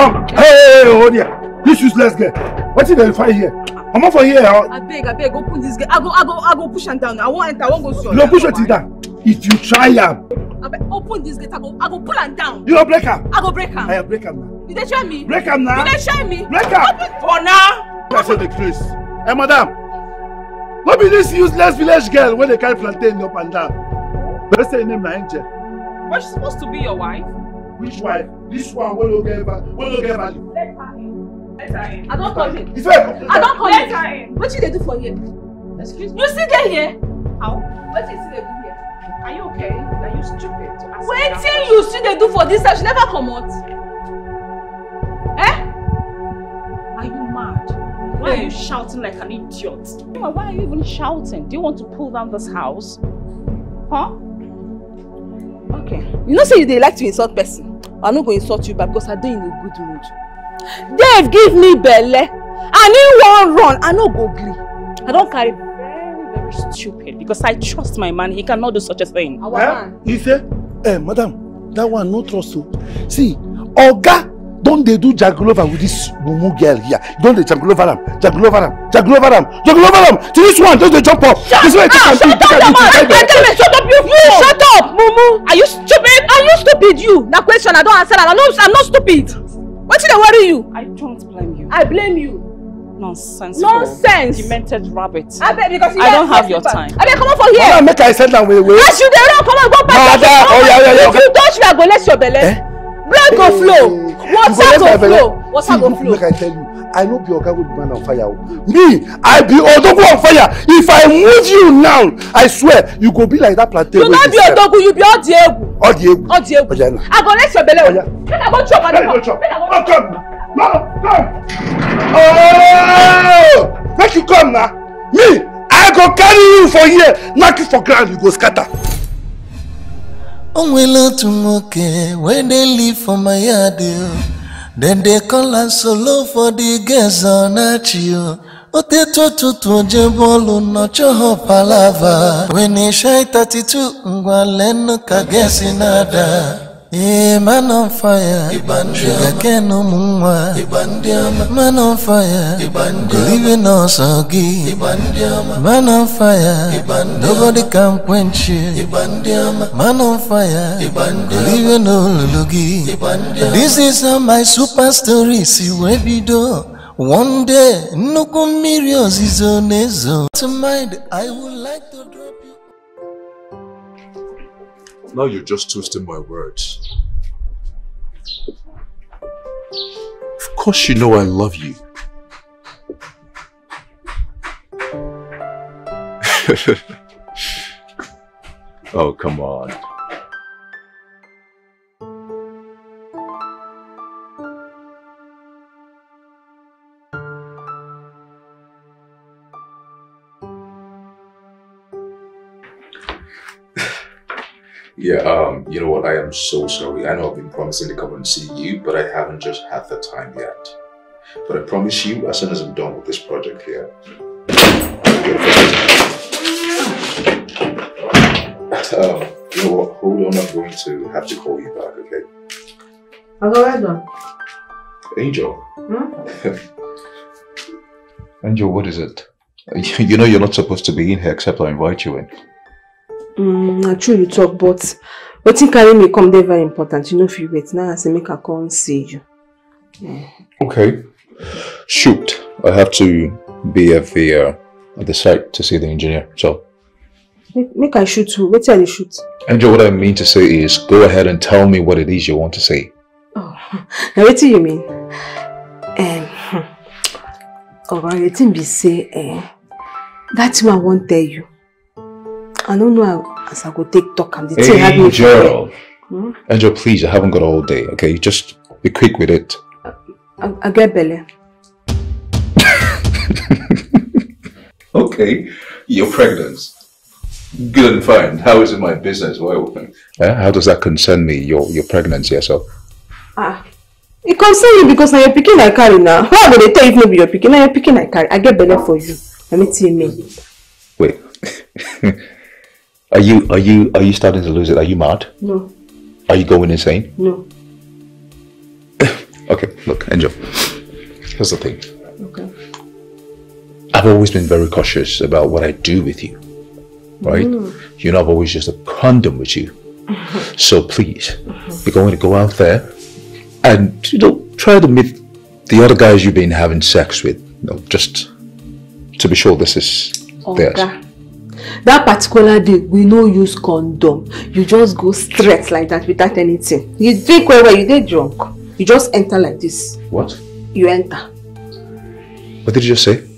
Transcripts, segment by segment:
Come. Hey, hold here. This useless girl. What did they find here? I'm not for here. I beg, I beg, open this gate. I go, I go, I go push am down. I won't enter. I won't go see. You push it down. If you try am. I beg, open this gate. I go, I go pull am down. You don't break am. I go break am. I break am now. You dey try me? Break am now. You dey try me? Break am. Open for now. That's the case. Hey, madam. What be this useless village girl when they carry plantain up and down? Your name na Angel. Was she supposed to be your wife? Which wife? This one wey no get value. Wey no get value. Let her in. Let her in. I don't call you. If I I don't call Let her in. What you dey do for here? Excuse me. You still dey here? How? What you still dey do here? Are you okay? Are you stupid to ask me that Wetin you still dey do for this house? You never comot. Eh? Are you mad? Why are you shouting like an idiot? Why are you even shouting? Do you want to pull down this house? Huh? Okay. You know say you dey like to insult person. I no go insult you back because I dey in a good mood. Dave give me belle and he wan run. I no go gree. I don carry Very, very stupid because I trust my man. He cannot do such a thing. our Eh? man. He say, eh, madam, that one no trust o. See, Oga don dey do jagulova with this mumu girl here. He don dey jagulova am, jagulova am, jagulova am, jagulova am. Till this one just dey jump up. This way he take am do, take am do, take am do. tell me shut up you fool. Shut up mumu. Are you stupid? Are you stupid you? Na question I don answer am. I no I'm not stupid. Wetin dey worry you? I don't blame you. I blame you. Nonsense. Nonsense. Demented rabbit. Abeg because you I don't have your time. Abeg comot for here. Madam, make I send am away. As you dey run comot go Madam, your oh, yeah, yeah, yeah, If you touch me I go let your belle. Eh? Blood go flow. You Water go flow. Water go flow. Make I tell you, I no be oga wey be man on fire o. Me, I be odogu on fire. If I move you now, I swear, you go be like that plantain You wey no dey be sell. odogu you be. Odi egwu. Odiegwu. Oya na. I go let your belle. Oya. Make I go chop I and go chop. Make I go Oh, come. No, come. Oh! Make you come now. Me, I go carry you for here, knock you for ground, you go scatter. O nwere otu nwoke wey dey live for my yard o. Dem solo for the girls ọ na-achị o. O tetu ụtụtụ o jee bọọlụ nọchọọ palava. When e shine 32 ngwa lenu ka gesi na-ada. Man on fire, sugarcane ụmụ nwa, man on fire, in us gị, man on fire, nobody can quench you, man on fire, believe in olulu gị. This is how my super story si wee bido. One day, nnukwu mmiri ozizo na-ezo. To mind, I would like to drop you. Now you're just twisting my words. Of course you know I love you. oh, come on. Yeah, um, you know what? I am so sorry. I know I've been promising to come and see you, but I haven't just had the time yet. But I promise you, as soon as I'm done with this project here, um, you know what? Hold on, I'm going to have to call you back, okay? I'll go well done. Angel. Angel, what is it? You know you're not supposed to be in here except I invite you in. Mm, na true you talk but wetin carry me come dey very important you no fit wait now I say make I come see you. Okay. Shoot. I have to be at the uh, at the site to see the engineer. So, Make, make I shoot who? Wetin I dey shoot? Angel, what I mean to say is, go ahead and tell me what it is you want to say. Oh, na wetin you mean? Um, oga the thing be say eh, that thing I wan tell you I no know how as I go take talk am the thing me head. Angel, Hmm? Angel, please, I haven't got all day. Okay, just be quick with it. I, I get belle. Okay, you're pregnant. Good and fine. How is it my business? Well, yeah, how does that concern me? Your your pregnancy, yeah, so. Ah, e concern you because na your picking I carry na. Why go dey tell you if no be your pikin? Na your pikin I carry. I get belle for you. Let me you me. Wait. are you are you are you starting to lose it? Are you mad? No, Are you going insane? no. Okay. look, Angel. Here's the thing. Okay. I've always been very cautious about what I do with you. Right? Mm. You know, I've always used a condom with you. So please, you're going to go out there and, you know, try to meet the other guys you've been having sex with. You know, just to be sure this is theirs. That particular day we no use condom. You just go straight like that without anything. You drink well well. You dey drunk. You just enter like this. What? you enter. What did you just say?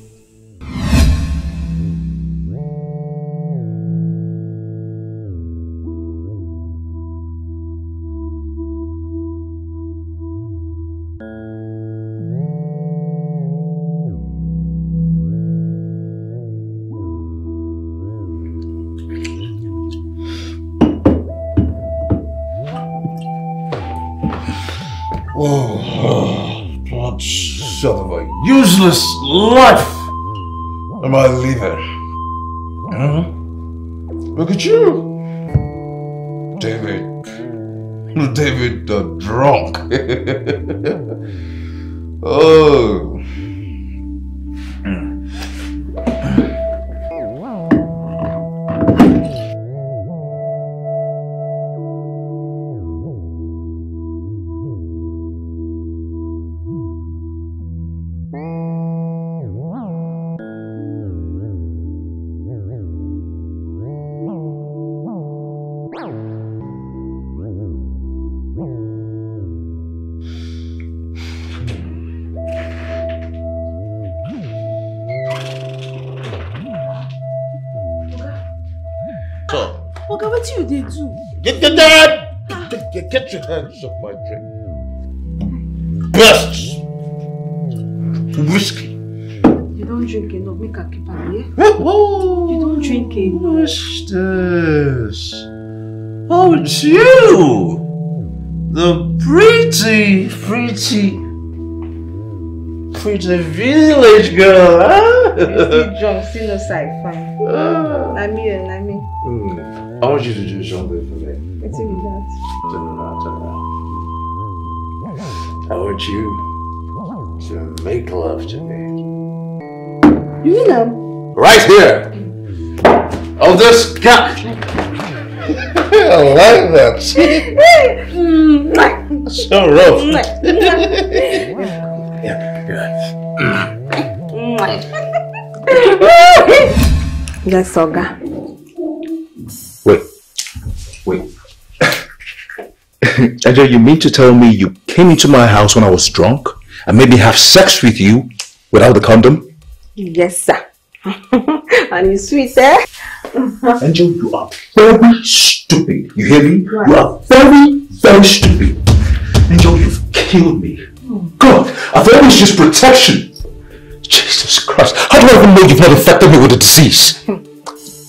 Useless life am I living? Huh? Look at you, David. David the drunk. oh. Get, your hands off my drink. Best whiskey. you don't drink enough make i keep am here you don drink enough What's this? Oh, it's you! The pretty, pretty, pretty village girl, huh? still drunk still no side fine Ah. na me o na me Hmm. I want you to do something I want you to make love to me. you mean am. Right here! On this couch! I like that. so rough. yeah, yeah. yes oga Wait. Wait. Angel, you mean to tell me you came into my house when I was drunk and made me have sex with you without the condom? yes sir and e sweet eh. Angel, you are very stupid. You hear me? You are very, very stupid. Angel, you've killed me. God, I've always used protection. Jesus Christ. How do I even know you've not infected me with a disease?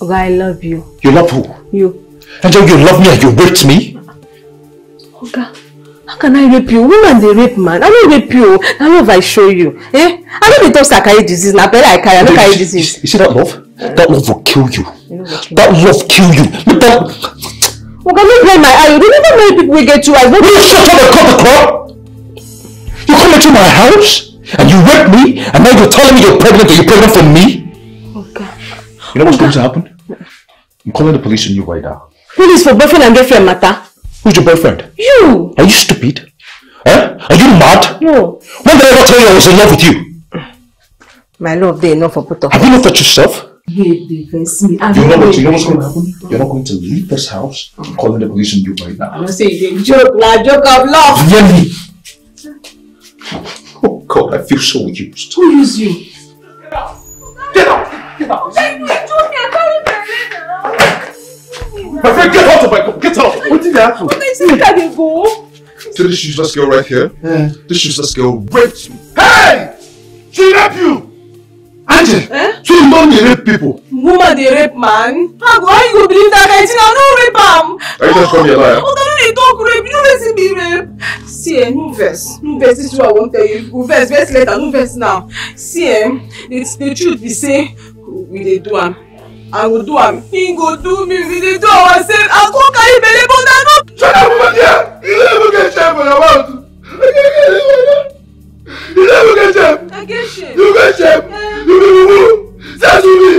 i love you You love who? you Angel, you love me and you raped me? Oga how can i rape you woman dey rape man i no rape you na love i show you eh i no dey talk say i carry disease na belle i carry i no carry You- disease. You see that love? That love will kill you. You no go kill That love kill you. Look that. oga no blind my eye o dey never marry people wey get two eyes Will you shut up and cut the crap? You come into my house and you rape me and now you're telling me you're pregnant and you're pregnant from me? Oh oga You know what's going to happen? I'm calling the police on you right now. police for boyfriend and girlfriend matter Who's your boyfriend? you Are you stupid? Huh? Are you mad? no When did I ever tell you I was in love with you? my love dey enough for both of us. Have you looked at yourself? Babe, dey vex me. I You know what? You know what's going to happen? You're not going to leave this house. I'm calling the police on you right now. I know say you dey joke na joke of love. Hear me. Oh God, I feel so used. Who use you? My friend, get out of my car. Get out. What did happen? Next week I dey go. So this useless girl right here. This useless girl raped me. Hey! She rape you! Angel! Eh? So you don't rape people? Woman dey rape man. How go how you go believe that thing? I no rape am. Are you gonna call me a liar? Oga no dey talk rape. You know wetin be rape? See eh, no vex. No vex. This is what I wan tell you. You go vex, vex later. No vex now. See eh, the, the truth be say we dey do am. I go do am. He go do me. We dey do ourselves. I go carry belle but I no Shut up over there! You don't even get shame for your mouth! I get shame. You get shame? You be mumu? Say to me.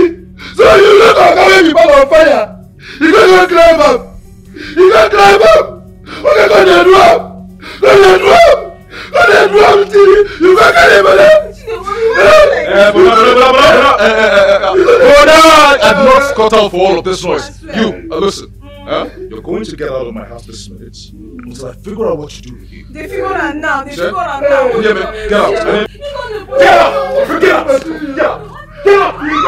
So you look like how you burn on fire. You go go climb up. You go climb up. Okay, go there do am. Go there do am. Go there do am till you go carry belle. I'm not cut out for all of this noise. You, uh, listen. Huh? You're going to get out of my house this minute until I figure out what to do with you. They figure out now. They Sir? figure out now. Yeah, man, get out. man. Get out. Get out. Get up! Get up! You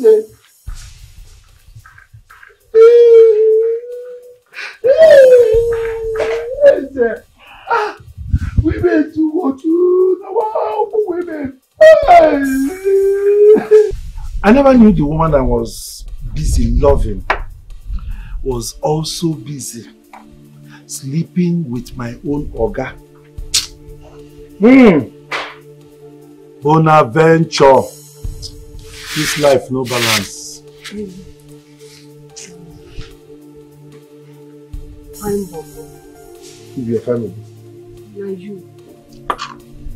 get I never knew the woman that was busy loving was also busy sleeping with my own Oga. Hmm. Bonaventure. This life no balance. Fine bobo. If you're fine family. Na you.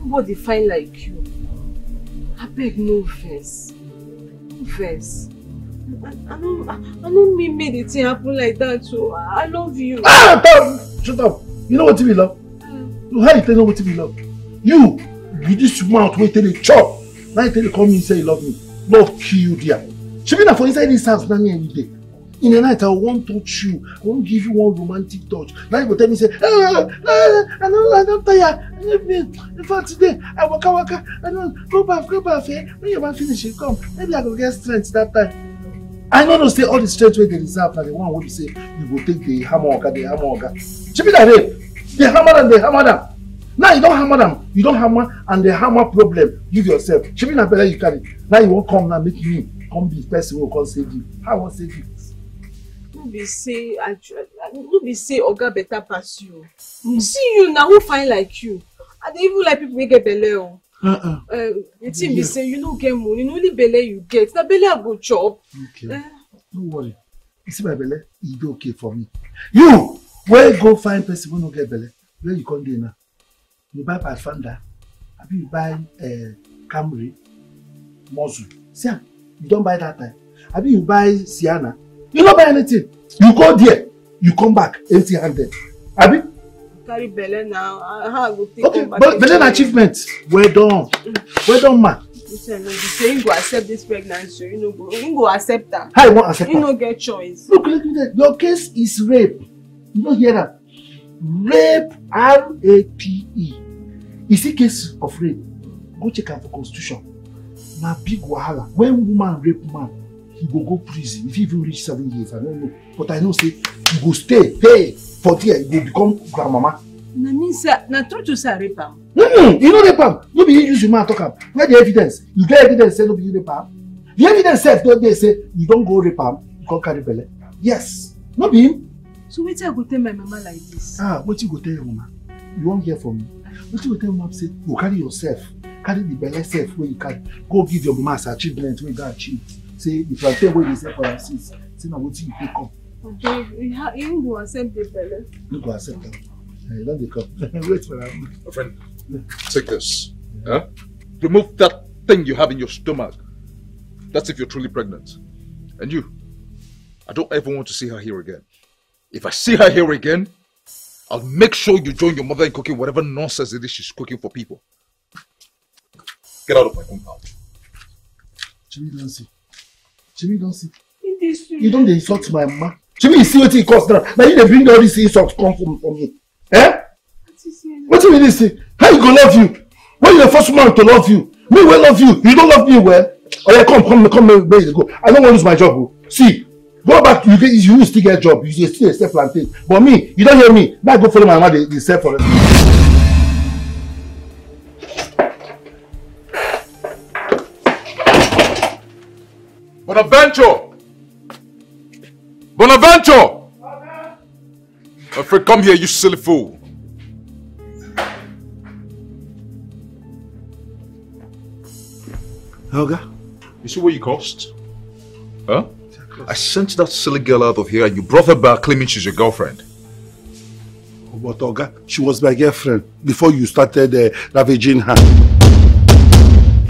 Nobody fine like you. Abeg no vex. No vex. I, I no I, I no mean make the thing happen like that So I love you. Ah, Tom! Shut up. You know what to be love? How you tell know what to be love? You, you this mouth wey take dey chop. Now you take dey call me say you love me. Love kill you there. Shebi na for inside this house na me every day. In the night I wan touch you. I wan give you one romantic touch. Now you go tell me say, ah, ah, I no I don tire. In fact today I waka waka. I don go baff go baff eh. When your man finish you come. Maybe I go get strength that time. I no know say all the strength wey dey reserve na the one wey be say you go take dey hammer oga dey hammer oga. Shebi na rape. Dey hammer am dey hammer am. Now you don hammer am, you don hammer and the hammer problem give yourself. Shebi na belle you carry. Now you wan come now make me come be the person wey go come save you. I wan save you? No be say no be say oga better pass you. See you na who fine like you. I dey even like people wey get belle o. Uh-uh. Uh, the thing be say you no get money, na only belle you get. Na belle I go chop. Okay. Eh, No worry. You see my belle? E dey okay for me. You wey go find person wey no get belle, where you come dey now? You buy Pathfinder, abi you buy uh, Camry, Muzzle. See am, you don buy that time. Abi you buy Sienna. You no buy anything. You go there, you come back empty handed. Abi? carry belle now. How I go take Okay, back? but belle achievement. Well done. Well done man. No be say him go accept this pregnancy. You no go. Him go accept am. How you wan accept Him am? no get choice. Look, look, look, your case is rape. You don't hear that? Rape, R-A-P-E. You see case of rape, go check am for constitution. Na big wahala. When woman rape man, he go go prison. If he even reach seven years, I don't know. But I know say you go stay, pay for there, you go become grandmama. Na mean say na true true say I rape am. Mm-mm, you no rape am. No be you use your mouth talk am. Where the evidence? You get evidence say no be you rape am? The evidence sef don dey say you don go rape am, you come carry belle. Yes, no be him. So wetin I go tell my mama like this? ah wetin you go tell your mama you wan hear from me wetin you go tell mama say go carry yourself carry the belle sef wey you carry go give your mama as achievement wey you don achieve say the plantain wey you dey sell for am since say na wetin you take come Abeg, him go accept the belle. no go accept am Eh, you don dey come wait for am My friend, take this. Huh? Remove that thing you have in your stomach. That's if you're truly pregnant. And you, I don't ever want to see her here again. If I see her here again, I'll make sure you join your mother in cooking whatever nonsense it is she's cooking for people. Get out of my compound. shebi you don see. You don see He dey sweet. you don dey insult my mama shebi you see wetin e cause now? Na you dey bring all this insult come from for me. Eh? Wetin be this thing how you go love you? When you dey force woman to love you. Me wey love you you don love me well. Oya come come come make go? I no wan lose my job o. See go back you get you still get job? You dey still dey sell plantain. But me you don hear me? Make i go follow my mama dey dey sell for Bonaventure! Bonaventure! My friend, come here, you silly fool. oga You see what you cost? Huh? I sent that silly girl out of here and you brought her back claiming she's your girlfriend. But Oga, she was my girlfriend before you started uh, ravaging her.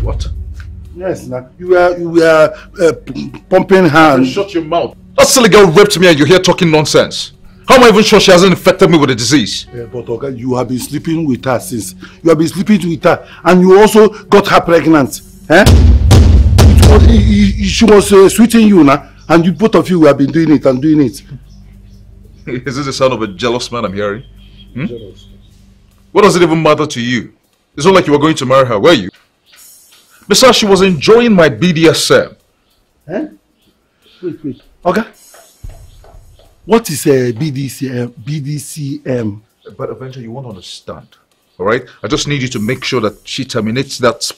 What? Yes, now you were you were uh, pumping her. And... Shut your mouth. That silly girl raped me and you're here talking nonsense. How am I even sure she hasn't infected me with a disease? Yeah, but Oga, you have been sleeping with her since. You have been sleeping with her and you also got her pregnant. Eh? Was, she was uh, sweeting you now and you both of you have been doing it and doing it. Is this the sound of a jealous man I'm hearing? Hmm? What does it even matter to you? It's not like you were going to marry her, were you? Besides, she was enjoying my BDSM. Eh? Wait, wait. Okay. What is a BDCM? BDCM? But eventually you won't understand. Alright? I just need you to make sure that she terminates that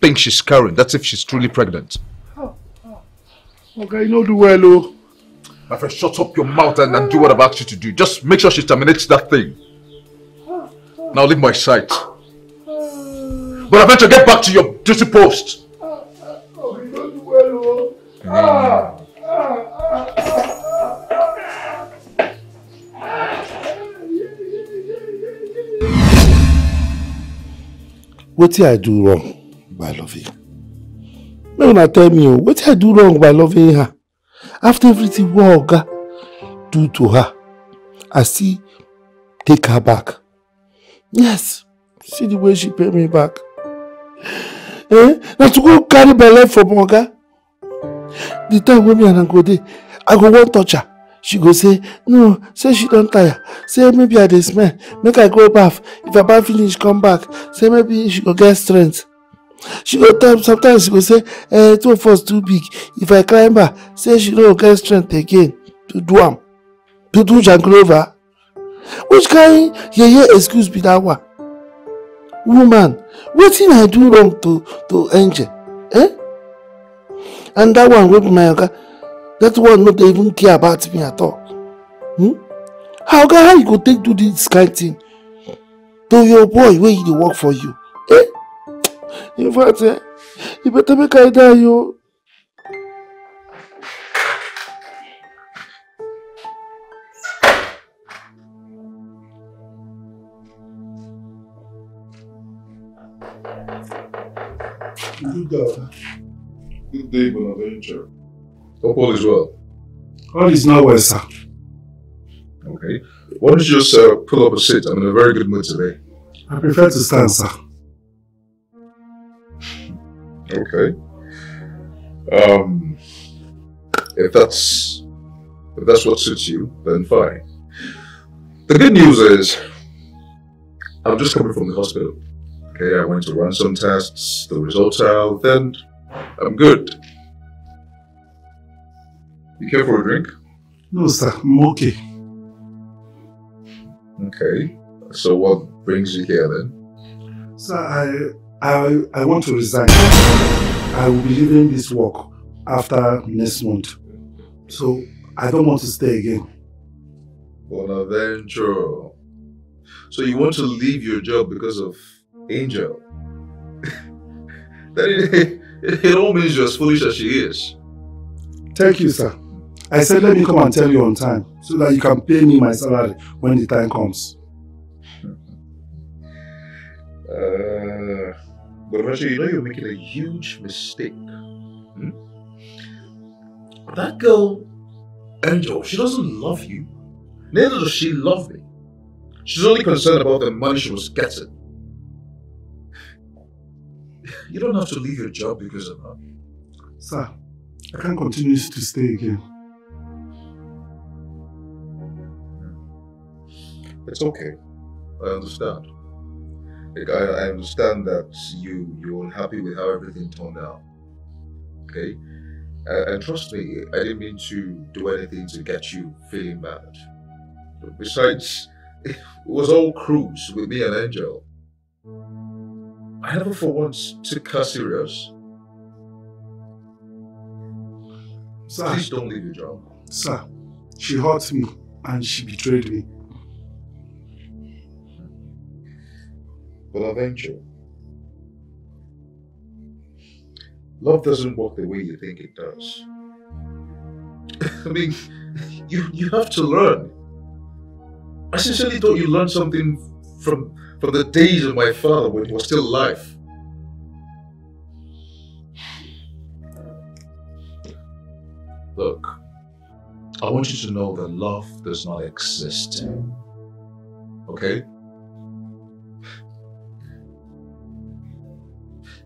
thing she's carrying. That's if she's truly pregnant. Oh, oh. Okay, you know do well, oh. My friend, shut up your mouth and, and do what I've asked you to do. Just make sure she terminates that thing. Now leave my sight. But I get back to your duty post. What did I do wrong by loving? Make una tell me, oh, what did I do wrong by loving her? After everything Oga do to her, I still take her back. Yes, see the way she pay me back. Eh? Na to go carry belle from Oga. The time wey me and am go dey, I go wan touch her. She go say, no, say she don tire. Say maybe I dey smell. Make I go baff. If I baff finish, come back. Say maybe she go get strength. She go tell sometimes she go say, eh, two of us too big. If I climb her, say she no get strength again to do am. To do janglova. Which kind yeye excuse be that one? Woman, what wetin I do wrong to to Angel? Eh? And that one be my oga, that one no dey even care about me at all. Hmm? How oga how you go take do this kind thing to your boy wey e dey work for you? Eh? In fact, eh, you better make I die, yo. Good day. Good day, Bonaventure. Hope all is well. All is not well, sir. Okay. Why don't you just uh, pull up a seat? I'm in a very good mood today. I prefer to stand, sir. Okay. Um, if that's if that's what suits you, then fine. The good news is, I'm just coming from the hospital. Okay, I went to run some tests. The results are out, and I'm good. You care for a drink? No, sir. I'm okay. Okay. So what brings you here then? Sir, I I I want to resign. I will be leaving this work after next month. So I don't want to stay again. Bonaventure. So you want to leave your job because of Angel? that it, it all means you're as foolish as she is. Thank you, sir. I said let me come and tell you on time so that you can pay me my salary when the time comes. Uh, but Roger, you know you're making a huge mistake. Hmm? That girl, Angel, she doesn't love you. Neither does she love me. She's only concerned about the money she was getting. You don't have to leave your job because of her. Sir, I can't continue to stay again. It's okay. I understand. Like, I, I understand that you you're unhappy with how everything turned out. Okay, and, and trust me, I didn't mean to do anything to get you feeling bad. But besides, it was all cruise with me and Angel. I never for once took her serious. Sir, Please don't leave your job. sir, she hurt me and she betrayed me. But Bonaventure. Love doesn't work the way you think it does. I mean, you you have to learn. I sincerely thought you learned something from from the days of my father when he was still alive. Look, I want you to know that love does not exist. Okay?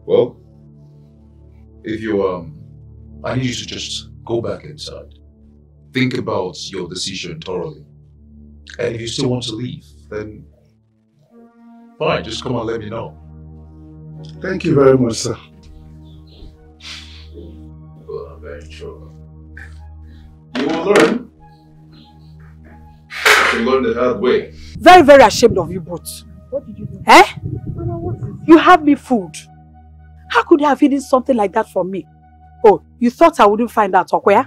Well, if you um I need you to just go back inside. Think about your decision thoroughly. And if you still want to leave, then fine, just come and let me know. Thank you very much, sir. Well, I'm very sure. You will learn. You learn the hard way. Very, very ashamed of you both. What did you do? Eh? Mama, what is You have me fooled. How could you have hidden something like that from me? Oh, you thought I wouldn't find out, Okoya?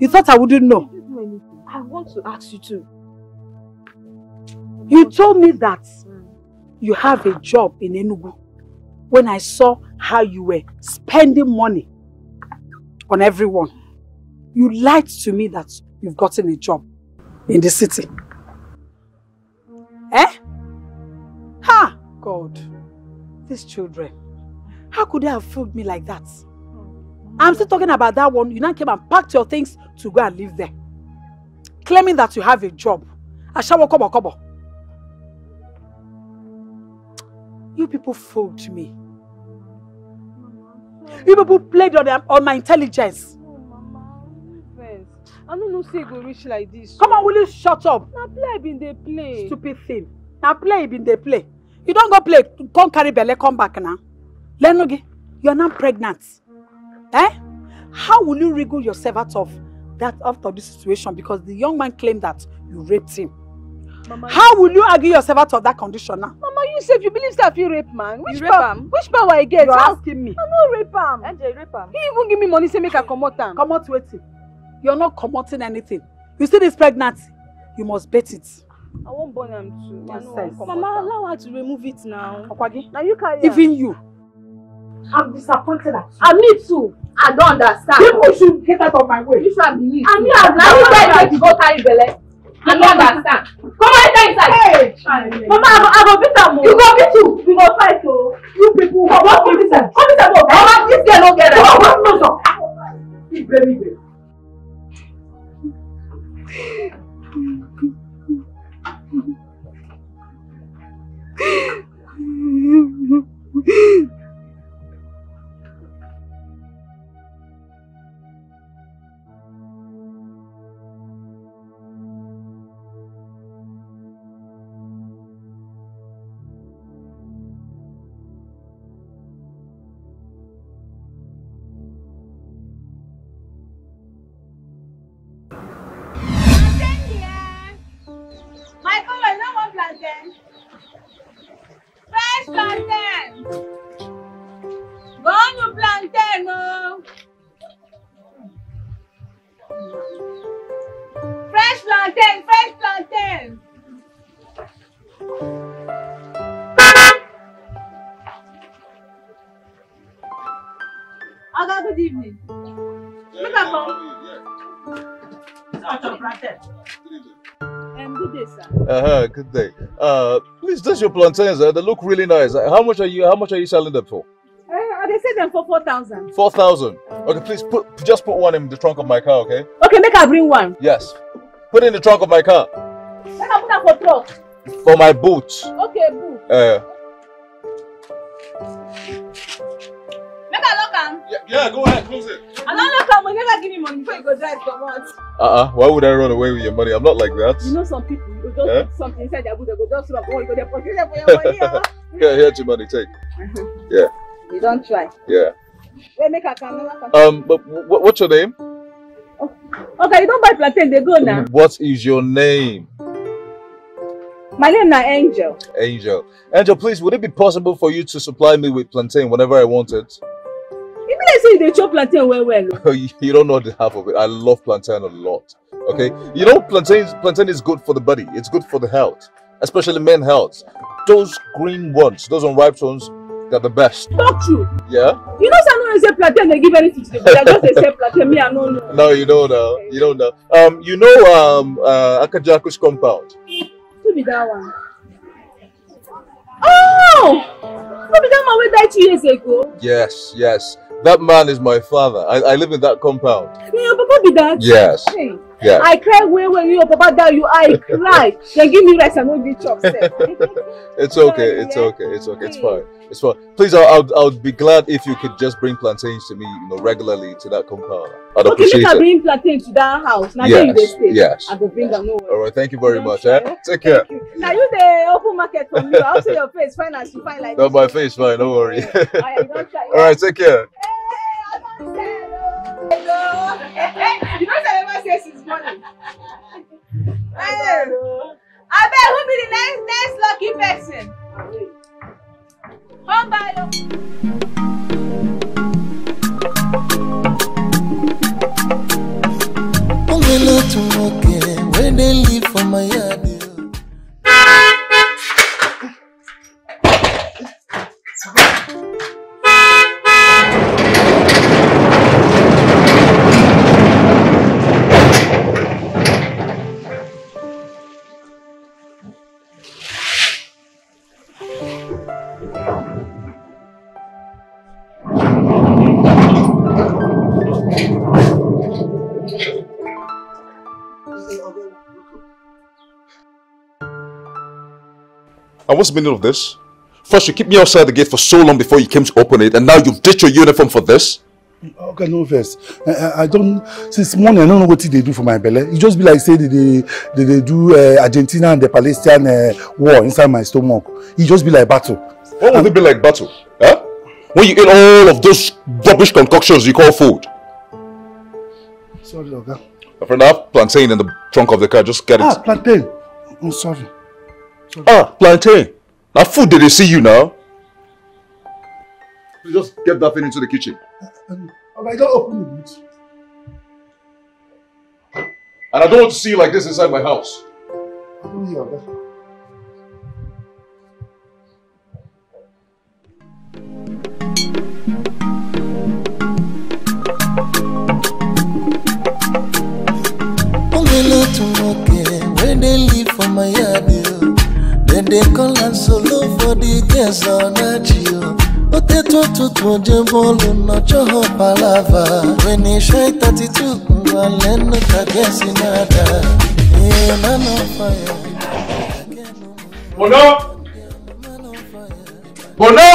You thought I wouldn't know? did do anything? I want to ask you too. You told me that you have a job in Enugu when I saw how you were spending money on everyone. You lied to me that you've gotten a job in the city. Eh? Ha! God, these children. How could they have fooled me like that? I'm still talking about that one. You now came and packed your things to go and live there. Claiming that you have a job. Ashawo kobo kobo. You people fooled me. You people played on, on my intelligence. No, Mama, first. I don't know say go reach like this. Come on, will you shut up? Na play I been dey play. Stupid thing. Now play been they play. You don't go play, come carry belle, come back now. Lenoge, you're not pregnant. Eh? How will you wriggle yourself out of that out of this situation because the young man claimed that you raped him? Mama, How will you argue yourself out of that condition now? Mama, you sef you believe say I fit rape man? Which rape power? am? Which power I get? You're How? asking me. I no rape am. Angel, rape am. He even give me money say make I comot am. Come out waiting. You're not commoting anything. You see this pregnancy? You must bet it. I wan born am too. I no wan Nonsense. comot Mama, allow her to remove it now. Okwagi, Na you carry even you. I'm disappointed at you. And me too. I don't understand. People should get out of my way. Which one be you? And me as na you guys make you go carry belle. I don't understand. Come on, enter inside. Hey! Mama, I go, I go beat am. You go beat you. We go fight o. You people, Come on, come inside. Come inside o. Mama, this girl no get Come am. on, no, no. Ibe, ibe. Your plantains, uh, they look really nice. Uh, How much are you how much are you selling them for? Uh, they say them for four thousand. Four thousand. Okay, please put just put one in the trunk of my car, okay? Okay, make I bring one. Yes. Put it in the trunk of my car. Make I put am for truck. For my boots. Okay, boo. Uh am. yeah, yeah, go ahead, close it. I don't lock am. We never give me money before you go drive comot. Uh-uh. Why would I run away with your money? I'm not like that. You know some people, you go just Eh? put something inside their boot, they go just run, oh, you go there, it there for your money. oh. Yeah, here's your money, take. Yeah. You don't try. Yeah. Wait, make I come. make I come. Um, but wh- what's your name? Okay, you don't buy plantain, they go now. What is your name? My name is Angel. Angel. Angel, please, would it be possible for you to supply me with plantain whenever I want it? They say you dey chop plantain well well. you don't know the half of it. I love plantain a lot. Okay? You know, plantain, plantain is good for the body. It's good for the health, especially men health. Those green ones, those unripe ones, They're the best. Talk true. Yeah? You know no know say plantain dey give anything to the body. I just dey plantain. Me I no know. No, you don't know. You don't know. Um, you know um uh Akajaku's compound. Who be that one? Oh! Who be that man wey die two years ago? Yes, yes. That man is my father. I, I live in that compound. Your papa be that? Yes. Hey. Yeah. I cry well when your papa die you I cry. Dem give me rice I no fit chop. It's okay. It's okay. It's okay. It's fine. It's fine. Please, I, I would, I would be glad if you could just bring plantains to me, you know, regularly to that compound. I'd Okay, appreciate it. bring plantains to that house. Na there you Yes. stay. Yes. I go bring them no. All right. Thank you very much. Eh? Take care. Now you the open market for me. I hope say your face fine as you fine like No, my face fine. Don't worry. Aya, you don try. All right. Take care. You know say I never say since morning. Abeg, who be the next next lucky person? Come by your. O nwere otu nwoke wey dey live for my yard. And what's the meaning of this? First, you keep me outside the gate for so long before you came to open it, and now you've ditched your uniform for this? Okay, no vex. I, I, don't since morning I don't know what they do for my belly. It just be like say they they, they, they do uh, Argentina and the Palestinian uh, war inside my stomach. It just be like battle. What would it be like battle? Huh? When you eat all of those rubbish concoctions you call food. Sorry, Oga. My friend, I have plantain in the trunk of the car. Just get it. Ah, plantain. I'm sorry. Ah, plantain. Now food did they see you now? You just get that thing into the kitchen. Um, okay, don't open the boot. And I don't want to see you like this inside my house. I don't hear Oga. Dey call am solo for the girls ọ na-achị o. O tetu ụtụtụ oje bọọlụ nọchọọ palava. When he shine 32 ngwa lenu ka gesi na-ada. Ee, man on fire. Bono! Bono!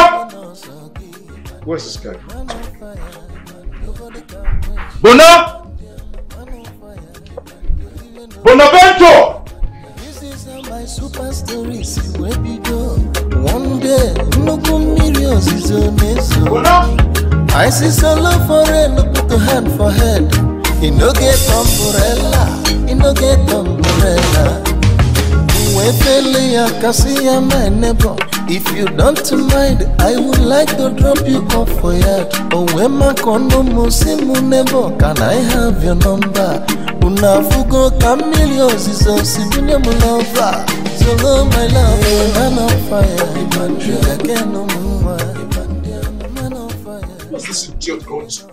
Where's this guy? Bono! Bonavento! Super story si wee bido. One day, nnukwu mmiri ozizo na-ezo. Bono! I see solo for rain, put a hand for head. He no get umbrella, he no get umbrella. We feel ya kasi ya my neighbor. If you don't mind, I would like to drop you off for yard. Oh, when my condo musimu neighbor, can I have your number? Unafugo kamilios is a sibunye Solo my love, man on fire. Sugar cane no more. Man on fire. What's this idiot going to?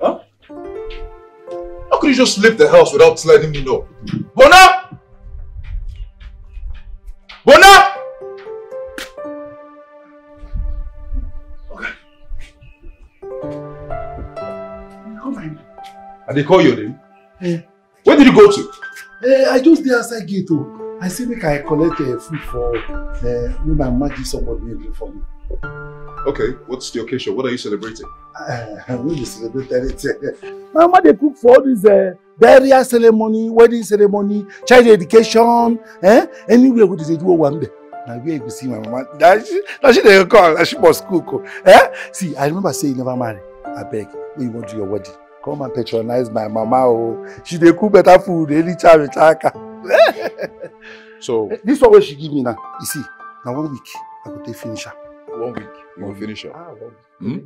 Huh? How could you just leave the house without letting me know? Bona! Bona! Come find me. And they call your name? Eh. Where did you go to? Eh, I just dey outside gate oh. I say make I collect uh, food for uh, when my mama give somebody drink for me. Okay, what's the occasion? What are you celebrating? Uh, we dey celebrate anything. My mama dey cook for all this uh, burial ceremony, wedding ceremony, child education, eh? Anywhere wey dey do one day. Na where you go see my mama. Na she, na she dey call, na she must cook. Eh? See, I remember say you never marry. Abeg, when you wan do your wedding, come and patronize my mama oh. She dey cook better food, any time with aka. So, This one wey she give me now, you see, na one week I go take finish am. one week, you will finish up. Ah, one week. Hmm?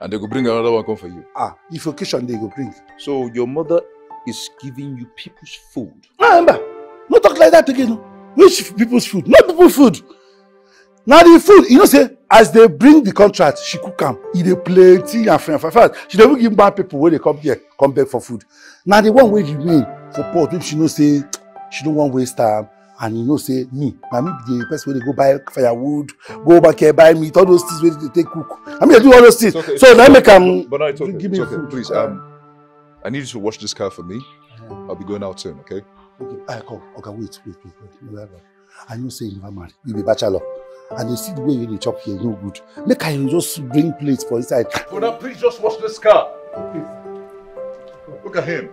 And they will bring another one come for you. Ah, if occasion dey go bring. So, your mother is giving you people's food. Ah, Emba, no talk like that again. Which people's food? Not people food. Na the food, you know say, as they bring the contract she cook am e dey plenty and fine fine fine she dey even give bad people wey dey come here come beg for food na the one wey remain for pot wey she know say she no wan waste am and you know say me na me be the person wey dey go buy firewood go back here buy meat all those things wey dey take cook na me dey do all those things okay, so na okay. make am okay. give me okay. food Please, um, I need you to wash this car for me. I'll be going out soon, okay? okay ah come oga wait wait wait wait no i know say you never marry you be bachelor and you see the way you dey chop here no good make i just bring plate for inside now, please just wash this car. Look at him.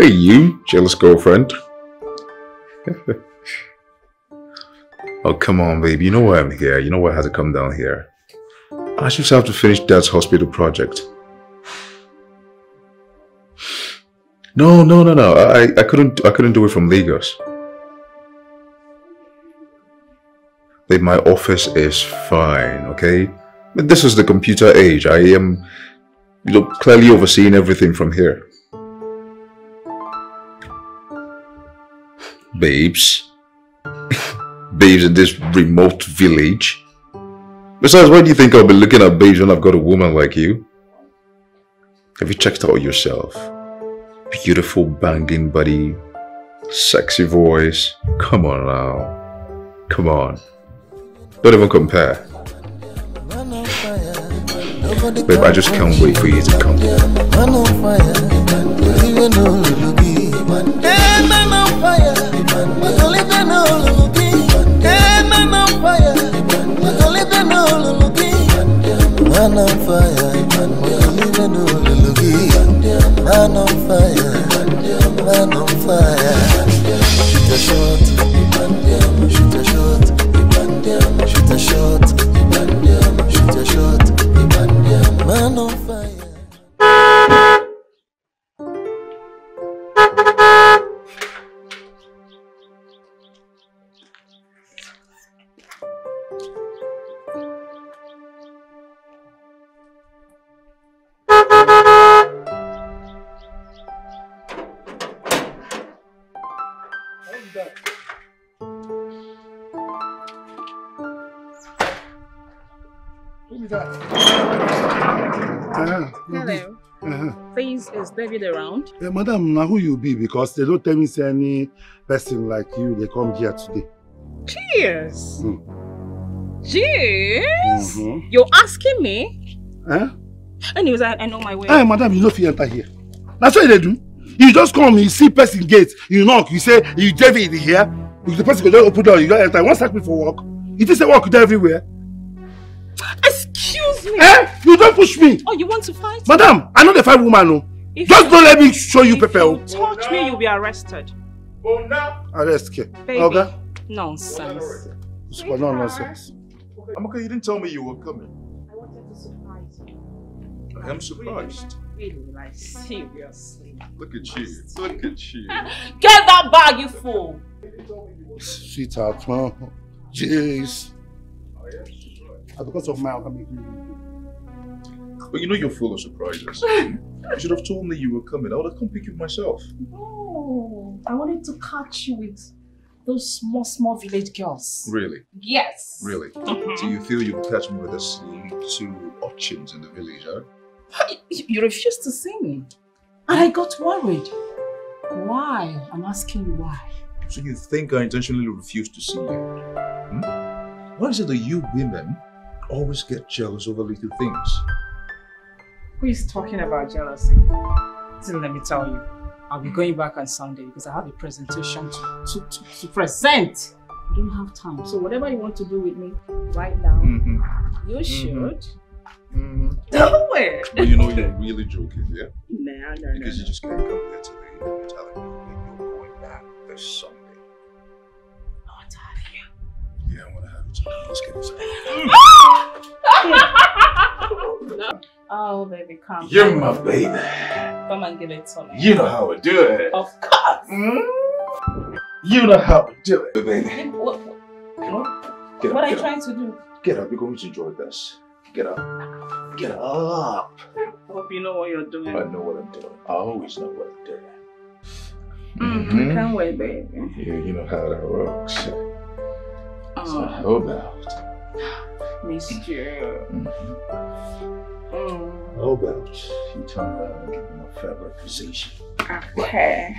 Hey, you, jealous girlfriend. oh, come on, babe. You know why I'm here. You know why I had to come down here. I just have to finish Dad's hospital project. No, no, no, no. I, I couldn't I couldn't do it from Lagos. Babe, my office is fine, okay? But this is the computer age. I am you know clearly overseeing everything from here. Babes. babes in this remote village. Besides, why do you think I'll be looking at babes when I've got a woman like you? Have you checked out yourself? beautiful banging body, sexy voice. Come on now. Come on. Don't even compare. Babe, I just can't wait for you to come. Man on fire, Man on fire, man on fire. David around? Eh, madam, na who you be? Because they don't tell me say any person like you, they come here today. Cheers. Mm. Cheers? Mhm. You're asking me? Eh? Anyways, I, I know my way. Hey, madam, you no fit enter here. That's what they do. You just come, you see person gate, you knock, you say, you David here. If the person go just open door, you don't enter. One sack me for work? You think say work everywhere? Excuse me. Eh? You don't push me. Oh, you want to fight? Madam, I know the fight woman, no. If Just you- don't let me show you if pepper. you oh. touch me, you'll be arrested. Arrest care. Baby. Okay? Nonsense. It's for no nonsense. Amaka, you didn't tell me you were coming. I wanted to surprise you. I am surprised. Really, like, seriously. Look at you. Look at you. Get that bag, you fool. Sweetheart, man. Jeez. Oh, and ah, because of my I'm But you know you're full of surprises. you should have told me you were coming. I would have come pick you myself. Oh, I wanted to catch you with those small, small village girls. Really? Yes. Really? So you feel you can catch me with those two urchins in the village, huh? You you refused to see me. And I got worried. Why? I'm asking you why. So you think I intentionally refused to see you? Hmm? Why is it that you women always get jealous over little things? Who is talking about jealousy? Listen, let me tell you. I'll be going back on Sunday because I have a presentation to, to, to, to present. I don't have time. So whatever you want to do with me right now, Mm-hmm. you should. Mm-hmm. Do it. But you know you're really joking, yeah? No, no, no. Because you just can't come here today and you're telling me that you're going back this Sunday. Not have you. Yeah, I want to have you today. Let's get this Oh, baby, come. You're my baby. Come and give it to me. You know how to do it. Of course. You know how to do it, baby. What, what, Get what are you get up. trying to do? Get up. You're going to enjoy this. Get up. Get up. I Hope you know what you're doing. I know what I'm doing. I always know what I'm doing. Mm, I can't wait, baby. Yeah, you know how that works. So Oh, how about? missed you. Mhm. Mm, How about you turn around and give me my favorite position? okay.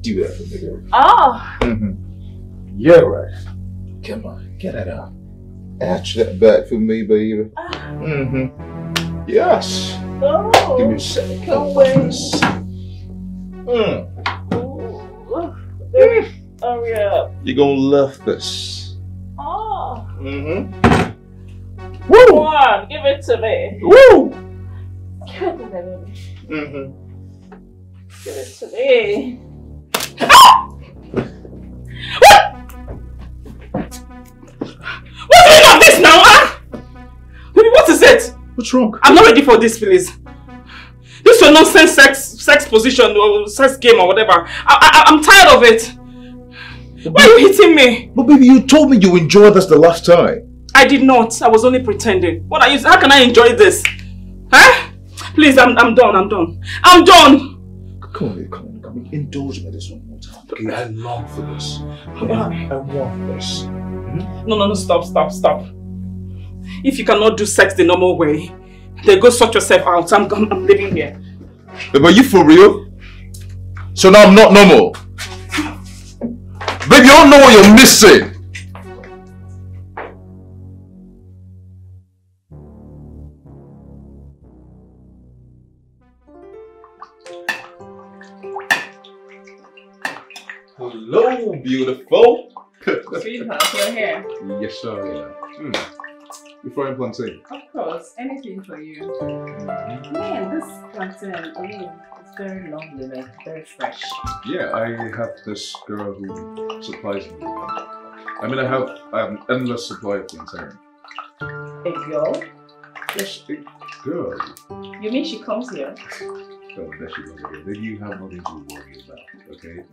Do that for me, girl. Oh, Mm-hmm. Yeah, right. Come on, get it up. Arch that back for me, baby. Mm-hmm. Yes. oh. Give me a second. Can't wait. Mm. Ooh, baby, hurry up. You're gonna love this. Oh, Mm-hmm. Come Woo! on, give it to me. Woo! Give it to me. Mm-hmm. Give it to me. What? What's going on this now, huh? Baby, what is it? What's wrong? I'm not ready for this, please. This your nonsense sex sex position or sex game or whatever. I, I, I'm tired of it. Why are you hitting me? But baby, you told me you enjoyed this the last time. I did not. I was only pretending. What are you? How can I enjoy this? Huh? Please, I'm, I'm done. I'm done. I'm done. Come on, baby, come on, come on. Indulge me this one more time. Okay, I long for this. I want this. No, no, no. Stop, stop, stop. If you cannot do sex the normal way, then go sort yourself out. I'm, I'm, I'm leaving here. Babe, are you for real? So now I'm not normal. Babe, you don't know what you're missing. Beautiful. Sweetheart, you're here. yes, sir. Yeah. Hmm. You frying plantain? Of course, anything for you. Man, this plantain, oh, it's very lovely, like very fresh. Yeah, I have this girl who supplies me. I mean, I have an endless supply of plantain. A girl? Yes, a girl. You mean she comes here? Oh, there she goes again. Then you have nothing to worry about, okay?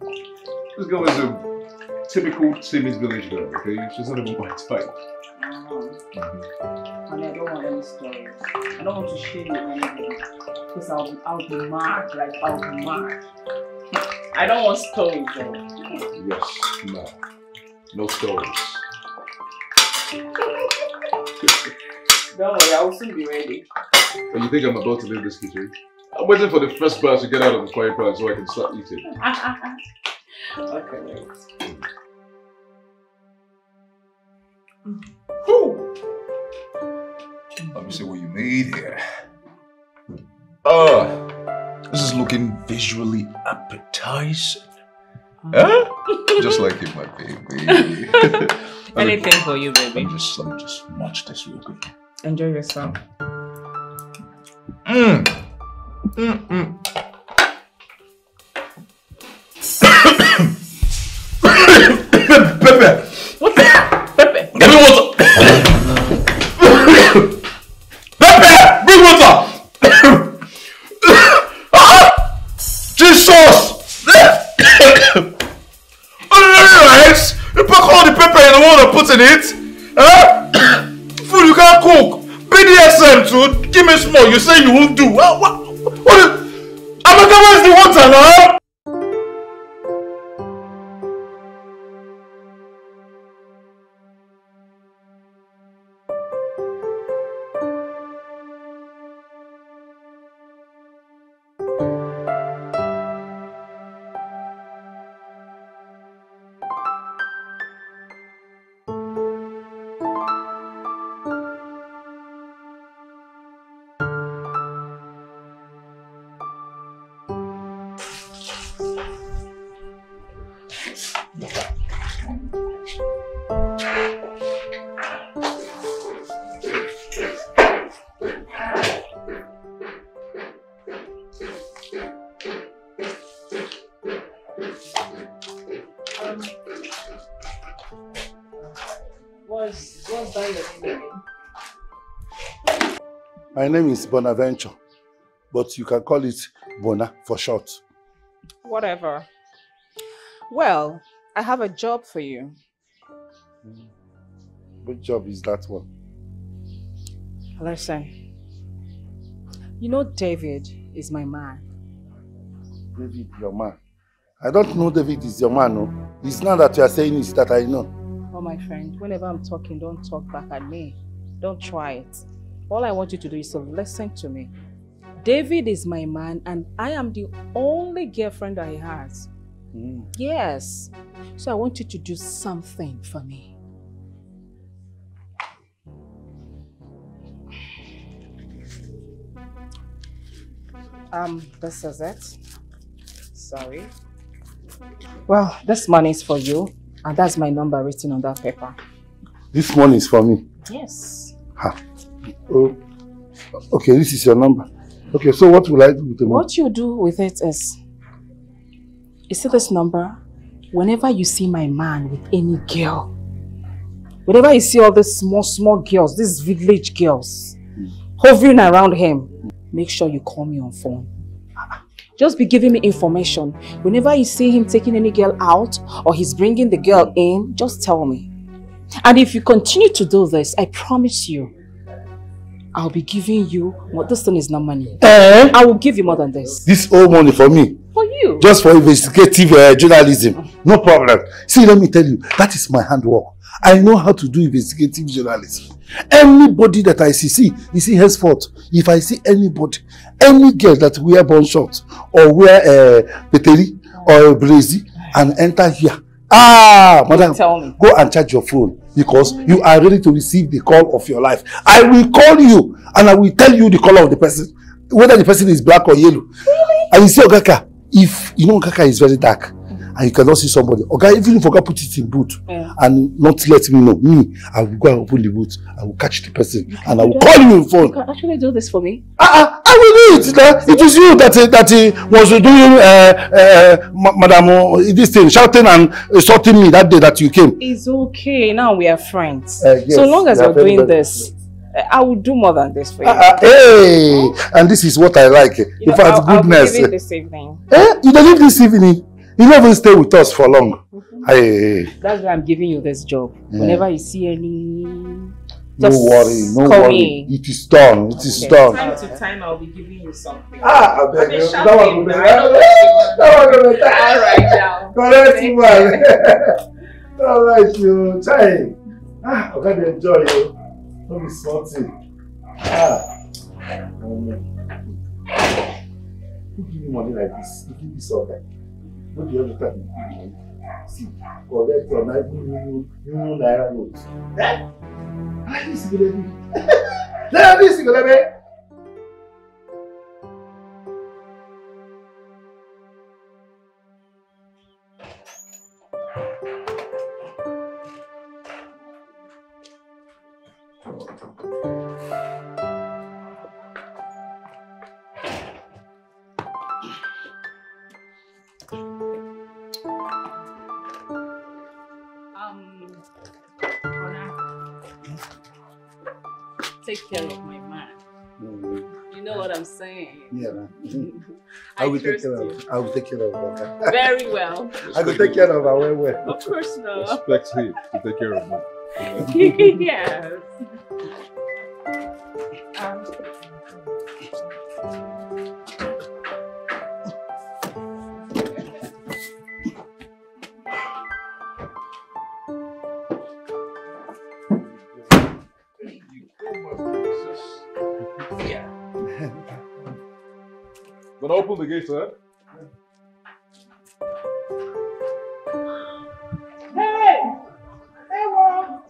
This girl is a typical timid village girl, okay? She's not even my type. Honey, I don't want any stories. I don't want to share you anything. Because I'll, I'll be mad, like I'll be mad. I don't want stories though. Yes, no. No stories. Don't worry, I'll soon be ready. But you think I'm about to leave this kitchen? I'm waiting for the first batch to get out of the frying pan so I can start eating. okay, wait. Let me see what you made here. Ah, this is looking visually appetizing. Huh? Just like you, my baby. Anything for you, Let baby. me just let me just munch this real quick. Enjoy yourself. Mmm. Pepe, What's that? Pepe. get me water. Pepe, bring water. Ah! Jesus. Alright, you pack all the pepper in the water, put in it. Huh? Food you can't cook. BDSM too. Give me small. You say you won't do. What? What? what Amaka, where's the water now? My name is Bonaventure, but you can call it Bona for short. Whatever. Well, I have a job for you. What job is that one? Listen, You know David is my man. David, your man. I don't know David is your man, no. It's not that you are saying it that I know. Oh, my friend, whenever I'm talking, don't talk back at me. Don't try it. All I want you to do is to listen to me. David is my man, and I am the only girlfriend that he has. Mm. Yes. So I want you to do something for me. Um, this is it. Sorry. Well, this money is for you, and that's my number written on that paper. This money is for me. Yes. Ha. Oh. Okay, this is your number. Okay, so what will I do with the money? What you do with it is, you see this number? Whenever you see my man with any girl, whenever you see all these small, small girls, these village girls, hovering around him, make sure you call me on phone. Just be giving me information. Whenever you see him taking any girl out or he's bringing the girl in, just tell me. And if you continue to do this, I promise you, I'll be giving you, what this thing is not money. Eh? I will give you more than this. This old money for me. For you. Just for investigative uh, journalism. No problem. See, let me tell you, that is my handwork. I know how to do investigative journalism. Anybody that I see, see, you see henceforth, if I see anybody, any girl that wear bun shorts or wear uh, peteri or a brazy and enter here, ah, madam, go and charge your phone because you are ready to receive the call of your life. I will call you and I will tell you the color of the person, whether the person is black or yellow. Really? And you see Ogaka, if you know Ogaka is very dark and you cannot see somebody, Oga, even if Oga put it in boot Yeah. and not let me know, me, I will go and open the boot, I will catch the person and I will call you in phone. You can actually do this for me. Will do it. Now. It is you that uh, that uh, was doing uh, uh, madam uh, this thing, shouting and insulting me that day that you came. It's okay. Now we are friends. Uh, yes, so long as we are you're doing this, uh, I will do more than this for you. Ah, hey, and this is what I like. You In know, fact, I'll, I'll be goodness. leaving this evening. Eh, you don't leave this evening. You don't even stay with us for long. Hey, That's why I'm giving you this job. Yeah. Whenever you see any, no just worry, no worry. me. It is done. It is Okay. done. Time to time, I'll be giving you something. Ah, I beg Okay, you. That one know what That one go better. All right, now. Correct man. All right, you. Chai. Ah, I gotta enjoy you. Don't be salty. Ah. Um, who give you money like this? You give this all that. Not the other time you give me money. See, collect your nine new new naira note. Eh? Ah, this is gonna be. Now this is gonna care of my man. You know what I'm saying. Yeah, man. I I will take trust care you. of. I will take care of her. Very well. I will take care of her well, well. Of course not. Expect him to take care of me. yes. Um, Gonna open the gate, sir. Hey! Hey, wo!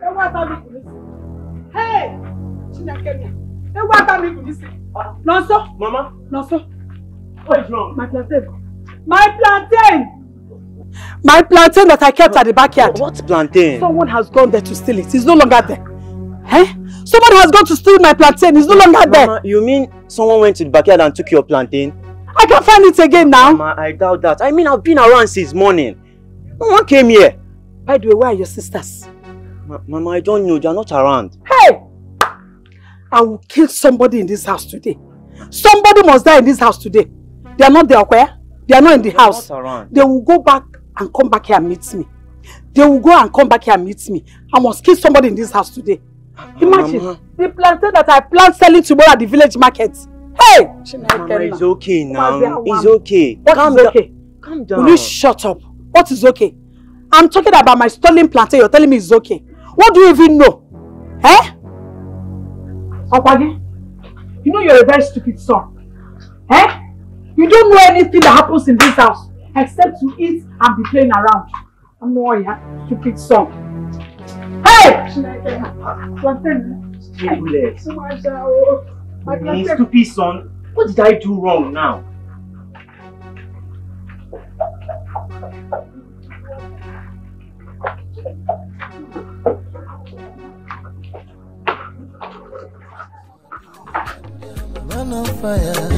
Hey, what are we doing? Hey! Chinakemi. Hey, what are we doing? Nonso! Mama, Nonso! what is wrong? My plantain! My plantain! My plantain that I kept at the backyard. What plantain? Someone has gone there to steal it. It's no longer there. Eh? Someone has gone to steal my plantain. It's no longer there. Mama, you mean someone went to the backyard and took your plantain? I can't find it again now. Mama, I doubt that. I mean, I've been around since morning. No one came here. By the way, where are your sisters? Ma Mama, I don't know. They're not around. Hey! I will kill somebody in this house today. Somebody must die in this house today. They are not there, where? They are not in the They're house. not around. They will go back and come back here and meet me. They will go and come back here and meet me. I must kill somebody in this house today. Imagine, Mama. the plantain that I plant selling tomorrow at the village market. Hey! Mama, it's okay now. Mama. It's okay. What Calm is down. okay? Calm down. Will you shut up? What is okay? I'm talking about my stolen plantain. You're telling me it's okay. What do you even know? Eh? Okwagi, you know you're a very stupid son. Eh? You don't know anything that happens in this house except to eat and be playing around. I'm not yeah, stupid son. Hey! Plantain. Stupid. So much. My stupid son. What did I do wrong now? Man on fire,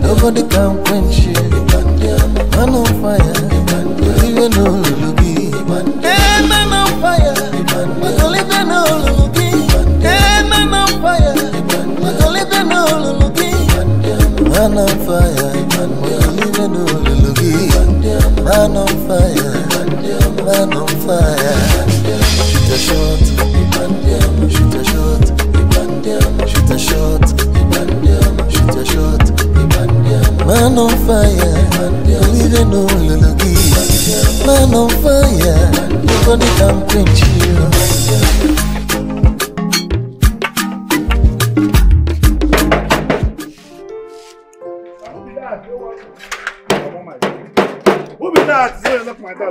nobody can quench you. Man on fire, even no lulugi. Hey, man on fire, man on fire, in no lulugi. Man on fire, in no lulugi. Man on fire, man on fire. Shoot a shot. Shoot a shot, man on fire, all the key. Man on fire, nobody can quench you.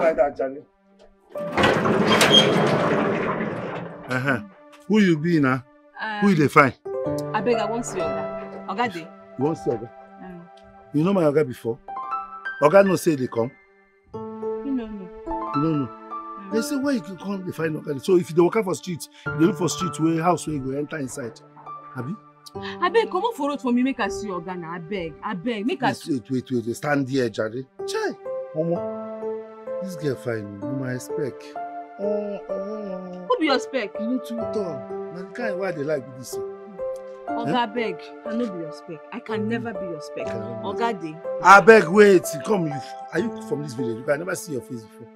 Like that, Johnny. Uh-huh. Who you be now? Who you dey find? I beg, I won't see Oga. Oga dey. You wan see Oga? You know my Oga before? Oga no say they come. You know me. You know. They say where you can come dey find Oga. So if you dey waka for street, you dey look for street where house where you go enter inside. Abi? Abeg, comot for road for me make I see Oga na. Abeg, abeg, make I Wait, wait, wait, wait. Stand there, Jare. Chai. Omo. This girl fine. You my spec. Oh, oh. Who be your spec? You no too tall. Na the kind why they like be this. Oga abeg, I no be your spec. I can never be your spec. Oga dey. Abeg, wait. Come, you. Are you from this village? Because I never see your face before.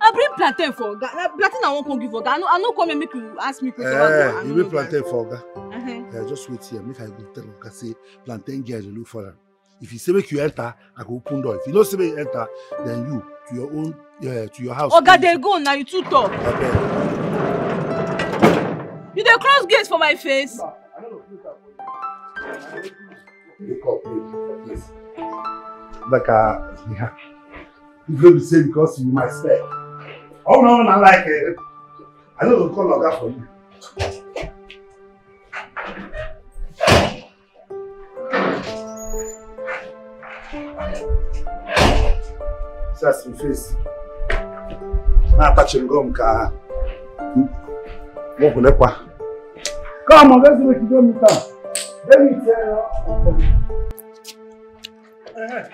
I bring plantain for Oga. Na plantain I wan come give Oga. I no, I no come here make you ask me question. Eh, no- you no know plantain for Oga. Uh-huh. Yeah, just wait here. Make I go tell Oga say plantain girl dey look for am. If you say make you enter, I go open door. If you no say make you enter, then you to your own, yeah, to your house. Oga dey go na you too talk. Abeg. You dey cross gate for my face. Like uh, yeah. You go be say because you my spec. Oh no, not like it. I no go call Oga for you. Come on, let's make you go meet am. Let me tell you. Eh,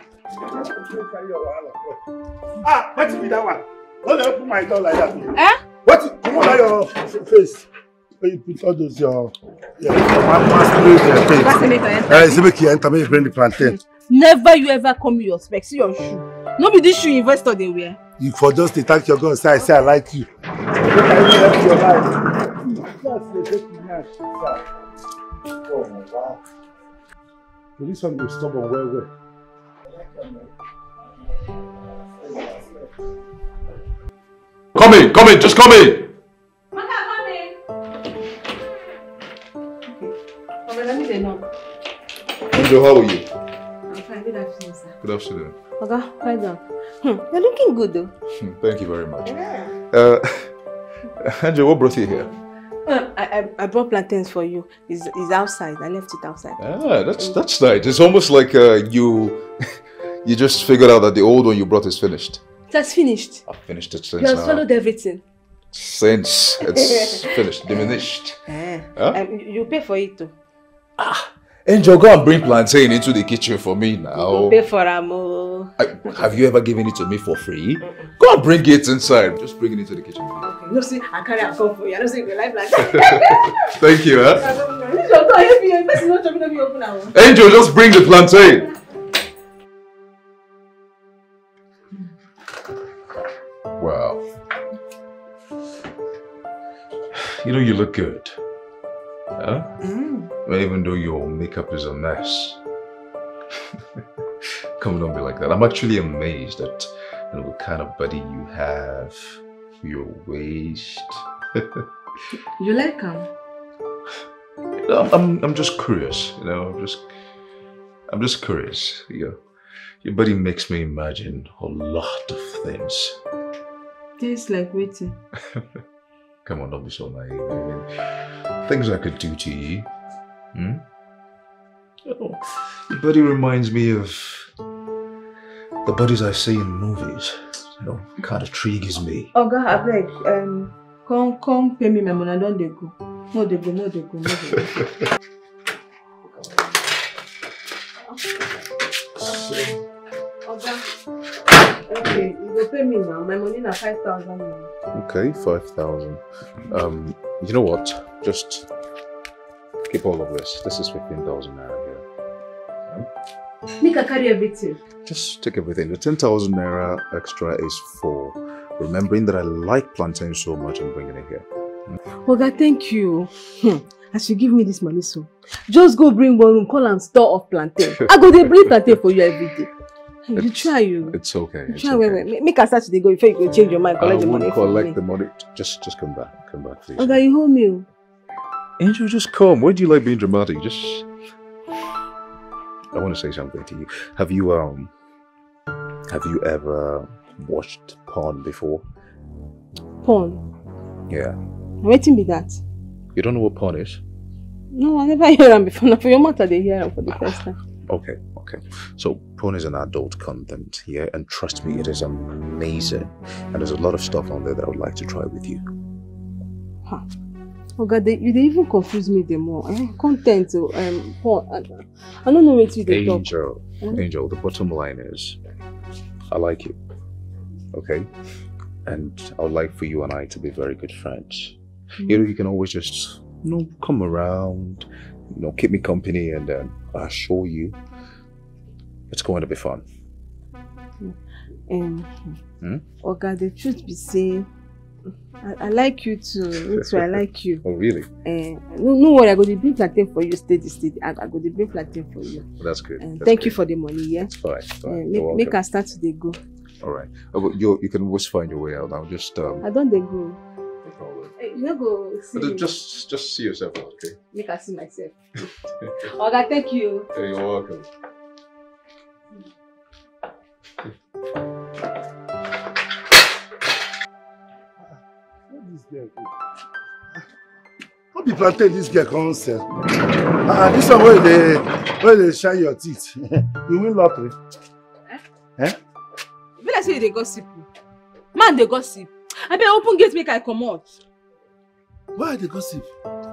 carry your wahala come. Ah, wetin be that one? No dey open my door like that. Eh? Wetin comot that your f- face? Where you put all those your your ma- masquerade your face. Oga say make I enter. Eh, say make you enter, make you bring the plantain. Never you ever come with your spec. See your shoe. No be this shoe investor dey wear? You for just dey thank your God say I say I like you. Make I help your life. Just dey take me out, sir. Oh, wow. So this one go stubborn well well. Come in, come in, just come in. Oga, let me know. How are you? I'm fine. Good afternoon, sir. Good afternoon. Oga, well done. Hmm, you're looking good though. Hmm, Thank you very much. Uh, Angel, what brought you here? Uh, I, I, I brought plantains for you. It's, it's outside. I left it outside. Ah, that's that's nice. It's almost like uh, you you just figured out that the old one you brought is finished. That's finished. I've finished it You since have now. swallowed everything. Since it's finished, diminished. Eh. Huh? Um, you you pay for it too. Ah, Angel, go and bring plantain into the kitchen for me You now. pay for am. Oh. I, have you ever given it to me for free? Go and bring it inside. Just bring it into the kitchen. Okay, no see, I carry am come for you. I don't say you go like plantain. Thank you, huh? This your door, help me. Person no chop, no be open am. Angel, just bring the plantain. Wow. You know, you look good. Huh? Mm. even though your makeup is a mess. Come on, don't be like that. I'm actually amazed at you know, the kind of body you have, your waist. You like him? I'm, I'm, I'm just curious, you know. I'm just, I'm just curious. Your, your body makes me imagine a lot of things. Tastes like waiting. Come on, don't be so naive. I mean, things I could do to you. Hmm? Oh, your body reminds me of the bodies I see in movies. You know, kind of intrigues me. Oga, abeg, um, come come pay me my money, I don dey go. Mo dey go, mo dey go, mo dey go. Oga, okay, you go pay me now. My money na five thousand naira. Okay, 5,000. Um, you know what? Just keep all of this. This is 15,000 naira here. Make I carry everything. Just take everything. The 10,000 naira extra is for remembering that I like plantain so much and bringing it here. Oga, thank you. Hmm. As you give me this money so, just go bring one room, call and store of plantain. I go dey bring plantain for you every day. You It's- try you. It's okay. You It's try okay. well well. Make I start to dey go before you go change your mind, I collect the money collect the money. Just, just come back. Come back, please. Oga, you hold me. Angel, just come. Why do you like being dramatic? Just. I want to say something to you. Have you um? Have you ever watched porn before? Porn. Yeah. Wetin be that? You don't know what porn is? No, I never hear am before. For your mouth I dey hear am for the first time. Okay, okay. So porn is an adult content, yeah, and trust me, it is amazing. And there's a lot of stuff on there that I would like to try with you. Ha. Oga, dey, you dey even confuse me the more. Eh? Content o, um, porn. I, no know wetin you dey talk. Angel, Hmm? Angel, the bottom line is, I like you, okay, and I would like for you and I to be very good friends. You know, you can always just, you know, come around, you know, keep me company, and then I assure you, it's going to be fun. Um, Hmm? Oga, the truth be say, I, I like you too. Me too, I like you. Oh, really? Uh, no, no worry, I go dey bring plantain for you steady, steady. I, I go dey bring plantain for you. Well, that's good. Uh, that's thank you for the money, yeah? It's fine. it's Uh, make, make. I start to dey go. All right. Oh, you you can always find your way out now. Just um, I don dey go. Eh, You go see just just see yourself out, okay? Make I see myself. Oga, thank you. Hey, you're welcome. Girl go. No be plantain this girl come sell. Ah, this one wey dey wey dey shine your teeth. you win lottery. Eh? E be like say you dey gossip. Man dey gossip. Abeg open gate make I comot. Why dey gossip?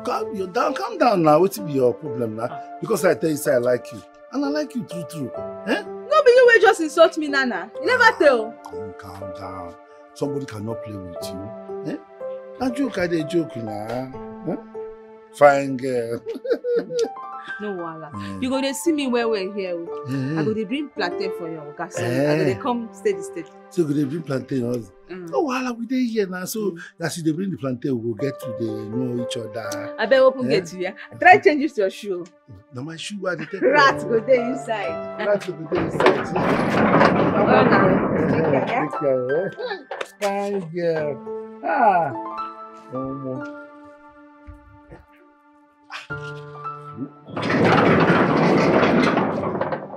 Calm you down, calm down now. Wetin be your problem now? Because I tell you say I like you. And I like you true true. No be you wey just insult me nana. You never tell. Calm, calm down. Somebody cannot play with you. Eh? Na joke I dey joke na. Eh? Fine girl. No wahala. Mm. You go dey see me well well here o. Eh, I go dey bring plantain for your oga so I Eh. go dey come steady steady. So you go dey bring plantain also. Mm. No wahala we dey here na. So as you dey bring the plantain we go get to dey know each other. Abeg open Eh. gate here. Try change this your shoe. Na my shoe I dey take. Rat go dey inside. Rat go dey inside. Oh, na. Take care? Take care, eh? Fine girl. Ah. Omo.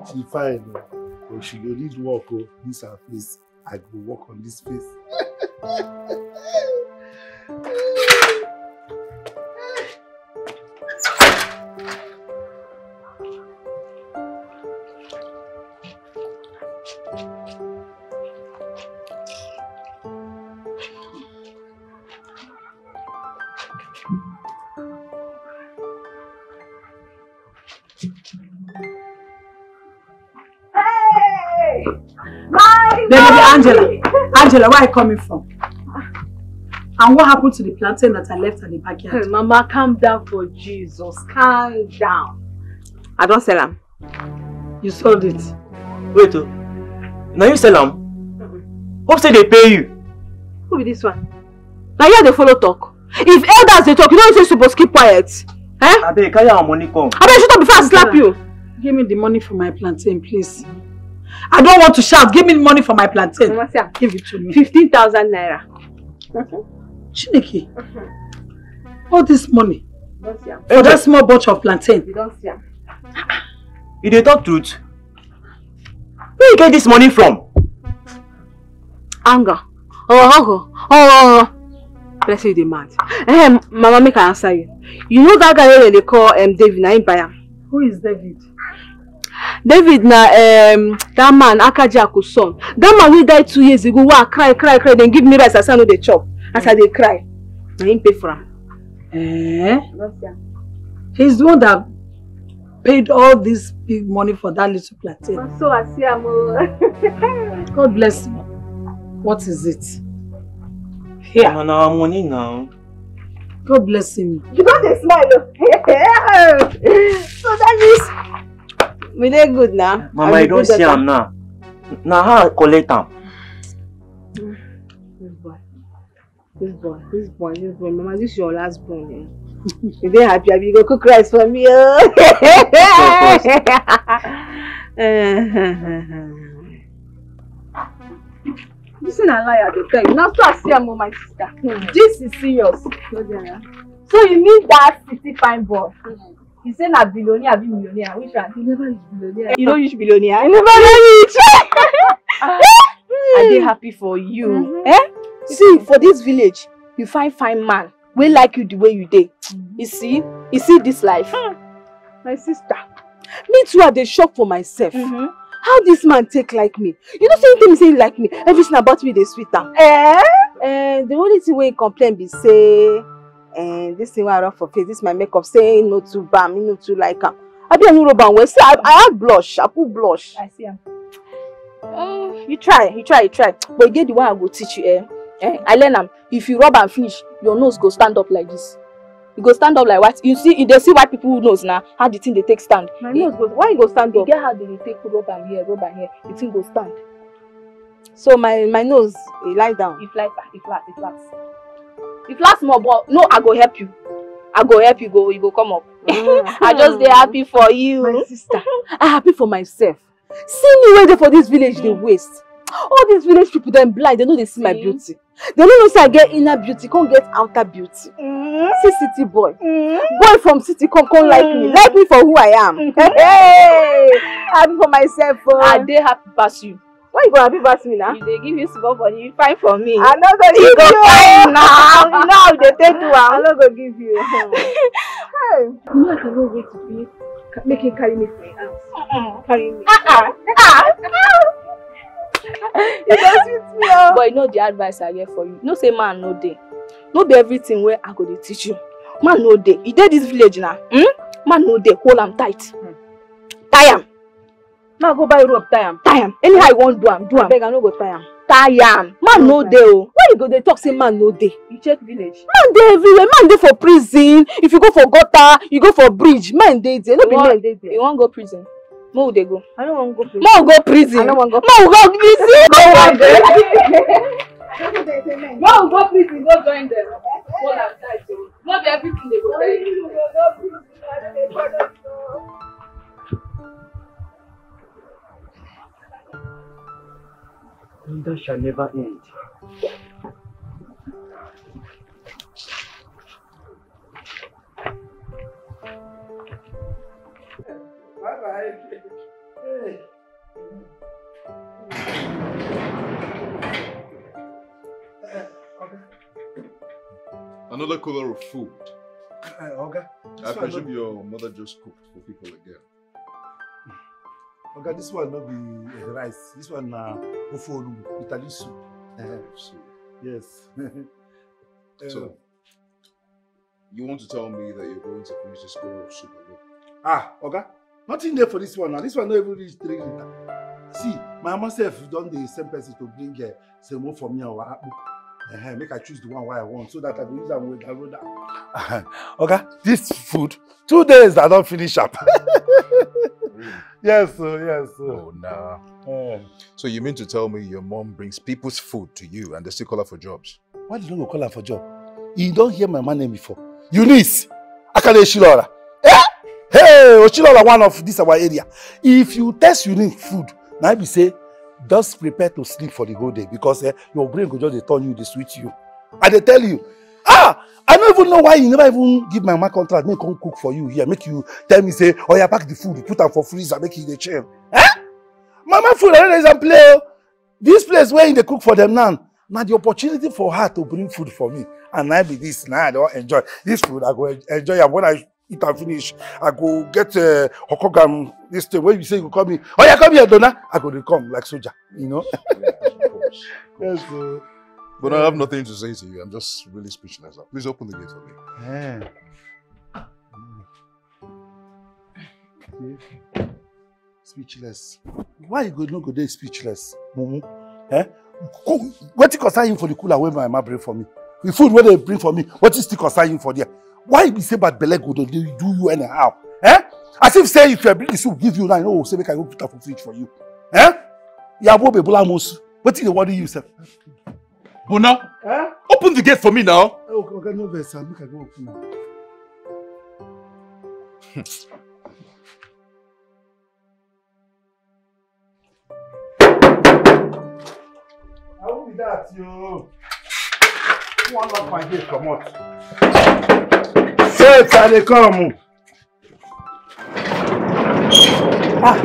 She fine o. But she go need work o. This her face. I go work on this face. Angela, Angela, where are you coming from? And what happened to the plantain that I left at the backyard? Hey, mama calm down for jesus calm down. i don't sell them. You sold it. Wait, oh. Now you sell them? Hope say they pay you. who be this one. Now you i dey follow talk. if elders dey talk you no know say you suppose keep quiet. Eh? Abeg, carry our money come. Abeg, shut up before I slap you. Give me the money for my plantain, please. I don't want to shout. Give me money for my plantain. Mama, see. Give it to me. 15,000 naira. Chineke. All this money Don't see for that small bunch of plantain. You don't see am. You dey talk truth? Where you get this money from? Anger. Oh, oh, oh, oh. Let's you dey mad. Eh, Mama, make I answer you. You know that guy wey dem dey call um, David, na him buy am. Who is David? David na um, that man Akajiako son. That man wey die two years ago wey I cry cry cry dem give me rice as I no dey chop. As I dey cry. Na him pay for am. Eh? He's the one that paid all this big money for that little plantain. So I see am God bless him. What is it? Here. Na na our money now. God bless him. You don dey smile o. So that means we dey good na. Mama, And you don good see daughter. am now. Na how I collect am. This boy. This boy, this boy, this boy. Mama, this your last born. Eh? you dey happy? Abi you go cook rice for me? Oh. this na lie I dey tell you. Na so I see am o, my sister. This is serious. So you mean that city fine boy? You say na billionaire abi millionaire? Which one? You never reach billionaire. You no reach billionaire. I never reach. I dey happy for you. Eh? See, for this village, you find fine man wey like you the way you dey. You see, you see this life. My sister, me too, I dey shock for myself. How this man take like me? You know, say him tell me say he like me. Everything about me dey sweet am. Eh? Eh, the only thing wey he complain be say, eh, this thing wey I rub for face, this my makeup, say no too bam, no too like am. I no rub am well. See, I, I add blush, I put blush. I see am. Mm, you try, you try, you try. But get the one I go teach you, eh? eh? I learn am. If you rub am finish, your nose go stand up like this. You go stand up like what? You see, you dey see white people nose na how the thing dey take stand. My nose go, why you go stand up? E get how they dey take rub am here, rub am here. The thing go stand. So my my nose, e lie down. E flat, e flat, e flat. E flat small, but no, I go help you. I go help you go, you go come up. I just dey happy for you. My sister, I happy for myself. See me wey dey for dis village dey waste. All these village people dem blind, they no dey see my beauty. They no know say I get inner beauty, come get outer beauty. See city boy. Boy from city come come like me. Like me for who I am. Hey, happy for myself. Oh. I dey happy pass you. Why you go happy pass me now? You dey give you small money, you fine for me. I no go give You you. go fine now. You know how they take do am. I no go give you. Hey. You know I cannot wait to be make him carry me for your house. Carry me. you dey sweet me oh. But you know the advice I get for you. No say man no dey. No be everything wey I go dey teach you. Man no dey. You dey this village na. Hmm? Man no dey. Hold am tight. Tie am. Now go buy rope tie am. Tie am. Anyhow you wan do am, do am. Abeg I no go tie am. Tie am. Man no dey o. Why you go dey talk say man no dey? You check village. Man dey everywhere. Man dey for prison. If you go for gutter, you go for bridge. Man dey there. No be men dey there. You wan go prison? Mo we dey go. I no wan go prison. Mo go prison. I no wan go. Mo go prison. Go wan No, we go prison, go join o. No be everything dey go you. Shall never end. Another color of food. Uh, Oga, I this presume your mother just cooked for people again. Oga, this one no be uh, rice. This one na ofu onugbu, Italy soup. Uh, So, yes. Uh, so, you want to tell me that you're going to finish this cooler of soup alone? ah, Oga, nothing there for this one now. This one no even reach three liter. See, my mama sef don dey send person to bring uh, semo for me or akpu. Uh, make I choose the one wey I want so that I go use am with download am. Oga, this food, two days I don finish am. yes, yes. Oh, nah. Uh, So you mean to tell me your mom brings people's food to you and they still call her for jobs? why you no go call am for job? You don hear my man name before. Eunice. Akale Shilora. Eh? Hey, Oshilora, one of this our area. If you test urine food, now be say, just prepare to sleep for the whole day because eh, your brain go just dey turn you, dey switch you. I dey tell you, ah, I don't even know why you never even give my mama contract, make come cook for you here, make you tell me say, oh yeah, pack the food, put am for freezer, make e dey chill. Eh? Mama food, I don't know play. oh. This place where they cook for them now, na the opportunity for her to bring food for me. And I be this, now I don't enjoy. This food, I go en- enjoy am when I eat and finish. I go get uh, hokogam, this thing, when you say you go call me, oh yeah, come here, Donna. I go dey come like soldier, you know? yes, uh, But I have nothing to say to you. I'm just really speechless. Please open the gate for me. Mm. Okay. Speechless. Why you go no go dey speechless, Mumu? Eh? What you concern you for the cooler wey my mama bring for me? The food wey they bring for me, wetin still concern you for there? Why you be say bad belle go do you anyhow? Eh? As if say if you bring the soup give you now, you know, say make I go put am for fridge for you. Eh? Yabo bebola mosu. Wetin dey worry you Bona, Eh? open the gate for me now. Oh, okay, no vex, ah, make I go open am. I won't be that, yo? Who wan lock my gate comot? Faith, I dey come. Ah,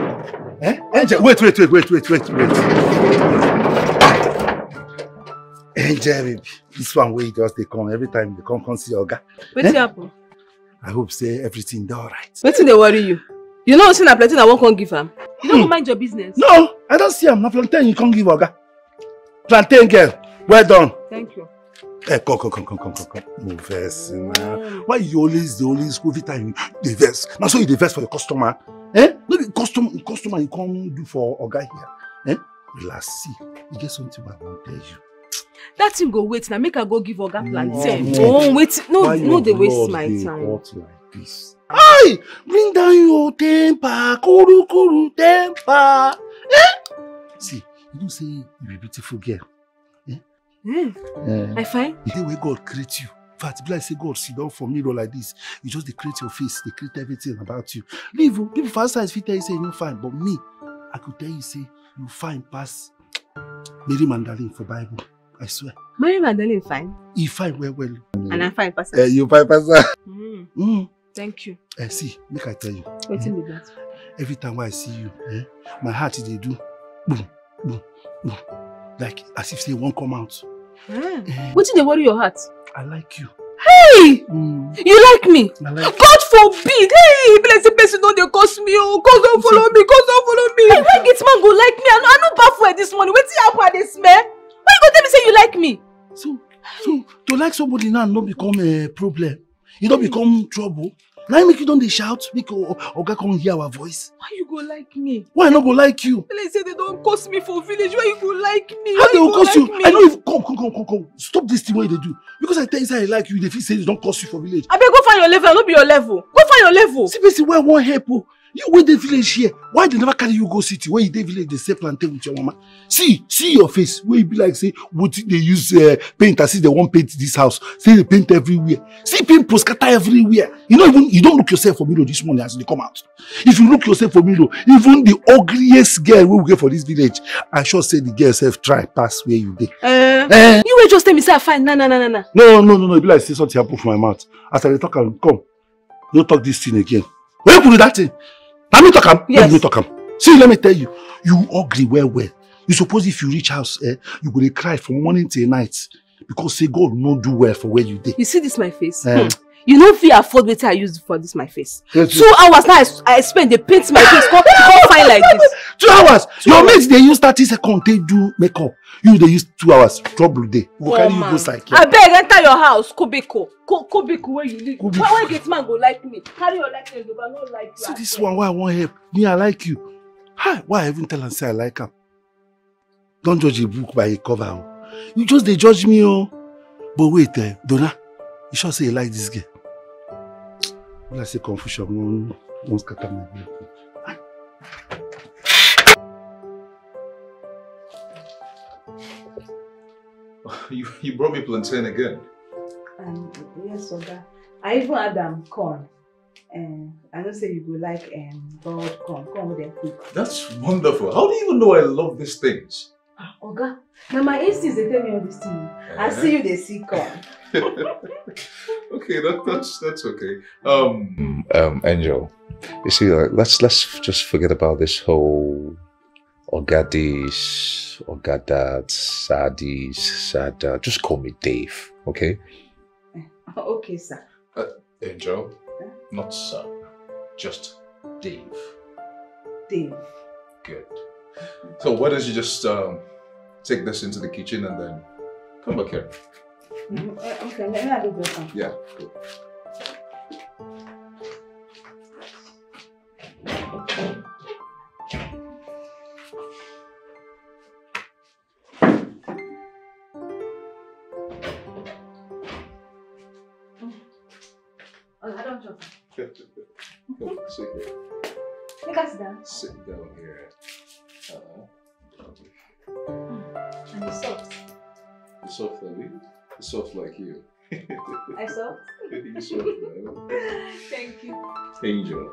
eh? Angel, wait, wait, wait, wait, wait, wait, wait. Angel, this one wey just dey come every time they come come see oga. Wetin happen? I hope say everything dey alright. Wetin dey worry you? You know say na plenty I wan come give am. You no go mind your business. No, I don't see am. Na plantain you come give oga. Plantain girl, well done. Thank you. Eh, come, come, come, come, come, come, come. No vex na. Why you always dey always go every time you dey vex? Na so you dey vex for your customer. Eh? No be custom customer you come do for oga here. Eh? Relax, see. E get something I wan tell you. That thing go wait na make i go give oga plantain No. no wait no no dey waste my time? Aye! Bring down your temper, kuru kuru temper. Eh? See, you know say you be beautiful girl. Eh, Eh. i fine The day wey God create you, fact, be like say God sit down for mirror like this. You just dey create your face, dey create everything about you. Leave o, people for outside fit tell you say you no fine, but me, I go tell you say you fine pass Mary Magdalene for Bible. I swear. mary magdalene fine. E fine well well. and i fine pass Eh, you fine pass her. Mm, Mm. thank you. Eh, see, make I tell you. wetin be that? Every time I see you, eh, my heart dey do boom, boom, boom. Like as if say e wan come out. Eh, Eh, wetin dey worry your heart? I like you. hey! Mm, you like me? I like god forbid! Hey! Be like say person don dey curse me o cause don follow me cause don follow me. Hey why gate man go like me i no i no baff well this morning. Wetin happen i dey smell you go tell me say you like me So, so to like somebody now no become a problem. You don't become trouble. Now make you don't dey shout, make o- oga come hear our voice. why you go like me Why I no go like you? like say they don curse me for village why you go like me How why they go curse you? I know if come, come, come, come, come. Stop this thing what they do. Because I tell you say I like you, they feel say they don't curse you for village. abeg go find your level i no be your level go find your level See, person where one help oh. You wey dey village here, why they never carry you go city? Where you dey village, they sell plantain with your mama. See, see your face. Where you be like say, what they use uh, paint as if they want paint this house. Say they paint everywhere. See pimples scatter everywhere. You know even you don't look yourself for mirror this morning as they come out. If you look yourself for mirror, even the ugliest girl wey we get for this village, I sure say the girl self try pass where you dey. Eh, Eh? you wey just tell me say i fine na na na na na No, no, no, no. E be like say something happen for my mouth. As I dey talk am, come. No talk this thing again. Where you put that thing? Na me talk am. Let Yes. me talk am. See, let me tell you. You ugly well, well. You suppose if you reach house, eh, you go dey cry from morning till night because say God no do well for where you dey. you see this my face Eh. hmm. you no fit afford wetin i use for this my face Yes, two hours now i i spend dey paint my face come come fine like this Two hours. Your mates dey use thirty seconds take do makeup. You dey use two hours. Trouble dey. We go carry you go psych. abeg enter your house kobeko Ko kobeko wey you live Kobeko. why why gate man go like me carry your likeness go but i no like you See this one why I wan help. Me, I like you. Hi, why I even tell am say I like am? Don't judge a book by a cover. oh. You just dey judge me, oh. But wait, eh, Donna, you sure say you like this girl? I say confusion, one, one scatter my brain. You, you brought me plantain again. Um, yes, Oga. I even add um, corn. Um, I know say you go like um, boiled corn. Corn with them cook. That's wonderful. How do you even know I love these things? Ah, Oga, now my instincts they tell me all this thing. I see you they see corn. okay, that, that's that's okay. Um, um, Angel, you see, like, let's let's just forget about this whole Ogadis, Ogadat, Sadis, Sada. Just call me Dave, okay? okay, sir. Angel, not sir, just Dave. Dave. Good. So why don't you just um, take this into the kitchen and then come back here? Mm, uh, okay, let me have a go. Yeah. Cool. You down. Sit down here. Uh, And it's soft. it's soft like me. It's soft like you. I soft. you soft, man. Thank you. Angel.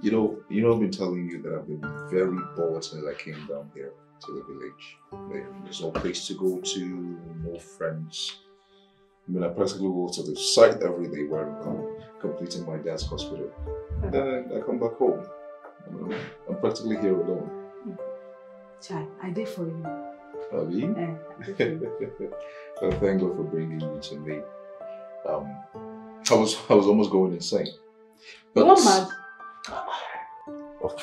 You know, you know, I've been telling you that I've been very bored since I came down here to the village. There's no place to go to, no friends. I mean, I practically go to the site every day where I'm completing my dad's hospital. Then I come back home. I'm practically here alone. Chai, I did for you. Abi? I did for you. well, thank God for bringing you to me. Um, I was I was almost going insane. You want mad? Oh,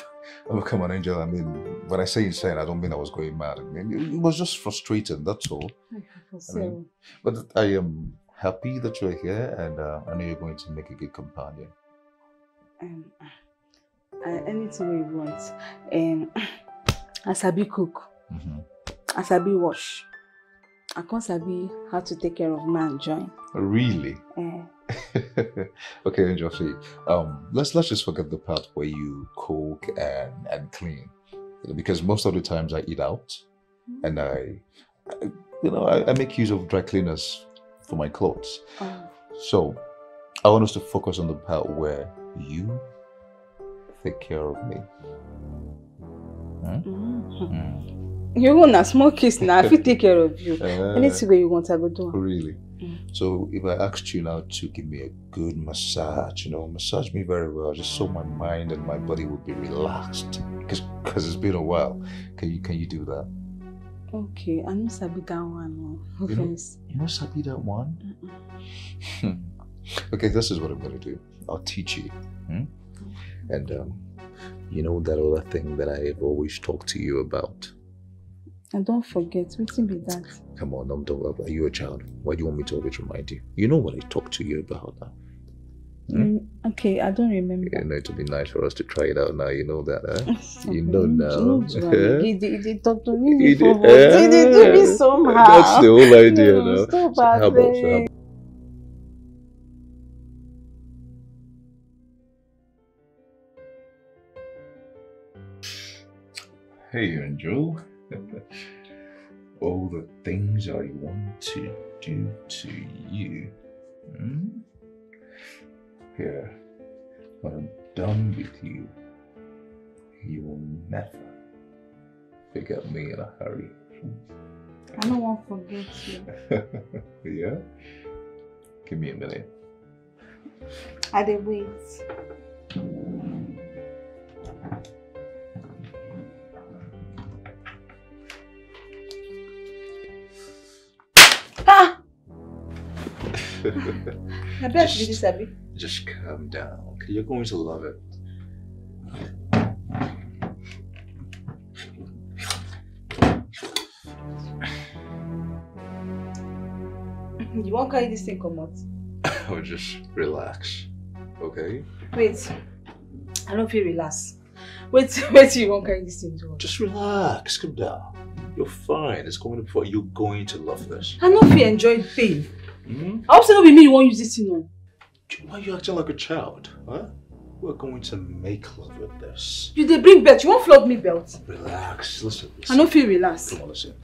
oh, come on, Angel. I mean, when I say insane, I don't mean I was going mad. I mean, it, it was just frustrating. That's all. I mean, but I am happy that you're here, and uh, I know you're going to make a good companion. um, uh, anything wey you want. Um, I sabi cook. Mhm. I sabi wash. I can't sabi how to take care of man join. Really? Uh, okay. See, um, let's let's just forget the part where you cook and and clean, because most of the times I eat out, and I, I you know, I, I make use of dry cleaners for my clothes. um, So, I want us to focus on the part where you take care of me. Hmm? mhm. You want a small kiss now, I fit take care of you. Uh, Anything you want, I go do. Really? Mm. So, if I asked you now to give me a good massage, you know, massage me very well, just so my mind and my body would be relaxed, because because it's been a while. Can you can you do that? Okay, I no sabi that one. No You know-. You know, Sabi, that one. Okay, this is what I'm gonna do. I'll teach you. hmm? And um, you know that other thing that I've always talked to you about. And don't forget, wetin be that? Come on, I'm don't, are you a child? Why do you want me to always remind you? You know what I talked to you about now. Hmm? Mm, okay, I don't remember. You know, it would be nice for us to try it out now. You know that, huh? You know now. He did, he did talk to me He before, did- but he did do me somehow. That's the whole idea No, So how about Hey, Angel. All the things I want to do to you. Hmm? Here, when I'm done with you, you will never forget me in a hurry. I don't want to forget you. yeah? Give me a minute. I dey wait. I bet you Abi. Just calm down, okay? You're going to love it. You wan carry this thing comot? Oh, just relax, okay? Wait. I don't feel relax. Wait, wait you wan carry this thing do? Just relax, calm down. You're fine. It's going to be You're going to love this. I no fit enjoy pain. Hmm? I hope say no be me you wan use this thing on. Why are you acting like a child, huh? We're going to make love with this. You dey bring belt, you wan flog me belt? Relax. Listen. I listen. no fit relaxed. Come on, listen.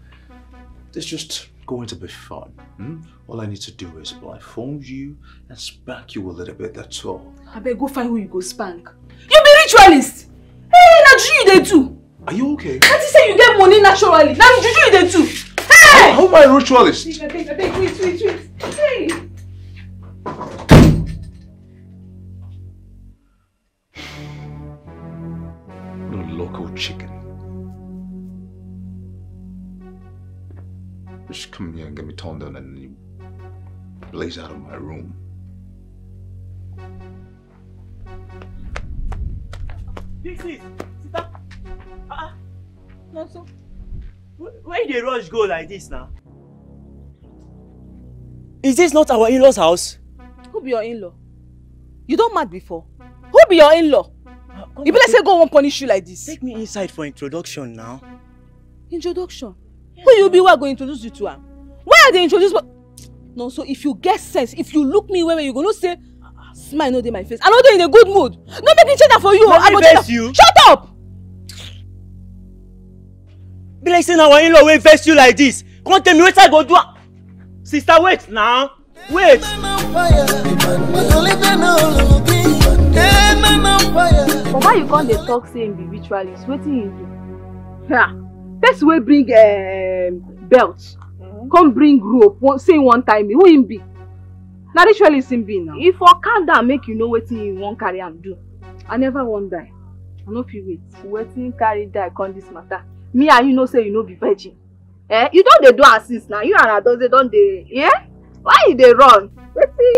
There's just going to be fun. Hmm? All I need to do is blindfold you and spank you a little bit, that's all. abeg go find who you go spank you be ritualist hey na juju you dey do Are you okay? i you say you get money naturally na juju you dey do hey How am I a ritualist? abeg abeg wait wait wait chicken. Just come here and get me toned down and then you blaze out of my room. Dixie, sit down. Ah, no so. Where, where you rush go like this now? Is this not our in-laws house? Who be your in-law? You don't mad before? Who be your in-law? Come You be like say God wan punish you like this. Take me inside for introduction now. Introduction? Who you be wey I go introduce you to am? Why I dey introduce No, so if you get sense, if you look me well well, you go know say smile no dey my face. I no dey in a good mood. No make me change am for you. o. I go change am. you. Shut up! Be like say na our in-law wey vex you like this. Come tell me wetin I go do am. Sister wait now. Wait. But why you come dey talk say him be ritualist? Wetin him do? Yeah. Person wey bring um, belt, come bring rope, one, say him wan tie me. Who him be? Na ritualist him be now. If for calm down make you know wetin you wan carry am do. I never wan die. I no fit wait. Wetin carry die come this matter? Me and you know say you no be virgin. Eh? You don dey do am since na. You and Adoze don dey. Yeah? Why you dey run?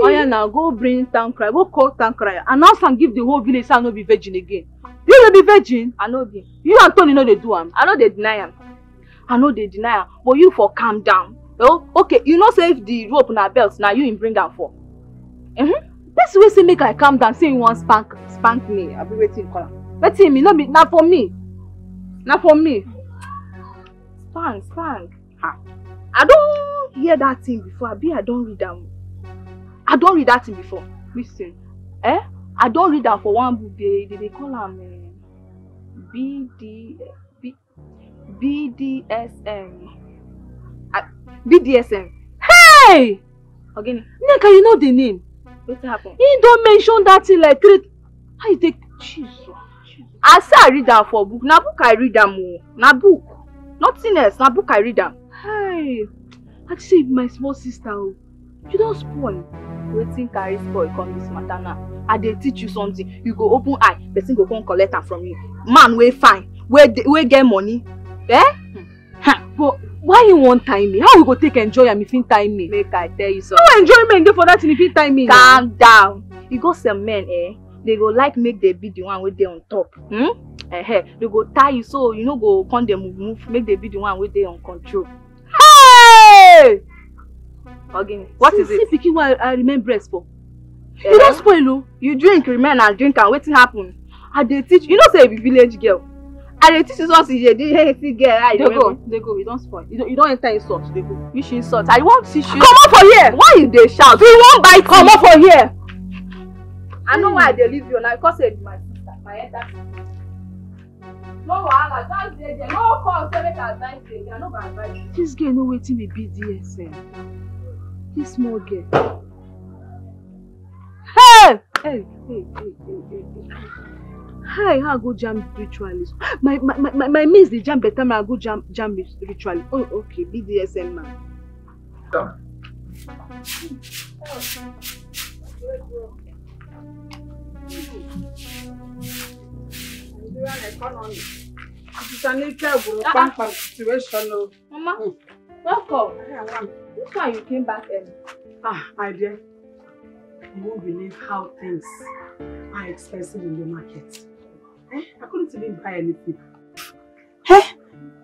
Oya now go bring town cry, go call town cry, announce am give the whole village say I no be virgin again. You no be virgin? I no be. You and Tony no dey do am. I no dey deny am. I no dey deny am, but you for calm down. Oh, okay, you know say if the rope na belt na you him bring am for. Mm-hmm. Person wey say make I calm down say he wan spank spank me, abi wetin call am? Wetin me no be na for me. Na for me. Spank, spank. Ah. I don hear that thing before. Abi I don read am. I don read that thing before. Thing? Eh? I don read am for one book dey dey dey call am um, BD B BDSM. BDSM. Hey! Ogini, Nneka, you know the name. wetin happen? He don mention that thing like three. How you take? Jesus. I say I read am for book. Na book I read am o. Na book. Nothing else. Na book I read am. Hey, I say my small sister o. You don spoil. Wetin carry spoil come this matter now? I dey teach you something. You go open eye, person go come collect am from you. Man wey fine, wey wey get money. Eh? Ha, but why you wan tie me? How we go take enjoy am if you tie me? Make I tell you something. No enjoyment dey for that thing if you tie me. calm down you go some men eh they go like make they be the one wey dey on top hmm? eh they go tie you so you no go come dey move move make they be the one wey dey on control Hey! Ogini what see, is it See pikin wey I, I remain breast for. Eh? You don spoil o. you drink remain and drink am wetin happen i dey teach you know say you be village girl i dey teach you something you dey hey see girl you Dey go, go dey go, you don spoil. You don you don enter insult, dey go. which insult i wan teach you Comot for here! why you dey shout you wan bite me Comot for here! i know why i dey leave you na because say you be my sister my elder sister no wahala just dey there no call say make i advise you i no go advise you. Dis girl know wetin be BDSM. Dis small girl. Hey! Hey, hey, hey, hey, hey. Hi, how go jam ritualist? My my my my, mates dey jam better. I go jam jam rit- ritualist. Oh, okay, BDSM man. It's an equal situation. mama welcome which one you came back early. Ah, my dear, you won't believe how things are expensive in the market. Eh? I couldn't even buy anything. Eh?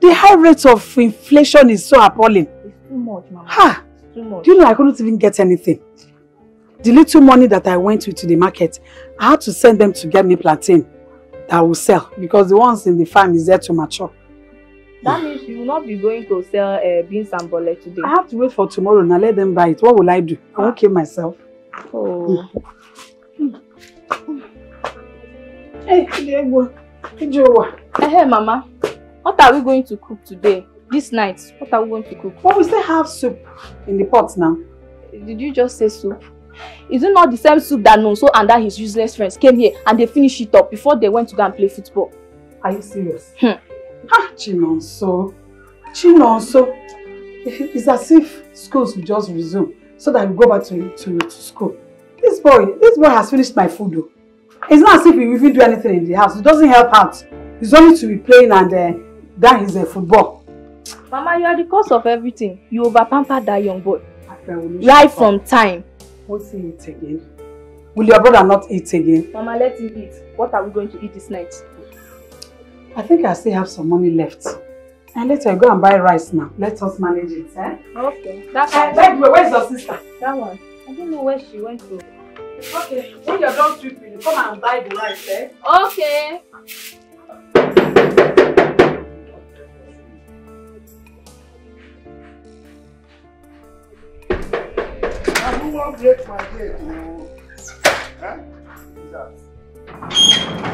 The high rate of inflation is so appalling. it's too much mama Ha! it's too much. Do you know I couldn't even get anything? The little money that I went with to the market, I had to send them to get me plantain that I will sell because the ones in the farm is there to mature. That means you will not be going to sell uh, beans and bole today. I have to wait for tomorrow now let them buy it. What will I do? I won't kill myself. oh Hey, Diego. Ijowa. hey mama what are we going to cook today. This night, what are we going to cook? But we still have soup in the pot now. Did you just say soup? Is it not the same soup that Nonso and that his useless friends came here and they finished it up before they went to go and play football? Are you serious? Hmm. Ah, Chinonso. Chinonso. It's as if schools will just resume so that we go back to, to, to school. This boy, this boy has finished my food though. It's not as if he even do anything in the house. It doesn't help out. He's only to be playing and uh, that is uh, football. Mama, you are the cause of everything. You over pamper that young boy. Right Right from time. What's he eat again? Will your brother not eat again? Mama, let him eat. What are we going to eat this night? I think I still have some money left. And later go and buy rice now. Let us manage it, eh? Okay. That Uh, one. by the way, where's your sister? That one. I don't know where she went to. Okay, when you're done tripping, come and buy the rice, eh? Okay. I don't want to break my head. oh. Huh? Who's that?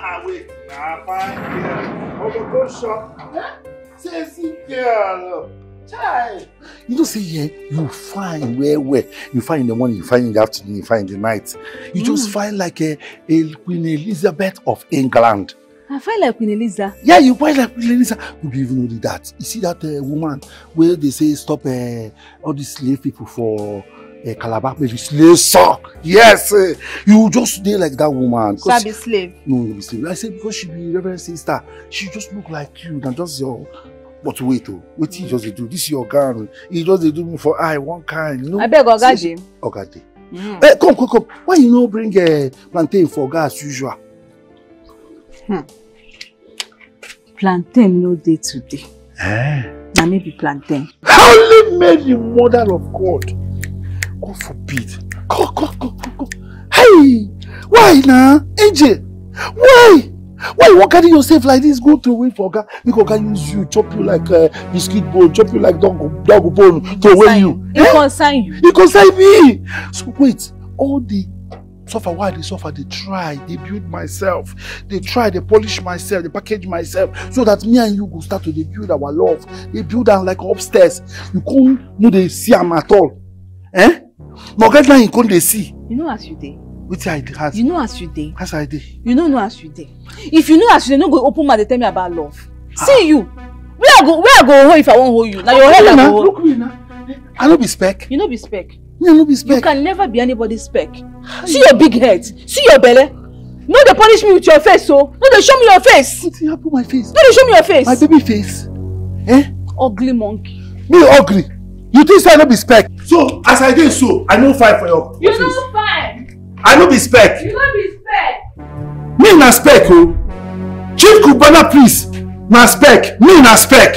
Ah, wait. Nah, fine girl. Oh, go shop. Huh? Sexy girl. Child. You don't say yeah, you find where where you find in the morning, you find in the afternoon, you find in the night. You just find like a, a Queen Elizabeth of England. I find like Queen Eliza. Yeah, you find like Queen Elizabeth. You be even know that. You see that uh, woman where they say stop uh, all these slave people for uh, Calabar, maybe slave suck. Yes, uh, you just dey like that woman. Sabi slave. no, no be slave. I say because she be reverend sister, she just look like you. Na just your. But wait, oh, wait, he just dey do. This your gown. He just dey do me for eye one kind. You know. Abeg Oga Jim. Oga dey. Eh, come, come, come. Why you no bring uh, plantain for Oga as usual? Plantain no dey today. Eh. Na me be plantain. Only Mary, mother of God. God forbid. Come, come, come, come, come. Hey, why now, Angel? Why? Why you wan carry yourself like this? Go throw away for Oga. Make Oga use you, chop you like uh, biscuit bone, chop you like dog, dog bone, throw away you. E concern you. E concern me. So wait, all the suffer why they suffer, they try, they build myself, they try, they polish myself, they package myself, so that me and you go start to dey build our love. They build am like upstairs. You can't no dey see am at all. Eh? Na oga now you come dey see. You know as you dey. Wetin I dey ask? You know as you dey. As I dey. You no know as you dey. If you know as you dey, no go open mouth dey tell me about love. See you. Where I go where I go hold if I wan hold you? Na your head I go hold. Look me now. I no be spec. You no be spec. Me I no be You spec. can never be anybody's spec. See your big head. See your belle. No dey punish me with your face o. No dey show me your face. Wetin happen my face? No dey show me your face. My baby face. Eh? Ugly monkey. Me ugly. You think say I no be spec? So as I dey so, I no fine for your You no fine. I no be spec. You no be spec. Me na spec o. Chief Cubana priest na spec. Me na spec.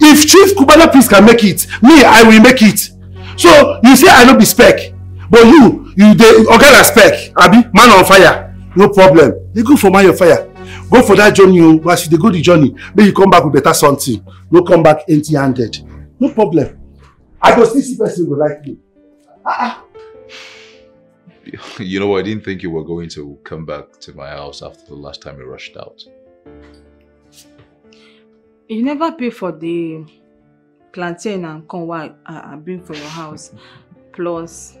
If Chief Cubana priest can make it, me I will make it. So you say I no be spec, but you you dey oga na spec, abi man on fire. No problem. Dey go for man on fire. Go for that journey o. As you dey go the journey, make you come back with better something. No come back empty handed. No problem. I go still see person go like you. You know, I didn't think you were going to come back to my house after the last time you rushed out. You never pay for the plantain and corn wey I, I bring for your house. Plus,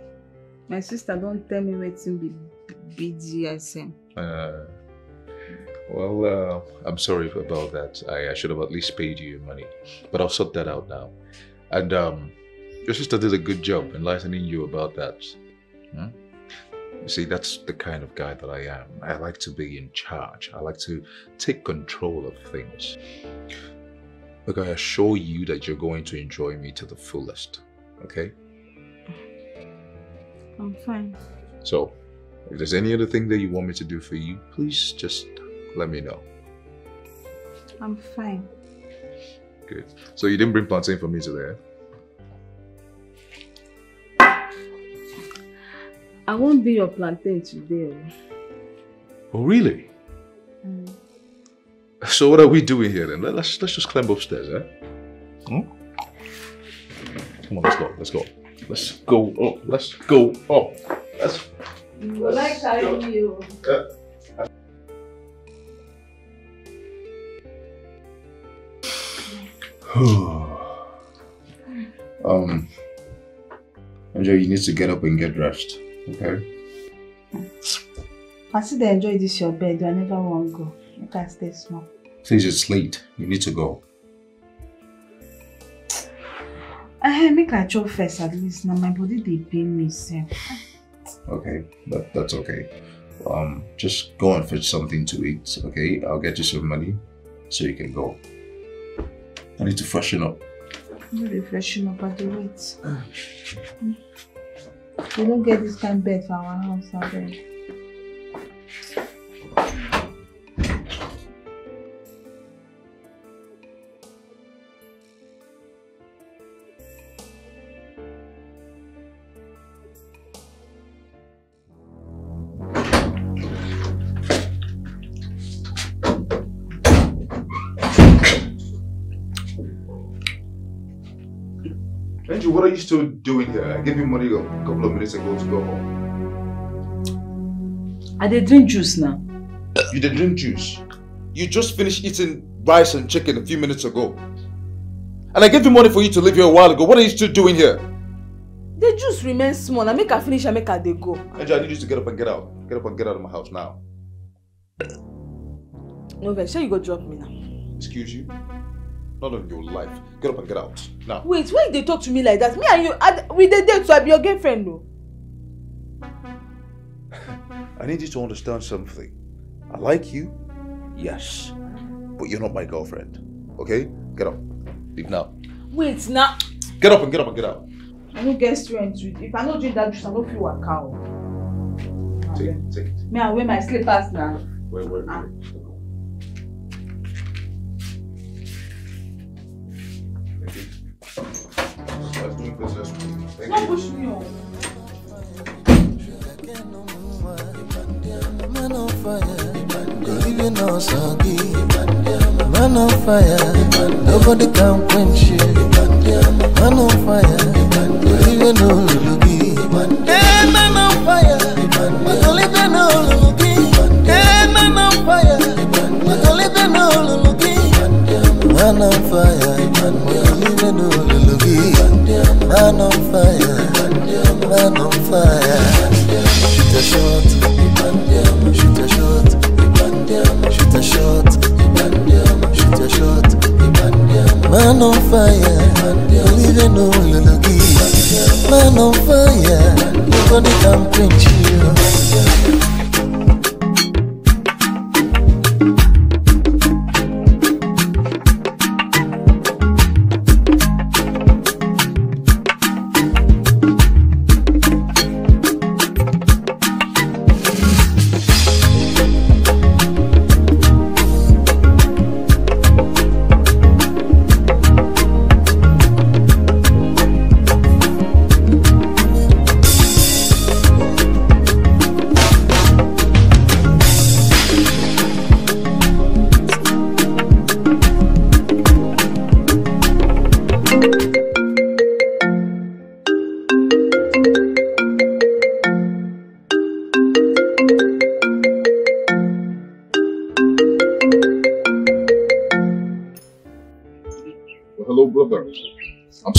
my sister don't tell me where wetin be BDSM. Uh, well, uh, I'm sorry about that. I, I should have at least paid you your money, but I'll sort that out now. And um, your sister did a good job enlightening you about that. Hmm? You see, that's the kind of guy that I am. I like to be in charge. I like to take control of things. Look, I assure you that you're going to enjoy me to the fullest. Okay? I'm fine. So, if there's any other thing that you want me to do for you, please just let me know. I'm fine. Good. So you didn't bring plantain for me today? I won't be your plantain today. Oh, really? Mm. So what are we doing here then? Let- Let's let's just climb upstairs, eh? Hmm? Come on, let's go. Let's go. Let's go up. Let's go up. Let's. You like carry me o. um, Angel, you need to get up and get dressed, okay? I see they enjoy this your bed, I never want to go. You can stay small. Please, it's late. You need to go. Eh, make I chop first at least. Now my body they pain me, sef. Okay, that, that's okay. Um, just go and fetch something to eat, okay? I'll get you some money so you can go. I need to freshen up. No dey freshen up, I dey wait. We don't get this kind of bed for our house. Angel, you still doing here? I gave you money a couple of minutes ago to go home. I dey drink juice now. You did drink juice. You just finished eating rice and chicken a few minutes ago. And I gave you money for you to leave here a while ago. What are you still doing here? The juice remain small. I make I finish and make I dey go. Angel, I need you to get up and get out. Get up and get out of my house now. No vex, shey you go drop me now. Excuse you? Not of your life. Get up and get out. Now. Wait, why dey talk to me like that? Me and you, I, we dey date so I be your girlfriend o. I need you to understand something. I like you, yes. But you're not my girlfriend. Okay? Get up. Leave now. Wait na. Get up and get up and get out. I no get strength to If I no drink that juice, I no fit waka o. Take it, take it. Me I wear my slippers na. Wait, wait, wait. Thank Let's do business. Thank No you. push me o. Man on fire, even us again. Man on fire, nobody can quench you. Man on fire, even no lulugi. Hey, man on fire, but only the no lulugi. Hey, man on fire, but only the no lulugi. Man on fire, but the no lulugi. Man on fire, man on fire. Shoot a shot, shoot a shot, shoot a shot, shoot a shot. Man on fire, believe in no lucky. Man on fire, nobody can quench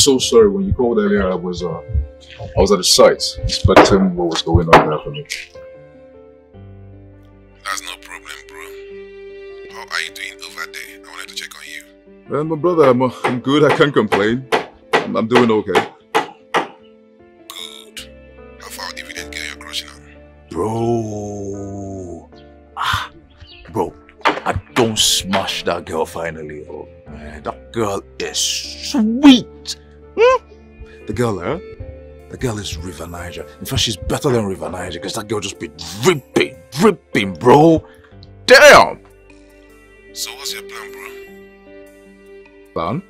so sorry. When you called earlier, I was uh, I was at the site expecting what was going on there for me. That's no problem, bro. How are you doing over there? I wanted to check on you. Well, my brother, I'm, uh, I'm good. I can't complain. I'm, I'm doing okay. Good. How far did you didn't get your crushing on? Bro. Ah, bro, I don't smash that girl finally. Oh, man, that girl is sweet. Hmm? The girl, eh? The girl is River Niger. In fact, she's better than River Niger because that girl just be dripping, dripping, bro. Damn. So what's your plan, bro? Plan?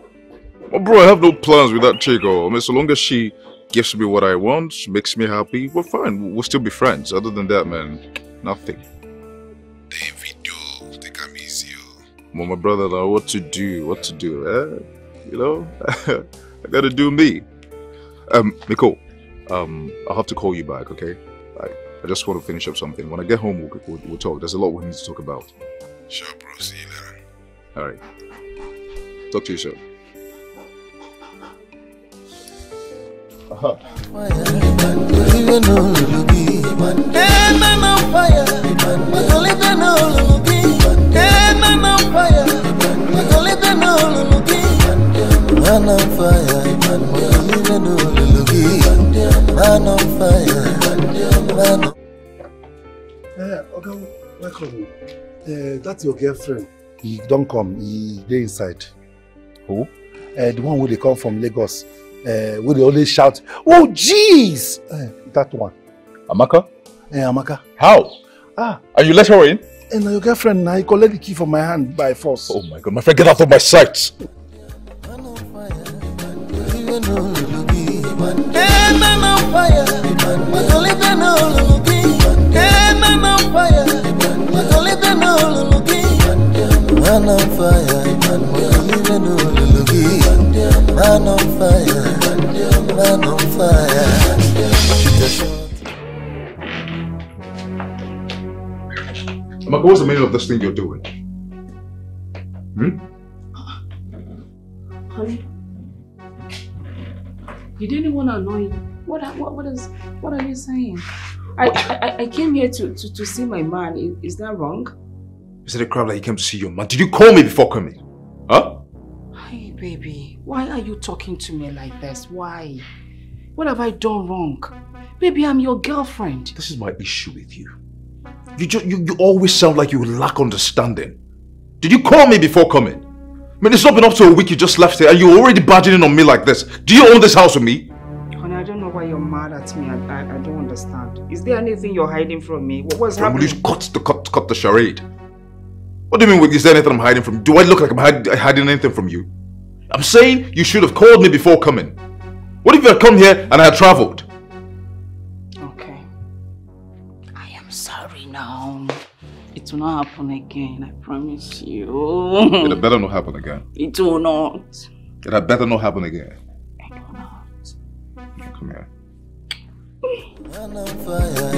Well, bro, I have no plans with that chick. Oh, I mean, so long as she gives me what I want, she makes me happy, we're fine. We'll still be friends. Other than that, man, nothing. The video, they come easy. Well, my brother, now, what to do? What to do? Eh? You know, That'll do me. Um, Nicole, um, I'll have to call you back, okay? I, I just want to finish up something. When I get home, we'll, we'll, we'll talk. There's a lot we need to talk about. Sure, bro. See you later. All right. Talk to you soon. Uh-huh. Uh -huh. Man on fire. Man on fire. Man on fire. Man on Eh, Oga, welcome. Uh, that's your girlfriend. He don't come. He dey inside. Who? Uh, the one where they come from Lagos. Uh, where they always shout, "Oh, jeez!" Uh, that one. Amaka? Eh, Amaka. How? Ah, And you let her in? and your girlfriend he collect the key from my hand by force. Oh my god, my friend, get out of my sight! On fire. Fire. Man on fire. Man on fire. Man on fire. What's the meaning of this thing you're doing? Hmm? Honey, you didn't want to annoy you. What, are- what, what is, what are you saying? I, I, I came here to, to, to see my man. Is, is that wrong? You said a crap like you came to see your man. Did you call me before coming? Huh? Hey, baby, why are you talking to me like this? Why? What have I done wrong? Baby, I'm your girlfriend. This is my issue with you. You, just, you you always sound like you lack understanding. Did you call me before coming? I mean, it's not been up to a week you just left here and you're already barging in on me like this. Do you own this house with me? You're mad at me. I, I, I don't understand. Is there anything you're hiding from me? What, what's Will happening? you cut the, cut, cut the charade? What do you mean, with- is there anything I'm hiding from? Do I look like I'm hid, hiding anything from you? I'm saying you should have called me before coming. What if you had come here and I had traveled? Okay. I am sorry now. It will not happen again, I promise you. It had better not happen again. it will not. It had better not happen again. It will not. Come here. Man on fire.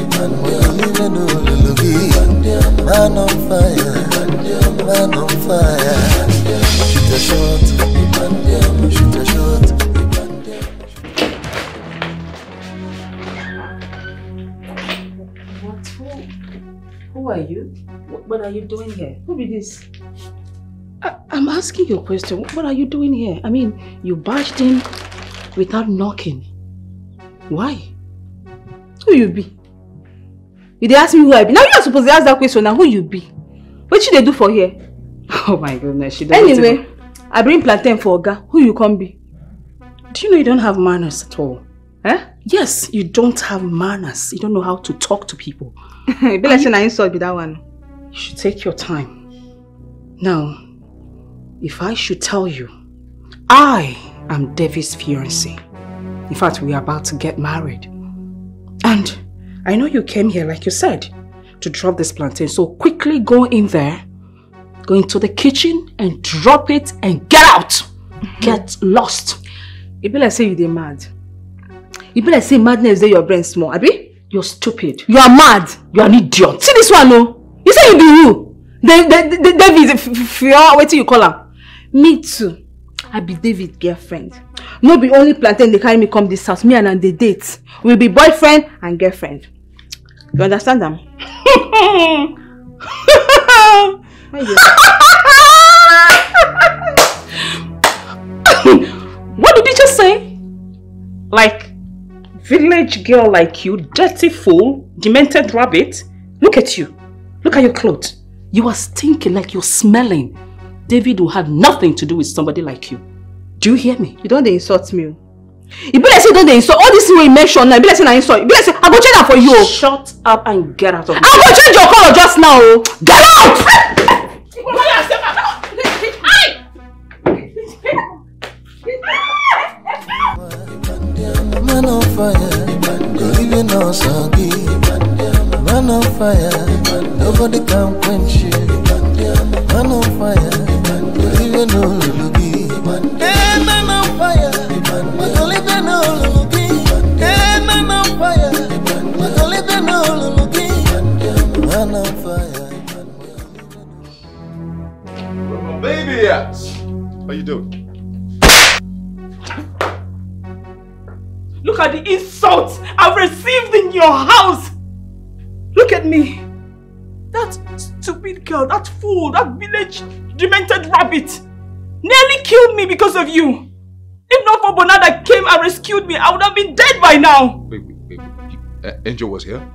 Man on fire, man on fire. Shoot a shot, shoot a shot. What? Who? Who are you? What, are you doing here? Who this? I'm asking you a question. What are you doing here? I mean, you barged in without knocking. Why? Who you be? You dey ask me who I be. Now you are supposed to ask that question. Now who you be? What you dey do for here? Oh my goodness, she doesn't Anyway, even- I bring plantain for Oga. Who you come be? Do you know you don't have manners at all? Eh? Yes, you don't have manners. You don't know how to talk to people. e be like say na insult be that one. You should take your time. Now, if I should tell you, I am David's fiancé. In fact, we are about to get married. And I know you came here, like you said, to drop this plantain. So quickly go in there, go into the kitchen and drop it and get out. Mm-hmm. Get lost. E be like say you dey mad. E be like say madness dey your brain small, abi? You're stupid. You are mad. You're an idiot. See this one o. You say you be who? David f- f- Fior, wetin you call am? Me too. I be David girlfriend. No be only plantain dey carry me come this house. Me and am dey date. We be boyfriend and girlfriend. You understand you What did you just say? Like, village girl like you, dirty fool, demented rabbit. Look at you. Look at your clothes. You are stinking like you're smelling. David will have nothing to do with somebody like you. Do you hear me? You don dey insult me o. E be like say you don dey insult all this thing wey you mention now. E be say na insult. E be like say I go change that for you. Shut up and get out of I go change your colour just now. Get out! Man on fire, even us again. Man on fire, nobody can quench you. Man on fire, Baby. How you doing? Look at the insults I've received in your house. Look at me. That stupid girl, that fool, that village demented rabbit nearly killed me because of you. If not for Bona that came and rescued me, I would have been dead by now. Wait, wait, wait. wait. You, uh, Angel was here?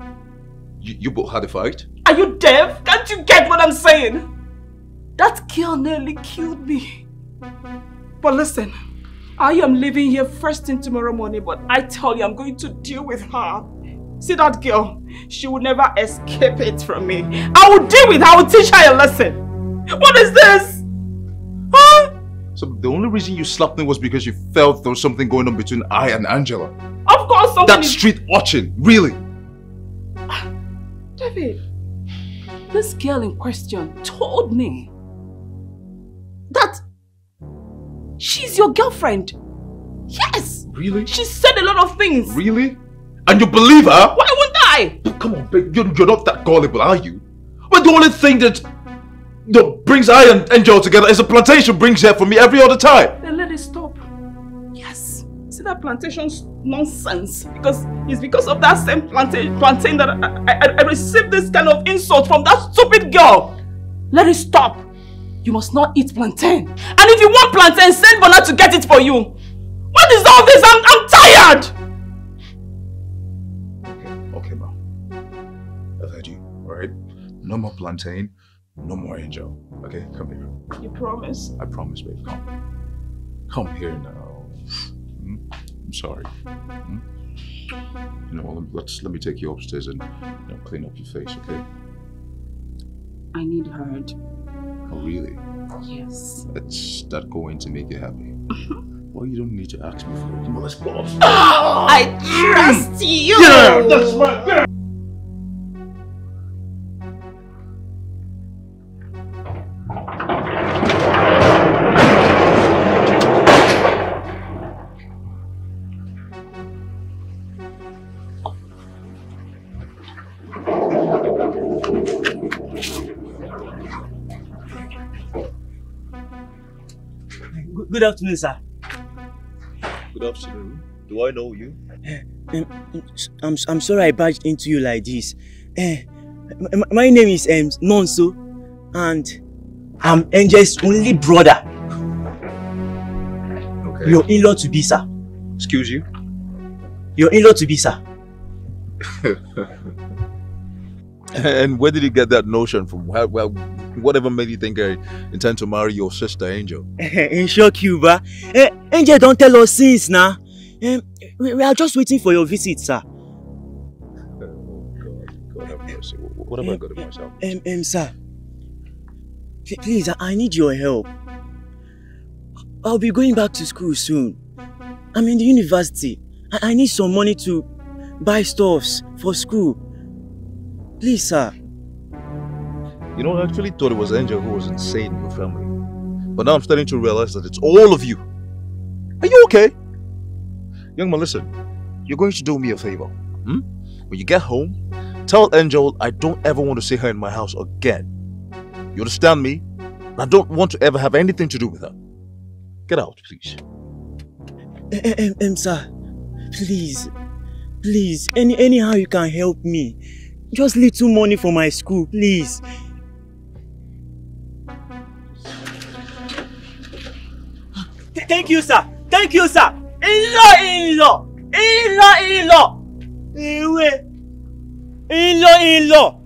You, you both had a fight? Are you deaf? Can't you get what I'm saying? That girl nearly killed me. But listen, I am leaving here first thing tomorrow morning, but I tell you, I'm going to deal with her. See that girl? She will never escape it from me. I will deal with her. I will teach her a lesson. What is this? Huh? So the only reason you slapped me was because you felt there was something going on between I and Angela. Of course, something That is- street watching, really? Ah, David, this girl in question told me that she's your girlfriend. Yes! Really? She said a lot of things. Really? And you believe her? Why wouldn't I? Come on, babe. You're, you're not that gullible, are you? But the only thing that that brings I and Angel together is a plantation brings her for me every other time. Then let it stop. Yes. See that plantation's nonsense. Because it's because of that same plantain, plantain that I, I, I received this kind of insult from that stupid girl. Let it stop. You must not eat plantain. And if you want plantain, send Bona to get it for you. What is all this? I'm, I'm tired. Okay, okay, ma. I've heard you, alright? No more plantain, no more Angel. Okay, come here. You promise? I promise, babe. Come. Come here now. Hmm? I'm sorry. Hmm? You know, let- let's let me take you upstairs and you know, clean up your face, okay? I need heard. Oh, really? Yes. It's that going to make you happy? well, you don't need to ask me for it. Come on, let's go upstairs. I trust you. Yeah, that's right. Yeah. Good, afternoon, sir. Good afternoon. Do I know you? Um, I'm, I'm sorry I barged into you like this. Eh, my, my name is um, Nonso, and I'm Angel's only brother. Okay. Your in-law to be, sir. Excuse you? Your in-law to be, sir. and where did you get that notion from? Well, well, whatever made you think I intend to marry your sister Angel? in shock Cuba, ba. Eh, Angel don't tell us since now. Um, we, we are just waiting for your visit, sir. God have mercy. What have I got in myself? Um, um, sir. Please, I, I need your help. I'll be going back to school soon. I'm in the university. I, I need some money to buy stuffs for school. Please, sir. You know, I actually thought it was Angel who was insane in your family. But now I'm starting to realize that it's all of you. Are you okay? Young man, listen. You're going to do me a favor. Hmm? When you get home, tell Angel I don't ever want to see her in my house again. You understand me? I don't want to ever have anything to do with her. Get out, please. Um, um, sir. Please. Please. Any anyhow you can help me. Just little money for my school, please. Th- Thank you, sir. Thank you, sir. In-law, in-law. In-law, in-law. Ewe. In-law, in-law.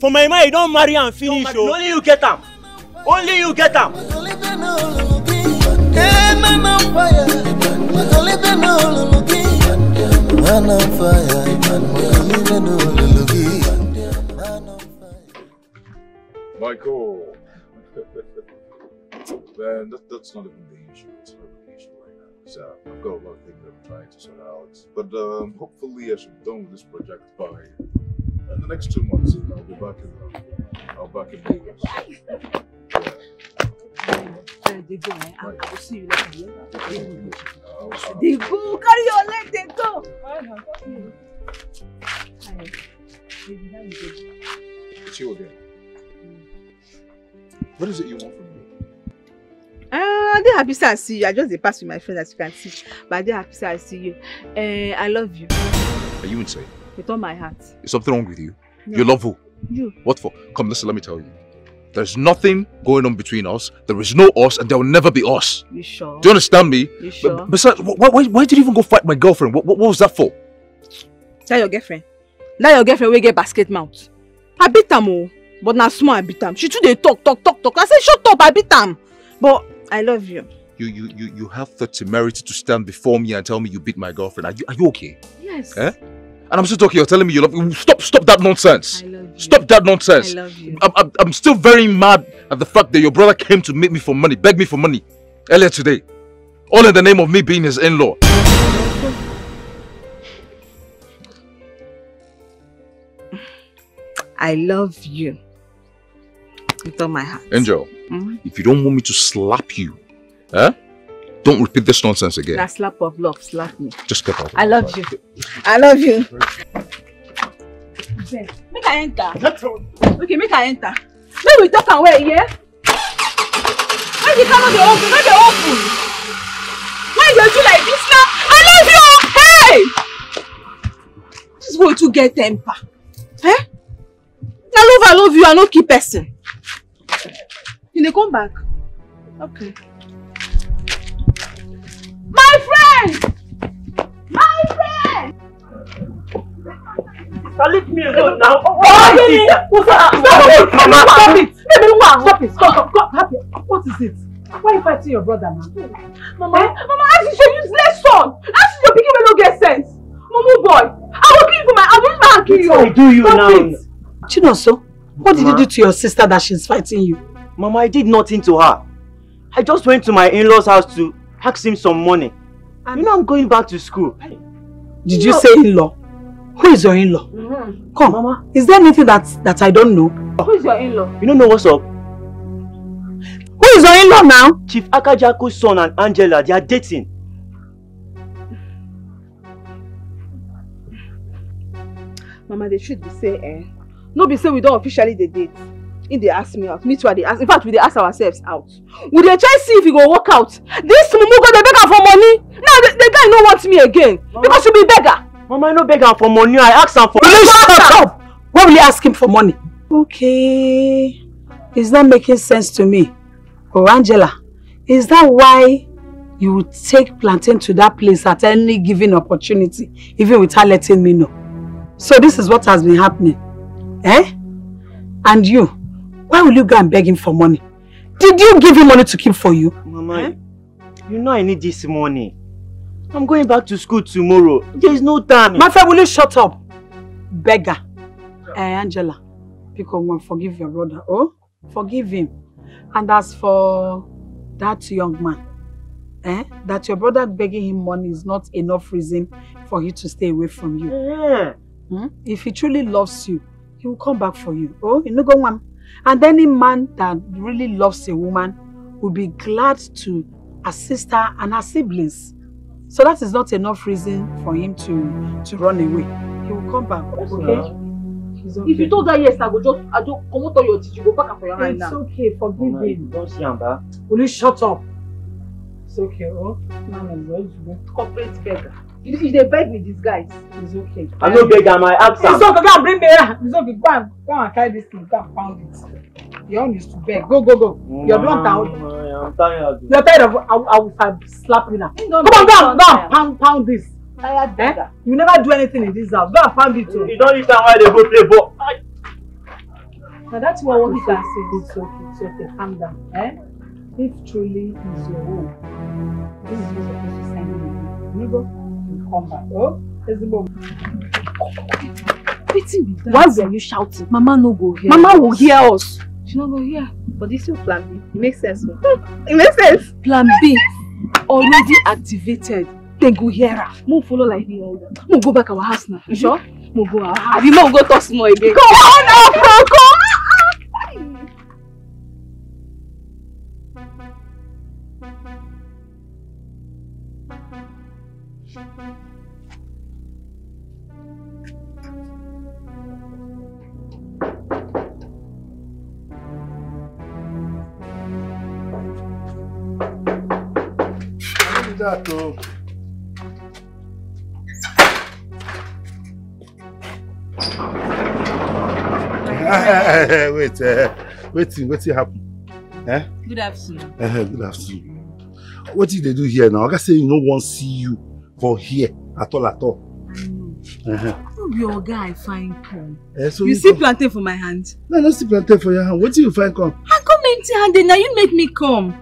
For my mind, you don't marry and finish. oh. Only you get am. Only you get am. Man on fire, Michael. Man, that, that's not even the So I've got a lot of things that I'm trying to sort out. But um, hopefully I should be done with this project by uh, the next two months. And I'll be back in uh, I'll back in Vegas. They? I I will see you later. So- They go, carry your leg, go. It's you again. What is it you want from me? Uh, I dey happy say I see you. I just dey pass with my friend as you can see. But I dey happy say I see you. Uh, I love you. Are you insane? With all my heart. Is something wrong with you? No. You love who? You. What for? Come, listen, let me tell you. There's nothing going on between us. There is no us, and there will never be us. You sure? Do you understand me? You sure? B- besides, why, why, why did you even go fight my girlfriend? What, what, what was that for? That your girlfriend? That your girlfriend will get basket mouth? I beat am oh. But now small I beat am. She too dey talk, talk, talk, talk. I say shut up, I beat am. But I love you. You, you, you, you have the temerity to stand before me and tell me you beat my girlfriend. Are you, are you okay? Yes. Eh? And I'm still talking. You're telling me you love me. Stop, stop that nonsense. I love you. Stop that nonsense. I love you. I'm, I'm, I'm still very mad at the fact that your brother came to meet me for money, beg me for money earlier today. All in the name of me being his in-law. I love you. With all my heart. Angel, Mhm. if you don't want me to slap you, eh? Don't repeat this nonsense again. That slap of love, slap me. Just get out. I love you. I love you. Make I enter. Okay, make I enter. Make we talk and wait, yeah? Why the car no dey open? No dey open. Why you do like this now? I love you! Hey! This boy too get temper. Eh? Na love I love you, I no keep person. You dey come back? Okay. My friend! My friend! Now leave me alone now. Oh, What baby, this? what's up? Stop it, Mama. Stop it! Baby, wow. Stop it! Stop, stop, stop. Happy. What is it? Why are you fighting your brother now? Mama, eh? Mama, as is your useless son. As is your pikin wey no get sense. Mumu boy, I will kill you for my, I will use my hand kill you. I do you Stop now. it. Chinoso, what did you do to your sister that she's fighting you? Mama, I did nothing to her. I just went to my in-laws house to ask him some money. You know I'm going back to school. Did you say in-law? Who is your in-law? Mm-hmm. Come, Mama. Is there anything that that I don't know? Who is your in-law? You don't know what's up? Who is your in-law now? Chief Akajako's son and Angela, they are dating. Mama, the truth be say, eh? No be say we don't officially dey date. If they ask me out, me too, I dey ask. In fact, we they ask ourselves out. We they try see if e go work out. This mumu go dey beg am for money. Now the, the guy no want me again because you be beggar. Mama, I no beg am for money. I ask am for. Will you shut up? Why will you ask him for money? Okay. it's not making sense to me? Oh, Angela, is that why you would take plantain to that place at any given opportunity, even without letting me know? So this is what has been happening. Eh? And you, why will you go and beg him for money? Did you give him money to keep for you? Mama, you know I need this money. I'm going back to school tomorrow. There is no time. My friend, will you shut up? Beggar. Eh, Angela, because one forgive your brother. Oh, forgive him. And as for that young man, eh, that your brother begging him money is not enough reason for you to stay away from you. Yeah. Hmm? If he truly loves you, he will come back for you. Oh, you know, go one. And any man that really loves a woman will be glad to assist her and her siblings. So that is not enough reason for him to to run away. He will come back. Okay? It's okay. If you told her yes, I go just, I just come out of your teeth. You go back am for your hand now. It's now. okay, forgive Mama, him. don't see am ba. Will you shut up? It's okay, oh. Man, I'm going to go. Corporate beggar. You, you dey beg me disguise. It's okay. I no beg am. I ask am. It's okay, go and bring me here. It's okay, go and, go and carry this thing, go and pound it. Your own is to beg. Go, go, go. You're the one that Mama, I'm tired. You're tired of I, will- I will slap you now. Come on, go and, go and pound, pound this. Tired Eh? You never do anything in this house. Go and pound it too. You don't understand why they go play ball. Now that's what I want you to say. It's okay, it's okay. Calm down. Eh? If truly is your own, this is what you're supposed to send me. You go, come back. Oh, the. Wetin be that? Why were you shouting? Mama no go hear. Mama will hear us. She no go hear. But this your plan B. It makes sense. It makes sense. Plan B already activated. They go hear her. Mo follow like me older. Mo go back our house now. You sure? Mo go our house. Abi mo go talk small again. Go on now, bro. Exato. wait, eh, uh, waiting, wetin happen? Eh? Good afternoon. Uh, good afternoon. What did they do here now? Like I say, no one see you for here at all at all. Uh-huh. No be your guy find come. Eh, so you see plantain for my hand? No, no see plantain for your hand. What you find come? I come empty handed. Now you make me come.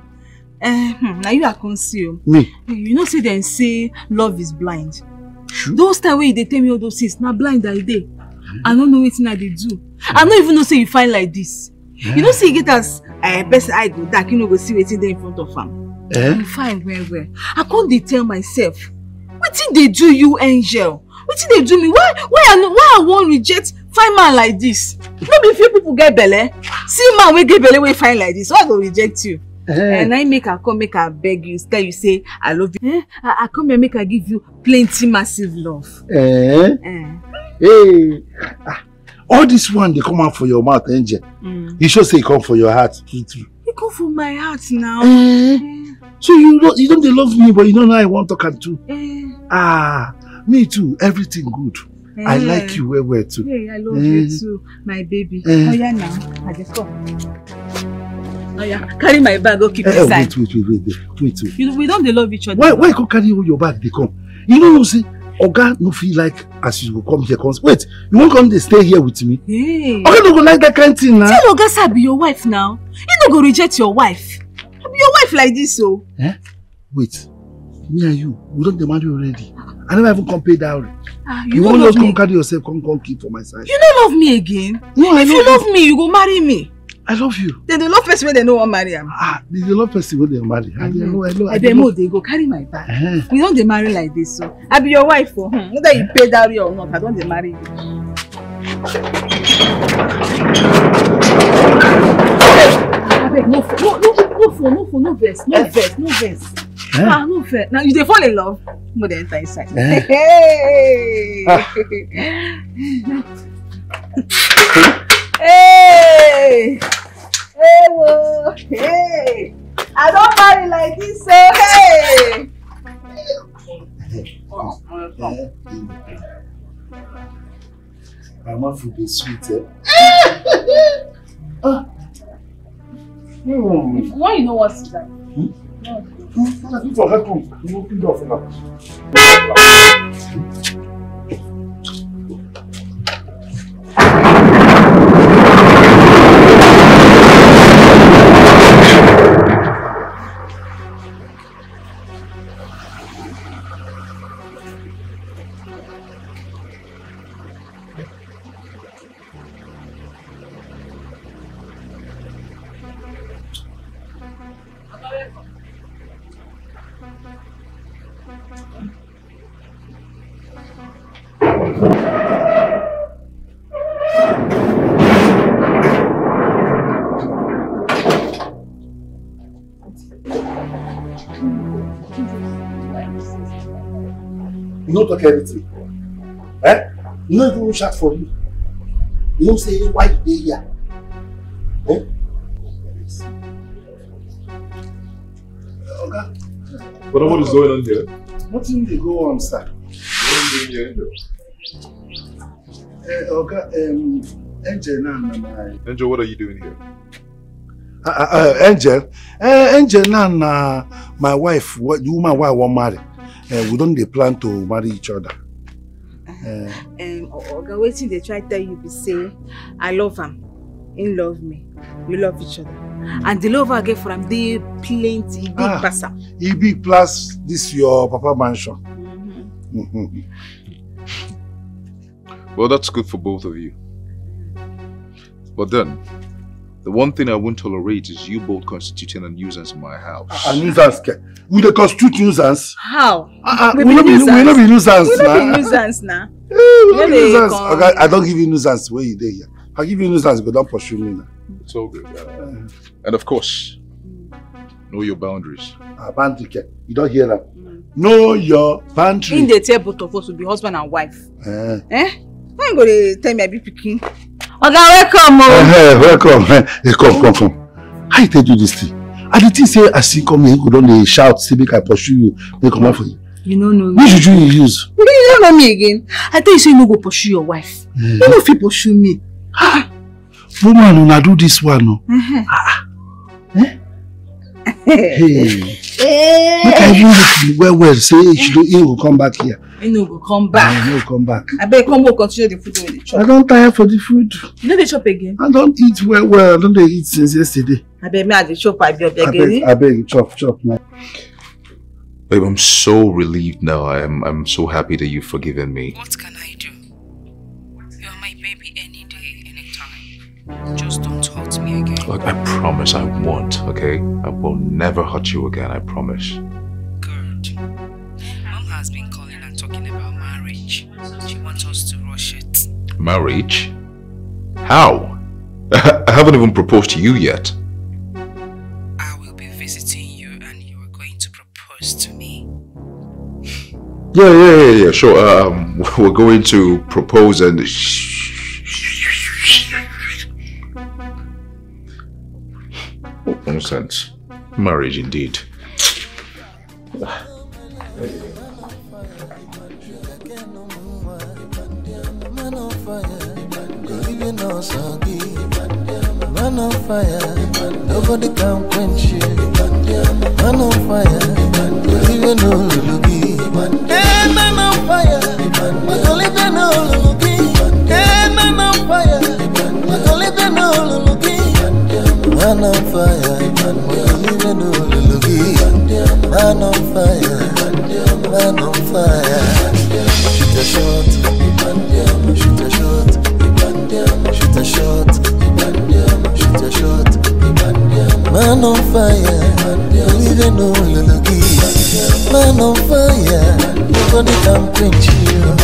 Uh, hmm, now you are conceal. Me? You know say dem say love is blind. True. Those time wey you dey tell me all those things, na blind I dey. I no know wetin I dey do. I no even know say you fine like this. You know say you get as uh, person eye go dark, you no go see wetin dey in front of am. Eh? You fine well well. I come dey tell myself, wetin dey do you angel? Wetin dey do me? Why why I why I wan reject fine man like this? No be few people get belle. See man wey get belle wey fine like this, why I go reject you? Eh. And I make I come make I beg you, tell you say I love you. Eh? I, come here make I give you plenty massive love. Eh? Eh. Hey. Ah, all this one dey come out for your mouth, Angel. Mm. You sure say e come for your heart true true. You come from my heart now. Eh? So you you don't dey love me but you know how I wan talk am too. Eh. Ah, me too. Everything good. I Eh. like you well well too. Hey, I love Eh. you too, my baby. Eh. Oh yeah now, I just come. Oh yeah, carry my bag, go keep Eh, eh, inside. wait wait wait wait wait wait. You, we don't dey love each other. Why why you come carry your bag dey come? You no know say Oga no feel like as you go come here come wait you wan come dey stay here with me? Hey. Oga no go like that kind thing na. Tell Oga I be your wife now. You no go reject your wife. Be your wife like this o. Eh? Wait, me and you, we don dey marry already. I never even come pay dowry. Ah, You, you no love just me. come carry yourself come come keep for my side. You no love me again. No, I If you love me, you go marry me. I love you. Then dey love person wey dem no wan marry am. Ah, the the love person wey dey marry. I dey know, I know. I dey dey go carry my bag. Eh. We don dey marry like this so. I be your wife o. Hmm. Whether you pay dowry or not, I don dey marry you. Abeg no fall, no no no fall, no fall, no vex, no vex, no vex. Eh? Ah, no vex. Now you dey fall in love. Mo dey enter inside. Eh? Hey! Ah. hey! Hey! Hey! I don marry like this so hey! Mama food dey sweet eh. ah. Hmm. Why you no wan sit down? You for help me. You open door for now. Talk everything. Eh? You no even shout for you. You no say why you dey here. Eh? Oga, But what is going on here? nothing dey go on, sir. What doing here, Angel? Eh, Oga, um, Angel na na my. Angel, what are you doing here? Uh, uh, Angel, uh, Angel na na my wife, what the woman wey I wan marry. Uh, we don dey plan to marry each other. Uh, um, oga wetin dey try tell you be say i love him, him love me we love each other and the love i get for am dey plenty big Ah. pass am. e big plus this your papa mansion. Mhm. Well, that's good for both of you. But then, the one thing I won't tolerate is you both constituting a nuisance in my house. A nuisance ke. We dey constitute nuisance. how. Ah, We we be no we no be nuisance we no na. be nuisance na. Eh, we no No be nuisance. come. Oga, I don give you nuisance wey you dey here. If I give you nuisance, you go don pursue me na. It's all good. uh, and of course, know your boundaries. Ah, boundary ke. You don hear am. Know your him In the tell both of us to be husband and wife. Eh. Eh? why you go dey tell me i be pikin. Oga welcome o. Eh, welcome. Eh, eh, come, come, come. How you take do this thing? I dey think say as you come here, you go don dey shout say make I pursue you, make comot for you. You no know me. Which juju you use? You don't know me again. I tell you say you no go pursue your wife. You no fit pursue me. Woman, una do this one. No. Hey. Make I even look well well say she don't he will come back here. You no go come back. He will come back. abeg come go continue the food wey we dey I don't tire for the food. you no dey chop again. I don't eat well well. I don't dey eat since yesterday. abeg me i dey chop abi I abeg beg, I beg, chop, chop. Man. Babe, I'm so relieved now. I'm I'm so happy that you've forgiven me. What can I do? You're my baby any day, anytime. Just don't hurt me again. Look, I promise I won't, okay? I will never hurt you again, I promise. Good. Mom has been calling and talking about marriage. She wants us to rush it. Marriage? How? I haven't even proposed to you yet. I will be visiting you and you are going to propose to me. Yeah, yeah, yeah, yeah, sure. Um, we're going to propose and. Marriage indeed. Man on fire, nobody can quench you. Man on fire, Lulugi. Man on fire, Lulugi. Man on fire, Man on fire, Man on fire, man on fire. Shoot a shot, shoot a shot, shoot a shot, shoot a shot. Man on fire. Man on fire, nobody can quench you.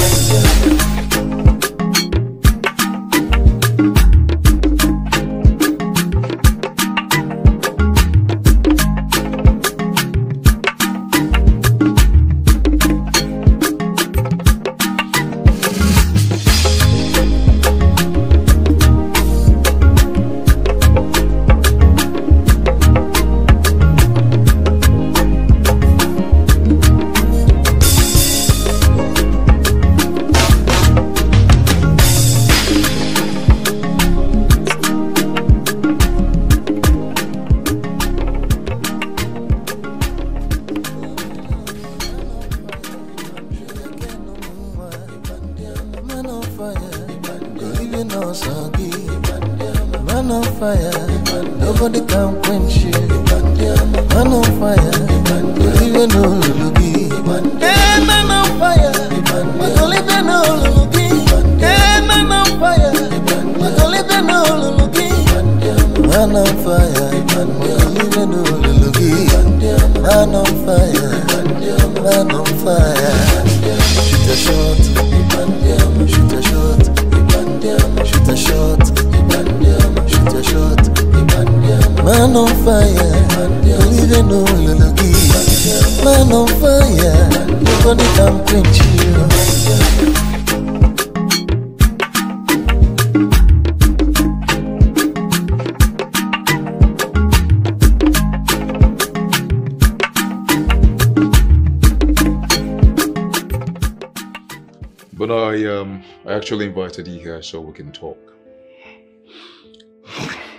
Actually here so we can talk.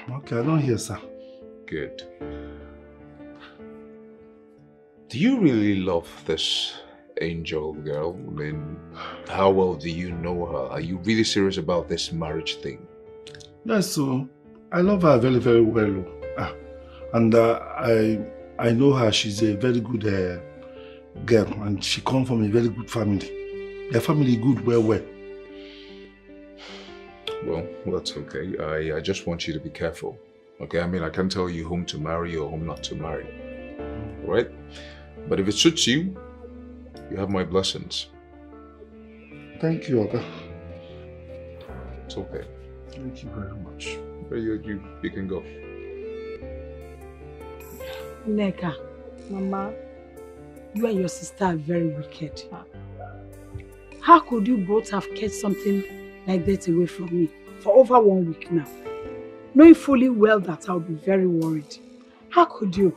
Okay, I don't hear, sir. Good. Do you really love this angel girl? I mean, how well do you know her? Are you really serious about this marriage thing? Yes, so I love her very, very well. Ah, and uh, I I know her. She's a very good uh, girl, and she comes from a very good family. Their family good, well, well. Well, that's okay. I, I just want you to be careful. Okay, I mean, I can't tell you whom to marry or whom not to marry. Right? But if it suits you, you have my blessings. Thank you, Oga. It's okay. Thank you very much. You, you, you can go. Neka, Mama, you and your sister are very wicked. How could you both have kept something like that away from me for over one week now? Knowing fully well that I would be very worried. How could you?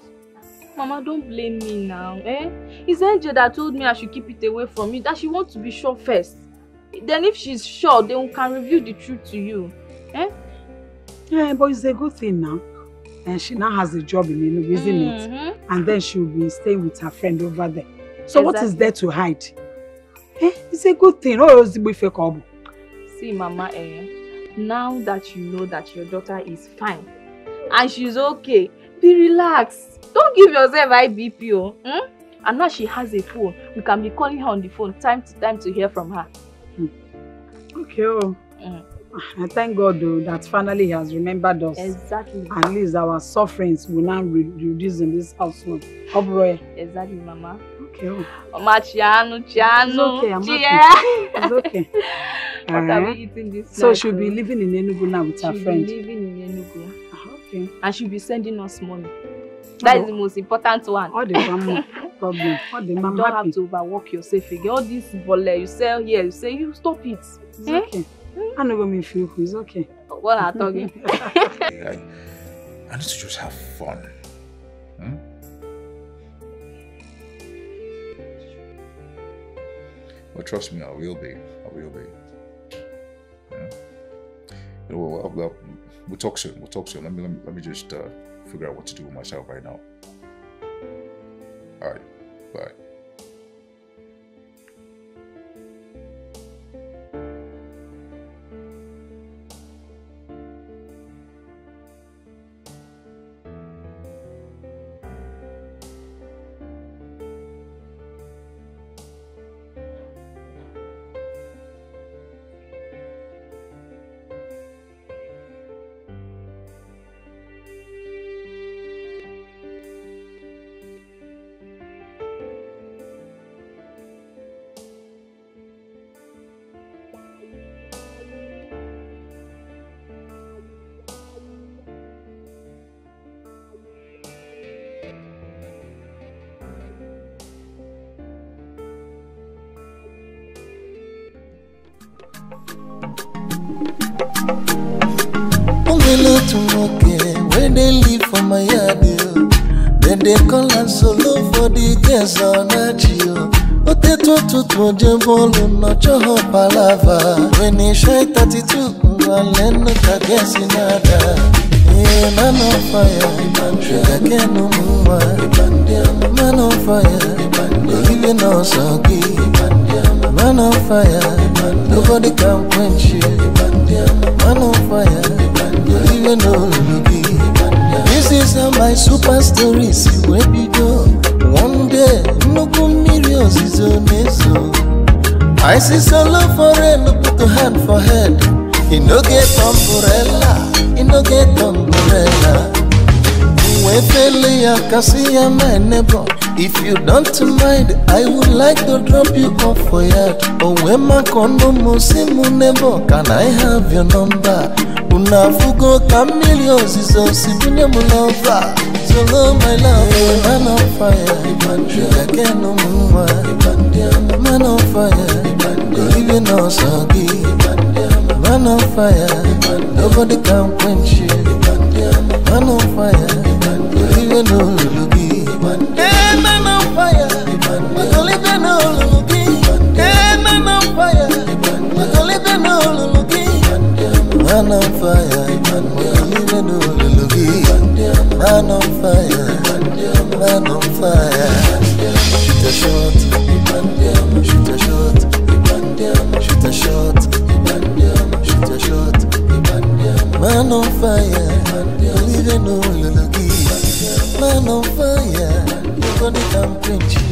Mama, don't blame me now, eh? It's Angel that told me I should keep it away from you, that she wants to be sure first. Then if she's sure, then we can reveal the truth to you. Eh? Yeah, but it's a good thing now. And she now has a job in Enugu, isn't it? Mhm. And then she'll be staying with her friend over there. So what is there to hide? Eh, it's a good thing. Oh, it's the. See, Mama, eh? Now that you know that your daughter is fine and she's okay, be relaxed. Don't give yourself high BP, oh. Hmm? And now she has a phone. We can be calling her on the phone time to time to hear from her. Okay, oh. Mm. I thank God though that finally he has remembered us. Exactly. At least our sufferings will now re reduce in this household. Obroy. Exactly, Mama. Okay. Oh. Mama, Chianu, Chianu. It's okay, I'm Chia. happy. It's okay. What are we Uh-huh. eating this So night, she'll be living in Enugu now with her She'll friend. be living in Enugu. Okay. And she'll be sending us money. That is Oh. the most important one. All the mama problem. All the you don't happy. have to overwork yourself again. All this volle you sell here, you say you stop it. It's Eh? okay. I know me feel it's okay. What are talking? I, I need to just have fun. Hmm? Well, trust me, I will be. I will be. Yeah. Well, well, we'll talk soon. We'll talk soon. Let me let me, let me just uh, figure out what to do with myself right now. All right. Bye. Dey call am solo for the girls ọ na-achị yo. O tetu ụtụtụ oje bọọlụ nọchọọ palava. When he shine 32 ngwa lenu ka gesi na-ada. Ee, man on fire, sugar cane ụmụ nwa. Man on fire, olive n'ọsọ gị. Man on fire, nobody can quench you. Man on fire, even though looky. Is how my super story si wee bido. One day, nnukwu mmiri ozizo na-ezo. I see solo for rain, put a hand for head. He no get umbrella, he no get umbrella. Wee fele ya kasi ya my neighbor. If you don't mind, I would like to drop you off for yard. Oh, when my condo musimu neighbor, can I have your number? Unafugo kamilios is a sibunye mulova. Solo my love, man on fire. Cane no mwa. Man on fire. Even no soggy. Man on fire. Nobody can quench you. Man on fire. Man on fire. Makalibe no lulugi. Man on fire. Man on fire. Shoot a shot. Shoot a shot. Shoot a shot. Shoot a shot. Man on fire. Makalibe no lulugi. Man on fire. Nobody can quench you.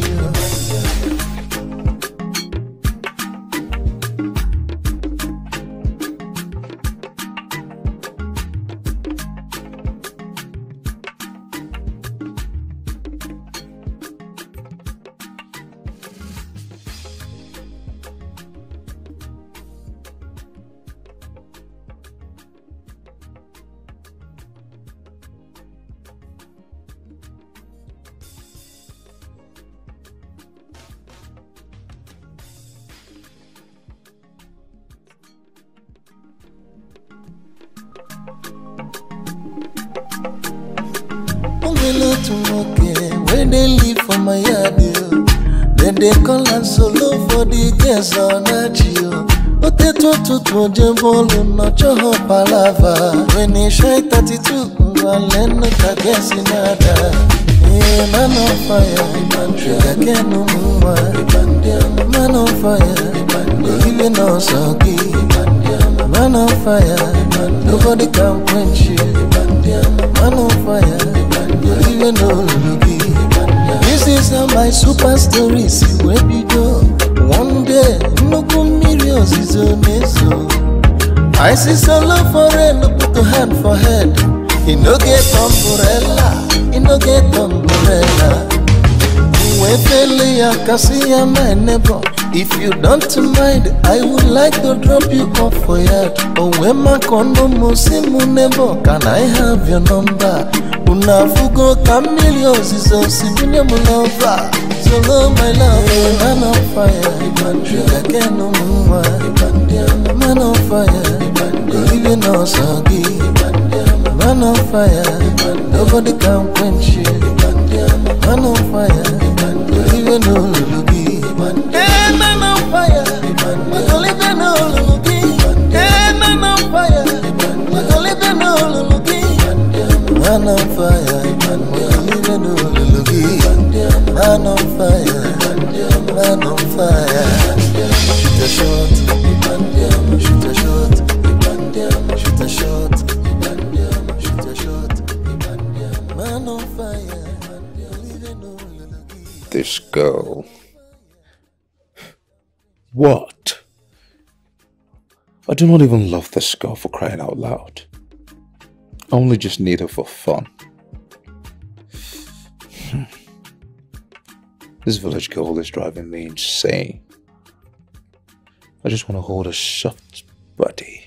Nwoke wey dey live for my yard yo. Dem dey call am solo for the girls ọnachi yo. O tetu ụtụtụ oje bọọlụ nọchọọ palava. When e shine 32 ngwa lenu ka gesi na-ada. Ee, man on fire, sugar cane ụmụ nwa. Man on fire, oriri na ọsọ gị. Man on fire, nobody can quench you. Man on fire, oriri na is how my super story si wee bido. One day, nnukwu mmiri ozizo na-ezo. I see solo for rain, put a hand for head. He no get umbrella, he no get umbrella. When failing, ya see ya my neighbor. If you don't mind, I would like to drop you off for yard. When my condom musimu neighbor, can I have your number? Unafugo chameleons is a sibunye mulova. Solo my love, man on fire. Sugar cane no mwa. Man on fire. Even no soggy. Man on fire. Nobody can quench you. Man on fire. Even no lulugi. Man on fire. Lulugi. Man on fire. Man on fire. Shoot a shot. Shoot a shot. Shoot a shot. Man. This girl. What? I do not even love this girl for crying out loud. Only just need her for fun. Hmm. This village girl is driving me insane. I just want to hold a soft body.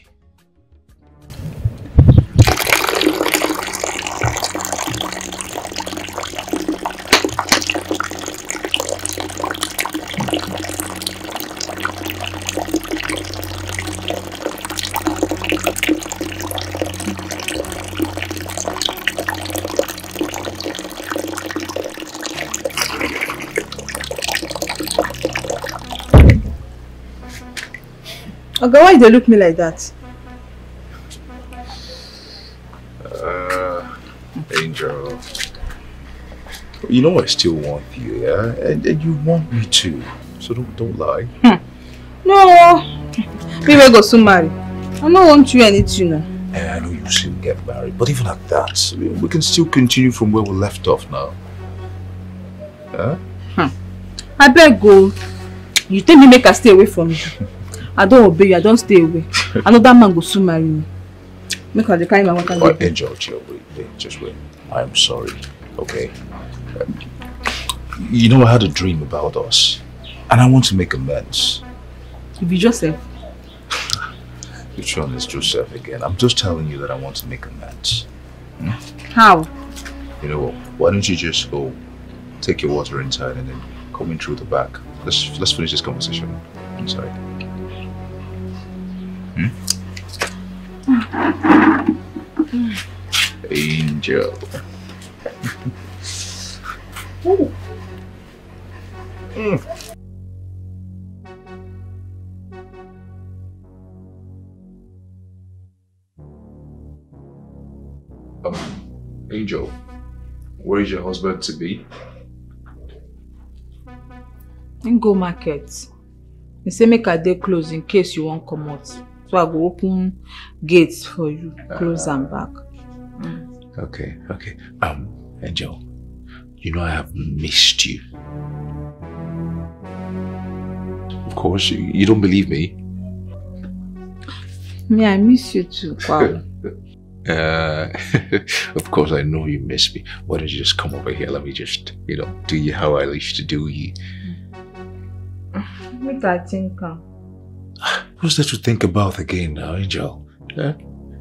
Oga, why you dey look me like that? Uh, Angel. You know I still want you, yeah? And, and you want me too. So don't, don't lie. No. we wey go soon marry. I no want you anything. And I know you soon get married, but even at that, we can still continue from where we left off now. Huh? abeg go you tell me make i stay away from you i don obey you i don stay away another man go soon marry me make i dey carry my water Oh, dey Angel, chill, wait, wait, just wait. I'm sorry, okay? You know, I had a dream about us, and I want to make amends. If you be joseph Which one is Joseph again? I'm just telling you that I want to make amends. Hmm? how You know what? Why don't you just go take your water inside and then come in through the back? Let's let's finish this conversation inside. Hmm? Angel. Um, Angel, where is your husband to be? him go market he say make a day close in case you won't come comot so i go open gates for you close am back Okay, okay. Um, Angel, you know I have missed you. Of course, you, you don't believe me. me i miss you too wow Uh, of course, I know you miss me. Why don't you just come over here? Let me just, you know, do you how I used to do you. make i think am What's there to think about again now, Angel? Huh?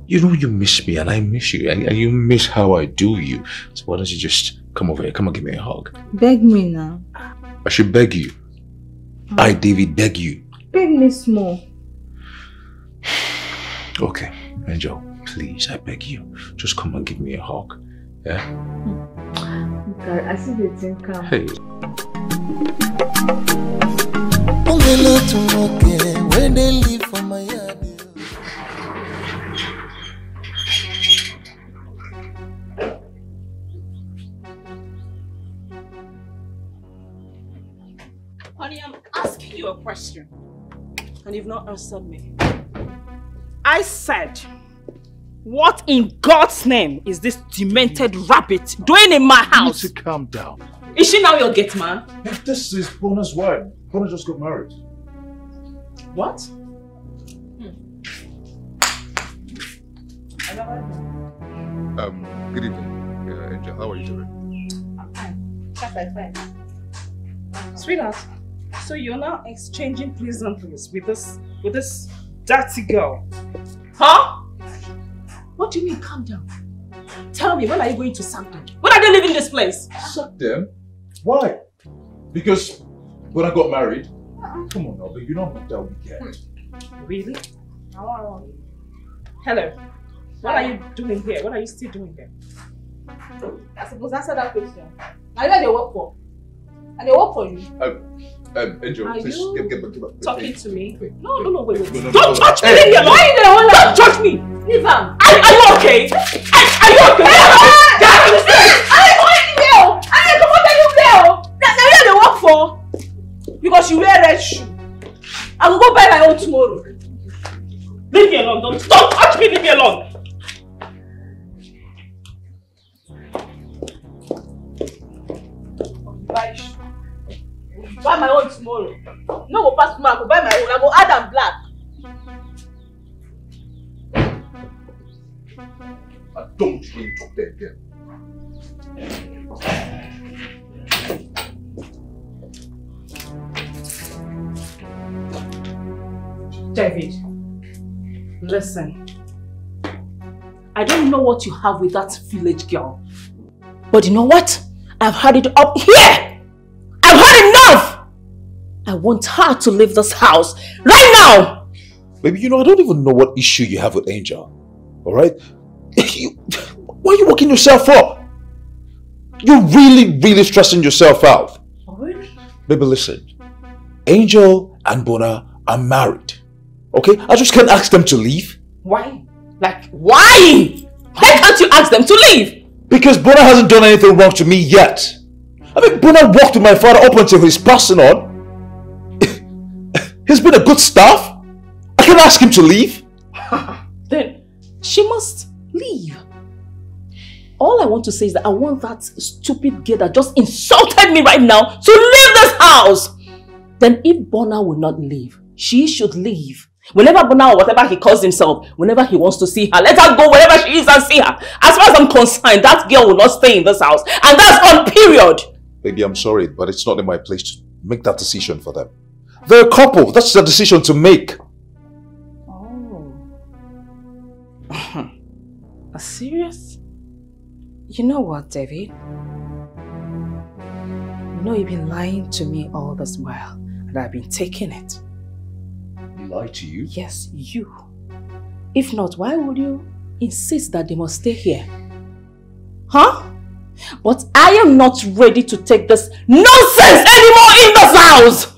You know you miss me and I miss you and, and you miss how I do you. So why don't you just come over here? Come and give me a hug. beg me now I should beg you. I, ah. David, beg you. beg me small Okay, Angel, please, I beg you. Just come and give me a hug. Yeah? Hmm. I see the thing come. Hey. O nwere otu nwoke wey dey live for my yard. Honey, I'm asking you a question. And you've not answered me. I said, what in God's name is this demented rabbit doing in my house? You need to calm down. Is she now your gate man? If this is Bona's wife, Bona just got married. What? Um, good evening, uh, Angel. How are you doing? I'm fine. Perfect, fine. Sweetheart, so you're now exchanging pleasantries with this with this dirty girl. Huh? What do you mean calm down? Tell me, when are you going to sack them? When are they leaving this place? Suck them? Why? Because when I got married, come on now, you know I'm not that wicked. Really? Hello. What are you doing here? What are you still doing here? I suppose answer that question. Now you know they work for. And they work for you. Um, um, Angel, Are please you get, get back, get back. Talking to me? No, no, no, wait, wait. No, no, no, Don't no. touch me! Hey, Leave me alone! Why you there? Hold Don't on. touch me! Leave am. Are, are you okay? Are, are you okay? Get Because you wear red shoe. I will go buy my own tomorrow. Leave me alone! Don't, don't touch me! Leave me alone! Buy. My own tomorrow. No go pass tomorrow. I go buy my own. I go add am black. I don't really talk that again. David, listen. I don't know what you have with that village girl. But you know what? I've had it up here! I've had enough! I want her to leave this house right now! Baby, you know, I don't even know what issue you have with Angel. Alright? You, why are you working yourself up? You're really, really stressing yourself out. Oh, really? Baby, listen. Angel and Bona are married. Okay? I just can't ask them to leave. Why? Like, why? Why can't you ask them to leave? Because Bona hasn't done anything wrong to me yet. I mean, Bona walked with my father up until he's passing on. He's been a good staff. I can't ask him to leave. Then she must leave. All I want to say is that I want that stupid girl that just insulted me right now to leave this house. Then if Bona will not leave, she should leave. Whenever Bona or whatever he calls himself, whenever he wants to see her, let her go wherever she is and see her. As far as I'm concerned, that girl will not stay in this house. And that's on period. Baby, I'm sorry, but it's not in my place to make that decision for them. They're a couple. That's their decision to make. Oh. Are serious? You know what, David? You know you've been lying to me all this while, and I've been taking it. Lie to you? Yes, you. If not, why would you insist that they must stay here? Huh? But I am not ready to take this nonsense anymore in this house!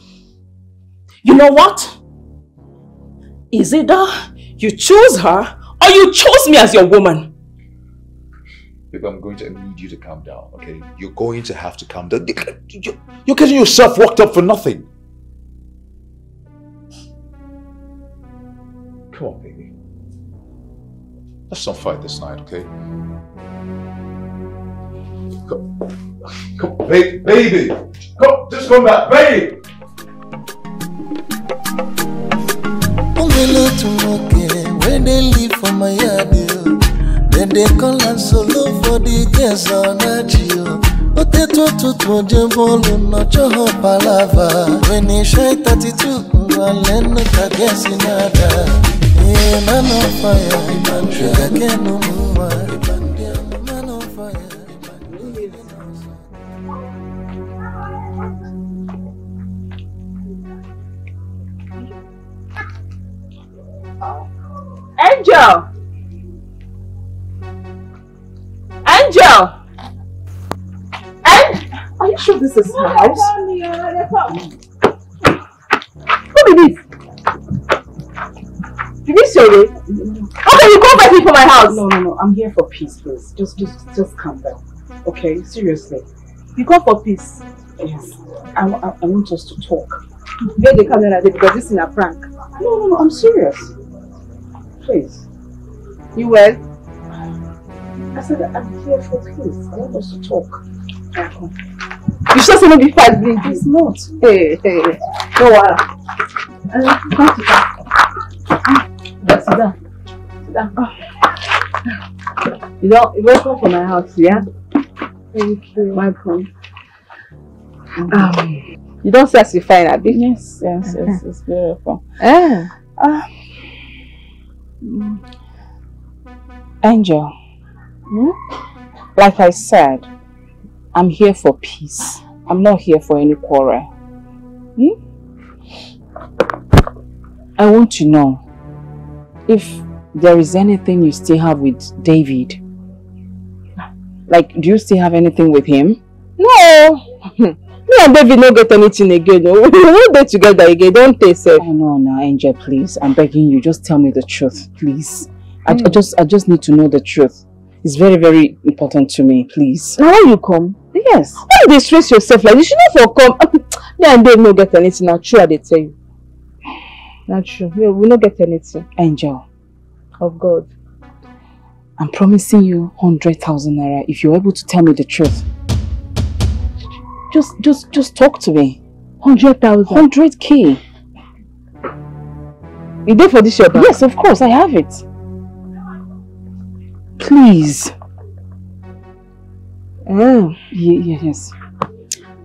You know what? Is either you choose her or you chose me as your woman. Baby, I'm going to need you to calm down, okay? You're going to have to calm down. You're getting yourself worked up for nothing. Let's not fight this night, okay? Come, come, baby, baby. Come, just come back, baby. Dey live for my. Dem dey call am solo for the girls ọ na-achị yo. O tetu ụtụtụ oje bọọlụ nọchọọ palava. When he shine 32 ngwa lenu ka gesi na-ada. Ee, man on fire, sugar cane ụmụ nwa. Man on fire. Angel! Angel! you sure this is her house? Who this? Is this your way? Okay, you come back for my house. No, no, no. I'm here for peace, please. Just, just, just calm down. Okay, seriously. You come for peace. Yes. I, I, I want us to talk. Get the camera there because this is a prank. No, no, no. I'm serious. Please. You well? I said I'm here for peace. I want us to talk. You sure say no be fight bring It's not. Hey, hey. No. Uh, sit down. Uh, sit down. Down. You don't, welcome for my house, yeah? Thank you. Welcome. Um, you don't you fine, Abi? Yes, yes, yes. It's beautiful. Ah. Ah. Mm. Angel, Hmm? like I said, I'm here for peace. I'm not here for any quarrel. Hmm? I want to know if there is anything you still have with David. Like, do you still have anything with him? No. Me and David no get anything again. No. We no dey together again. Don't take sef. Oh no, no, Angel, please. I'm begging you. Just tell me the truth, please. I, I hmm. just, I just need to know the truth. It's very, very important to me, please. Na why you come? Yes. Why you stress yourself like this? You no for come. Me and Dave no get anything. Na true I tell you. Na true. We, will not get anything. Angel, Of God. I'm promising you 100,000 naira if you're able to tell me the truth. Just, just, just talk to me. 100,000. 100k. You dey for this your bank? Yes, of course, I have it. Please. Mm. Yeah, yeah, yes.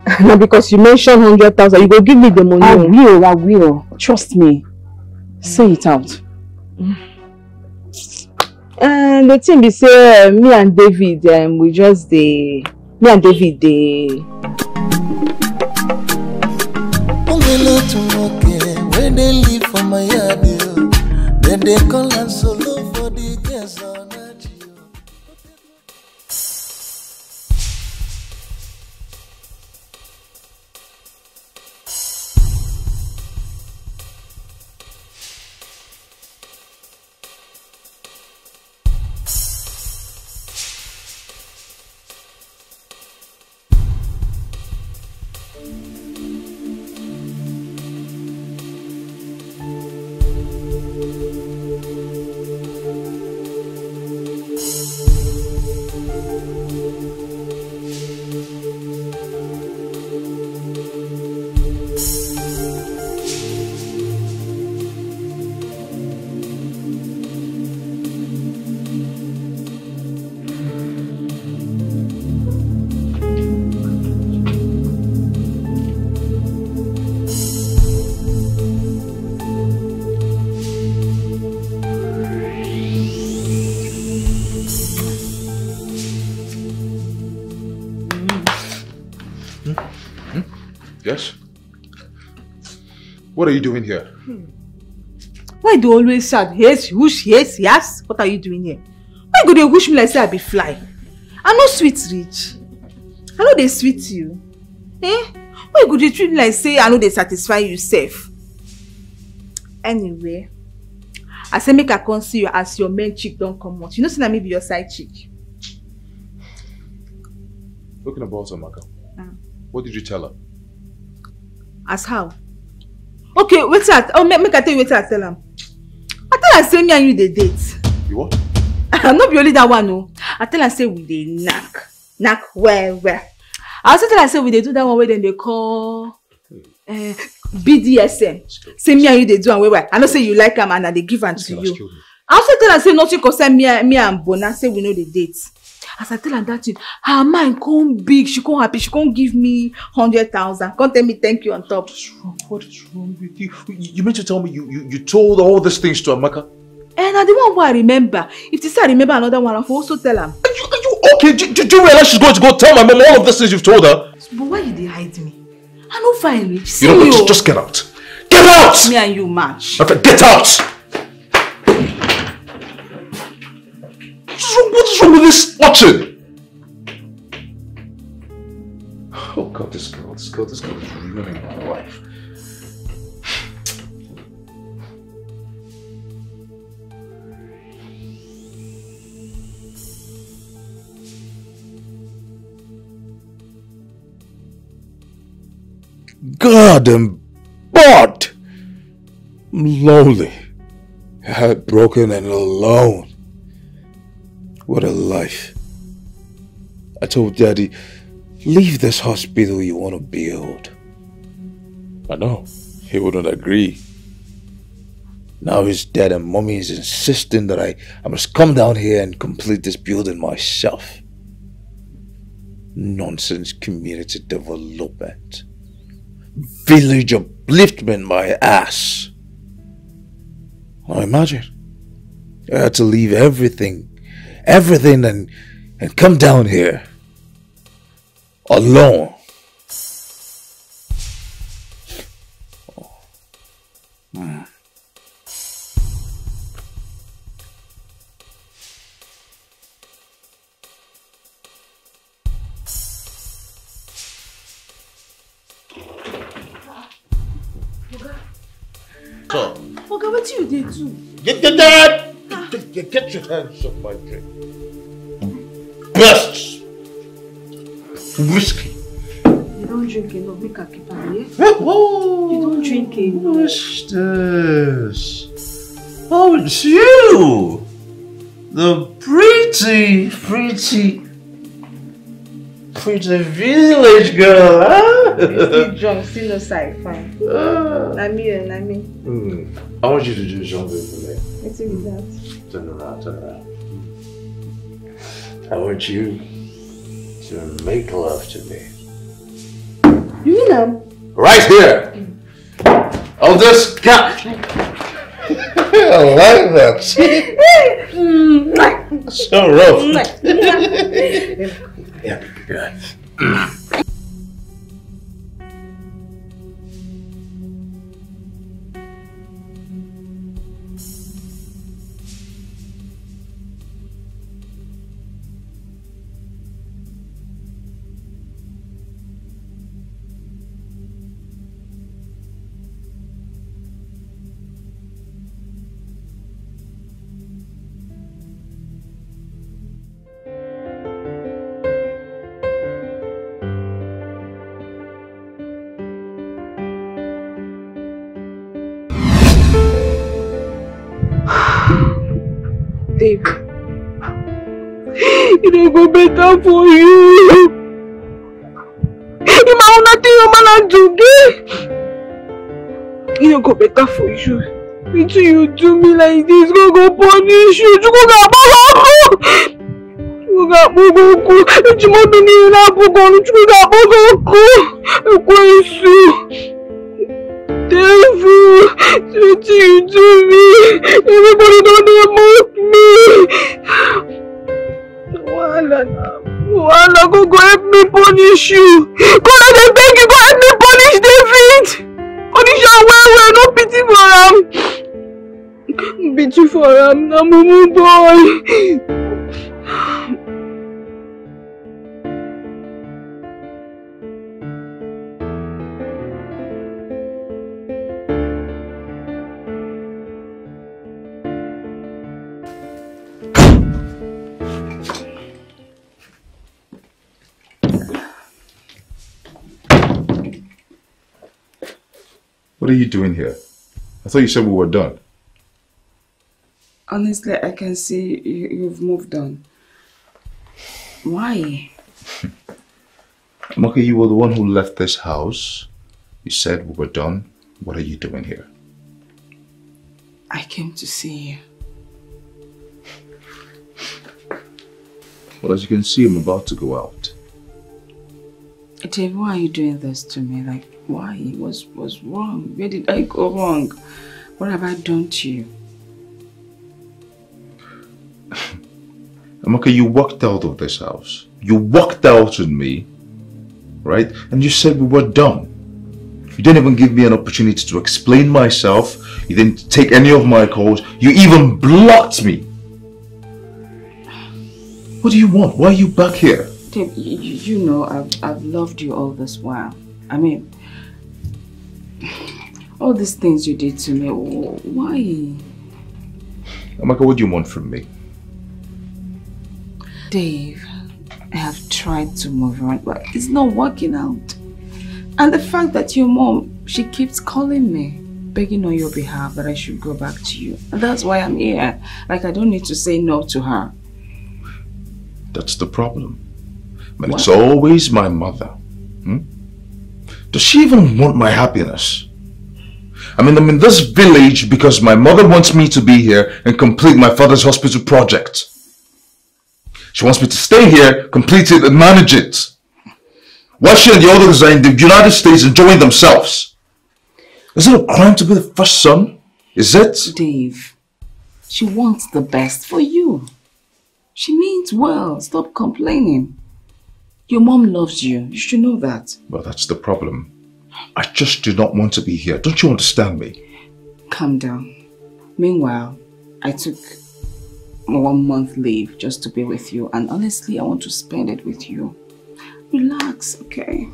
Because you mentioned 100,000, you go give me the money. I will, I will. Trust me. Say it out. And the thing be say uh, me and David um, we just dey me and David dey Ungele tumoke, when they live for my yard, yo. Then they call and solo are you doing here? Why do you always shout, yes, whoosh, yes, yes? What are you doing here? Why you go dey wish me like say I be fly? I no sweet reach. I know they sweet you. Eh? Why you go dey treat me like say I know they satisfy you sef? Anyway, I say make I come see you as your main chick come comot. You know say na me be your side chick. Talking about Amaka. Mm. What did you tell her? As how? Okay, wetin I oh make, make I tell you wetin I tell am. I tell am say me and you dey date. You what? no be only that one o. I tell am say we dey knack. Knack well well. I also tell am say we dey do that one wey dem dey call uh, BDSM. Say me and you dey do am well well. I know say you like am and I dey give am to you. I also tell am say nothing concern me me and Bona say we no dey date. As I tell am that thing, her mind come big, she come happy, she come give me hundred thousand, come tell me thank you on top. What is wrong what is wrong with you? You mean to tell me you, you, you told all these things to Amaka? And na the one wey I remember. If you say I remember another one, I for also tell am. Okay, do, do, do you realize she's going to go tell my mom all of these things you've told her? But why you dey hide me? I no fine reach. You See know what? you. Just, just oh. get out. Get out! Me and you match. My friend, get out! Wrong, what is wrong with this watching? Oh God. this girl, this girl, this girl is ruining my life. God, I'm bored. I'm lonely, heartbroken, and alone. What a life. I told Daddy, leave this hospital you want to build. I know, he wouldn't agree. Now his dad and mommy is insisting that I, I must come down here and complete this building myself. Nonsense community development. Village upliftment, my ass. Now imagine. I had to leave everything, everything and, and come down here. Alone. So, Oga, wetin you dey do? get get that! Get, get, get your hands off my drink. Best whiskey. You don't drink enough, make I keep am, yeah? You don't drink enough. What's this? Oh, it's you! The pretty, pretty, pretty village girl, ah. huh? Still drunk, still no side fine. Ah. Na me, eh, na me. Hmm. I want you to do something for me. Wetin be that? Turn around, turn around. I want you to make love to me. You mean am? Right here! Mm. On this couch! I like that. Mm. so rough. Mm. Yeah, good. Go better for you. Ima una think your man and Juge. E dey go better for you. Wetin you do me like this go go punish you. Chukwu ga-akpọgokwu. Chukwu ga-akpọgokwu. Eji m obi niile na-abụghị ọnụ. Chukwu ga-akpọgokwu. Ekwensu. Devil, wetin you do me? Everybody don dey punish you. God I beg you go help me punish David. Punish am well well, no pity for am. Pity for am na mumu boy. What are you doing here? I thought you said we were done. Honestly, I can see you, you've moved on. Why? Maka, you were the one who left this house. You said we were done. What are you doing here? I came to see you. Well, as you can see, I'm about to go out. Dave, why are you doing this to me? Like, why? was what's wrong? Where did I go wrong? What have I done to you? Amaka, you walked out of this house. You walked out on me, right? And you said we were done. You didn't even give me an opportunity to explain myself. You didn't take any of my calls. You even blocked me. What do you want? Why are you back here? Dave, you, you know I've, I've loved you all this while. I mean, all these things you did to me, why? Amaka, what do you want from me? Dave, I have tried to move on, but it's not working out. And the fact that your mom, she keeps calling me, begging on your behalf that I should go back to you. And that's why I'm here. Like, I don't need to say no to her. That's the problem. But it's always my mother. Hmm? Does she even want my happiness? I mean, I'm in this village because my mother wants me to be here and complete my father's hospital project. She wants me to stay here, complete it, and manage it. While she and the others in the United States enjoying themselves. Is it a crime to be the first son? Is it? Dave, she wants the best for you. She means well. Stop complaining. Your mom loves you. You should know that. Well, that's the problem. I just do not want to be here. Don't you understand me? Calm down. Meanwhile, I took one month leave just to be with you, and honestly, I want to spend it with you. Relax, okay?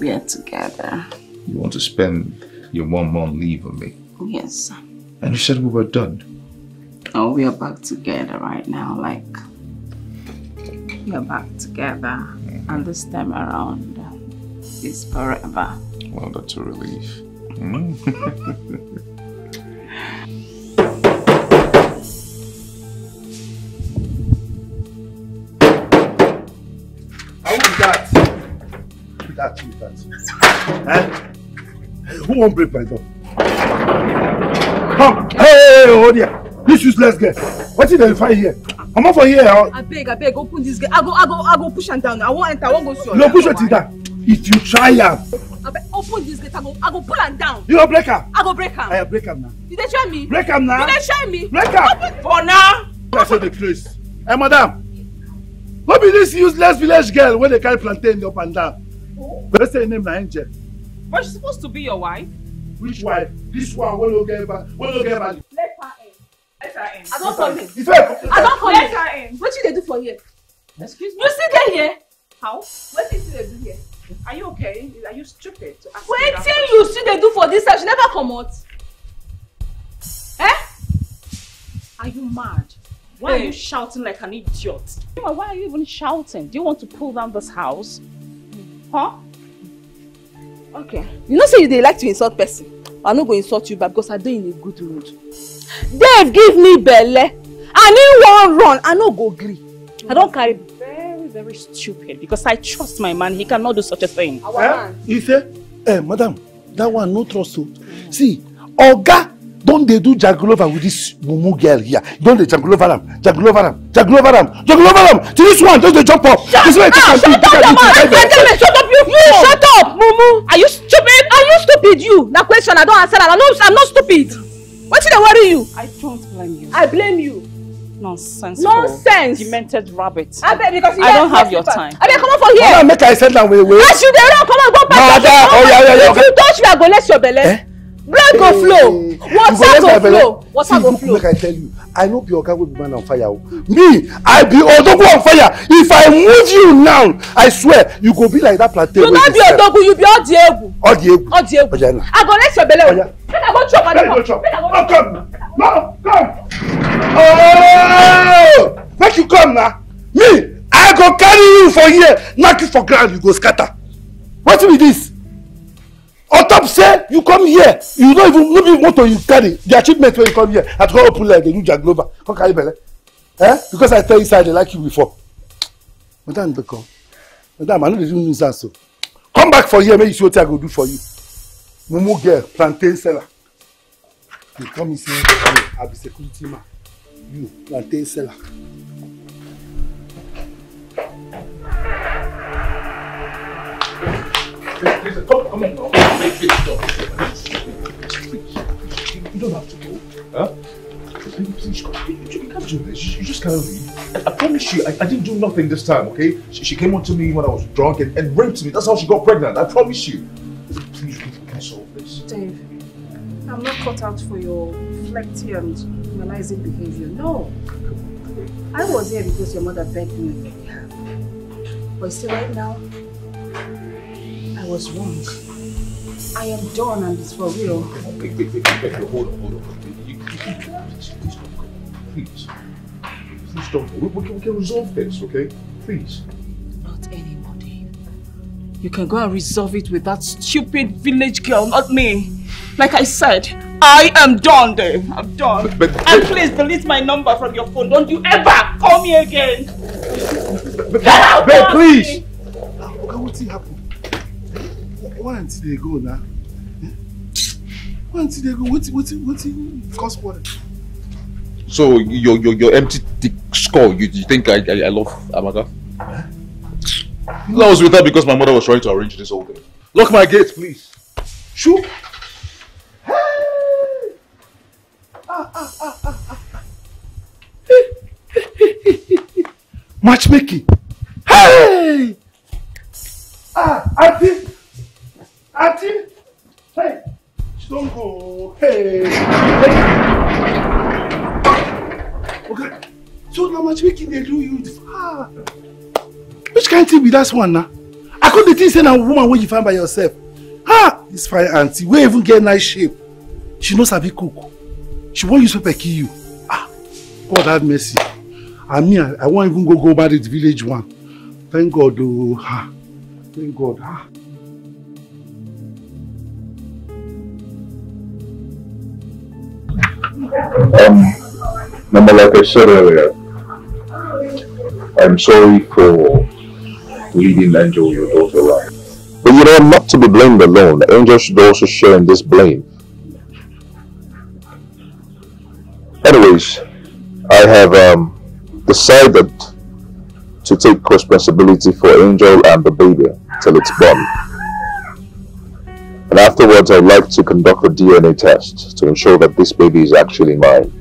We are together. You want to spend your one month leave with me. Yes. And you said we were done. Oh, we are back together right now. Like, we are back together. And this time around is forever. Well, that's a relief. Hmm? How is that? That, who is that? Eh? Who won't break my door? Come! Hey, hey, hey, hold here! This useless girl! What did they find here? I'm not for here. huh? abeg abeg open dis gate i go i go i go push am down i wan enter i wan go see You no push it down. If you try am, abeg open dis gate i go i go pull am down you go break am. i go break am I break am now. you dey try me Break am now. you dey try me Break am. for now That's all the place. Hey, madam. What be this useless village girl wey dey carry plantain up and down? Let's say her name na Angel. But she's supposed to be your wife. Which wife? This one wey no get ba- wey no get value. let her in Let her in. I don come in Ife. i don come Let in her in. wetin you dey do for here Excuse me. you still dey here How? wetin you still dey do here Are you okay? Are you stupid to ask me that you still dey do for dis house you never comot eh Are you mad? Why are you shouting like an idiot? Why are you even shouting? Do you want to pull down this house? Huh? okay you know say you dey like to insult person i no go insult you back because i dey in a good mood dave give me belle and he wan run i no go gree i don carry Very, very stupid because I trust my man. He cannot do such a thing. our Eh? man Ife. Eh, madam. That one no trust o. See, Oga don dey do jagulova with this mumu girl here. You don dey jagulova am, jagulova am, jagulova am, jagulova am. Till this one just dey jump up. shut This way up shut up your do. shut up you you shut up mumu are you stupid are you stupid you na question i don answer am i no i'm not stupid wetin dey worry you I don't blame you. i blame you Nonsense. Nonsense. Demented rabbit. abeg because you I don't have your time. abeg comot for here Madam, make I send am away. as you dey run comot go back Mother, oh, yeah, yeah, yeah, if you touch me i go let your belle Eh? Blood go flow You water go flow water go flow make I tell you, I no be oga wey be man on fire o. Me, I be odogu on fire. If I move you now, I swear, you go be like that plantain. you wey no dey be sell. odogwu you be odiegwu Odiegwu. odiegwu Oya na. i go let your belle o make i go chop you and go chop. make i go come now. No, come. Oh, make you come now. Me, I go carry you for here, knock you for ground, you go scatter. Wetin be this? On top say you come here, you no even no be motor you carry. The achievement wey you come here, I go open leg dey do jaglova, come carry belle. Eh? Because I tell you say I dey like you before. Madam dey come. Madam, I no dey do nuisance o. Come back for here make you see wetin I go do for you. Mumu girl, plantain seller. You come and say, I be security man. You, plantain seller. Come, come on now. Make it stop. You don't have to go. Huh? Please, come. You, you can't do this. You just can't leave. I, I promise you, I, I didn't do nothing this time, okay? She, she came on to me when I was drunk and, and raped me. That's how she got pregnant. I promise you. Please, we can solve this. Dave, I'm not cut out for your flirty and humanizing behavior. No. I was here because your mother begged me. But still right now, was wrong. I am done and it's for real. Wait, wait, wait, wait, hold on, hold on. You, you, please, please don't go. Please. Please don't go. We, we, can, we can resolve this, okay? Please. Not anybody. You can go and resolve it with that stupid village girl, not me. Like I said, I am done, Dave. I'm done. But, but, and please delete my number from your phone. Don't you ever call me again. But, babe, please. Okay, what's happened? Why until they go now? Eh? Why until they go? What's what's what's cause what? So your your your empty dick skull. You, you think I I, I love Amaka? I was with her because my mother was trying to arrange this whole thing. Lock my gates, please. Shoo. Ah, ah, ah, ah, ah. Matchmaking. Hey! Ah, auntie! Auntie! Hey! Don't go. Hey! hey. Okay. So now matchmaking they do you. Ah. Which kind thing be that one now? I couldn't think say na woman wey you find by yourself. Ah! This fine auntie wey even get nice shape. She no sabi cook. She wan use pepper kill you. Ah! God have mercy. And me, I, I won't even go go back to the village one. Thank God, oh, ah, thank God. Ah. Um, Mama, like I said earlier, I'm sorry for leading Angel, your daughter, around. But you know, not to be blamed alone. Angel should also share in this blame. Anyways, I have um, decided to take responsibility for Angel and the baby till it's born. And afterwards, I'd like to conduct a DNA test to ensure that this baby is actually mine.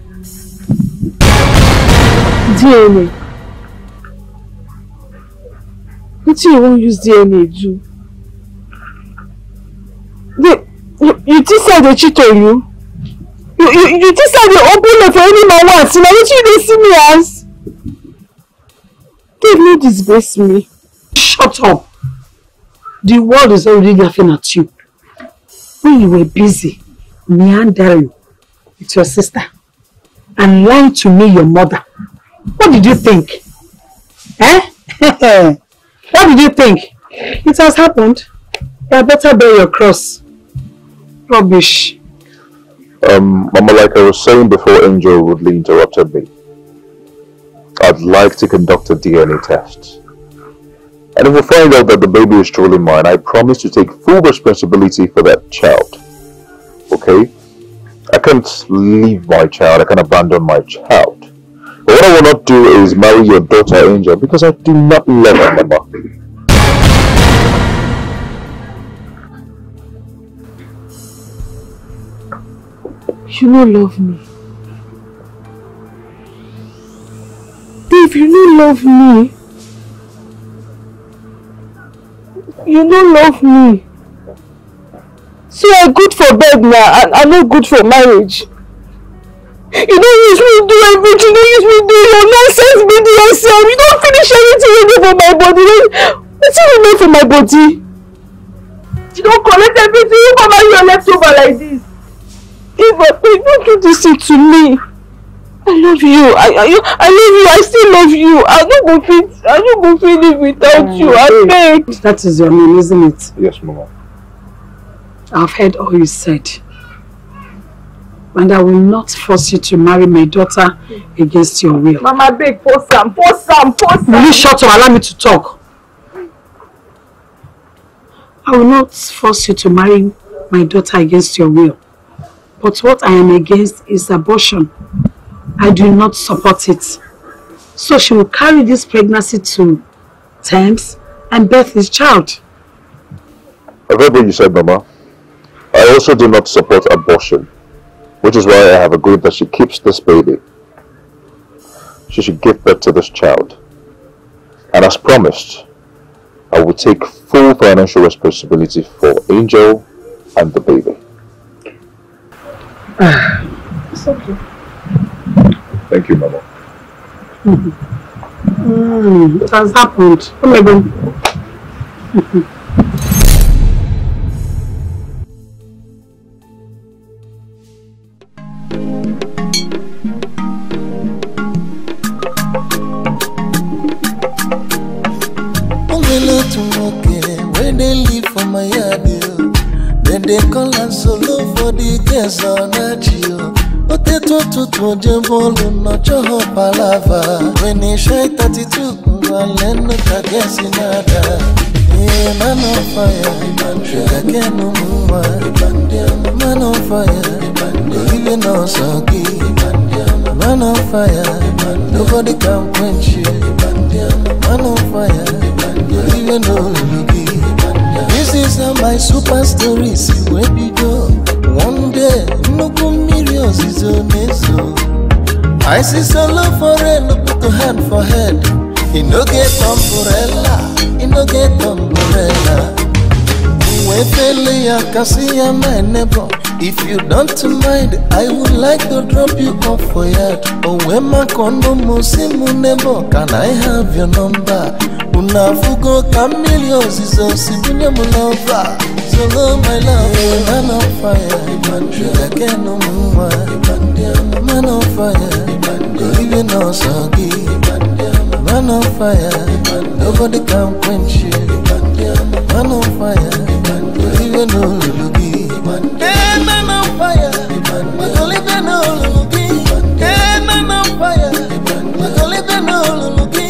DNA? What do you want to use DNA? The, you, you think say they cheat on you? You, you, you think they up for any man once? Now what you dey see me as? Dave no disgrace me. Shut up. The world is already laughing at you. When you were busy meandering with your sister and lying to me, your mother, what did you think? Eh? what did you think? It has happened. You better bear your cross. Rubbish. Um, Mama, like I was saying before Angel rudely interrupted me, I'd like to conduct a DNA test. And if we find out that the baby is truly mine, I promise to take full responsibility for that child. Okay? I can't leave my child, I can't abandon my child. But what I will not do is marry your daughter Angel because I do not love her, Mama. You no love me. Dave, you no love me. You no love me. So you're good for bed now and I'm not good for marriage. You don't use me do everything, you don't use me do your nonsense BDSM. You don't finish anything you do for my body. You remain for my body? You don't collect everything, you come out here leftover like this. Eva, please don't do this thing to me. I love you. I, I, I love you. I still love you. I don't go fit. I don't go fit live without you. I mm. beg. That is your name, isn't it? Yes, Mama. I've heard all you said. And I will not force you to marry my daughter against your will. Mama, beg, force Sam, force Sam, force Sam. Will you shut up? Allow me to talk. I will not force you to marry my daughter against your will. But what I am against is abortion. I do not support it. So she will carry this pregnancy to terms and birth his child. I've heard what you said, Mama. I also do not support abortion, which is why I have agreed that she keeps this baby. She should give birth to this child. And as promised, I will take full financial responsibility for Angel and the baby. It's okay. Thank you, Mama. Mm, it has happened. Come again. O nwere otu nwoke wey live for my yard yo. Dem dey call am solo for the girls ọ na-achị yo. O tetu ụtụtụ oje bọọlụ nọchọọ palava. When he shine 32 ngwa lenu ka gesi na-ada. Ee, man on fire, sugar cane ụmụ nwa. Man on fire, olive n'ọsọ gị. Man on fire, nobody can quench you. Man on fire, even though you This is my super story si wee bido. One day, nnukwu mmiri ozizo. I see solo for rain, put hand for head. E no get umbrella, e no get umbrella. Wee fele ya kasi ya my neighbor. If you don't mind, I would like to drop you off for yard. Oh, when my condo musimu neighbor, can I have your number? Unafugo kamilios is a sibunya mulova. Solo my love, man on fire. Sugar cane no muma. Man on fire. Even no soggy. Man on fire. Nobody can quench you. Man on fire. Even. Hey, man on fire. Makolibe no lulugi. Hey, man on fire. Makolibe no lulugi.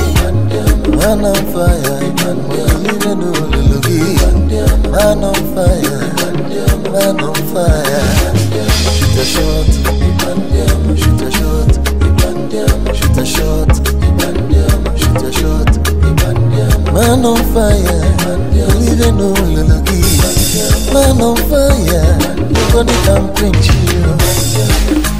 Man on fire. Makolibe no lulugi. Man on fire. Man on fire. Shoot a shot. Shoot a shot. Shoot a shot. Shoot a shot. Man on fire. Man on fire, nobody can quench you.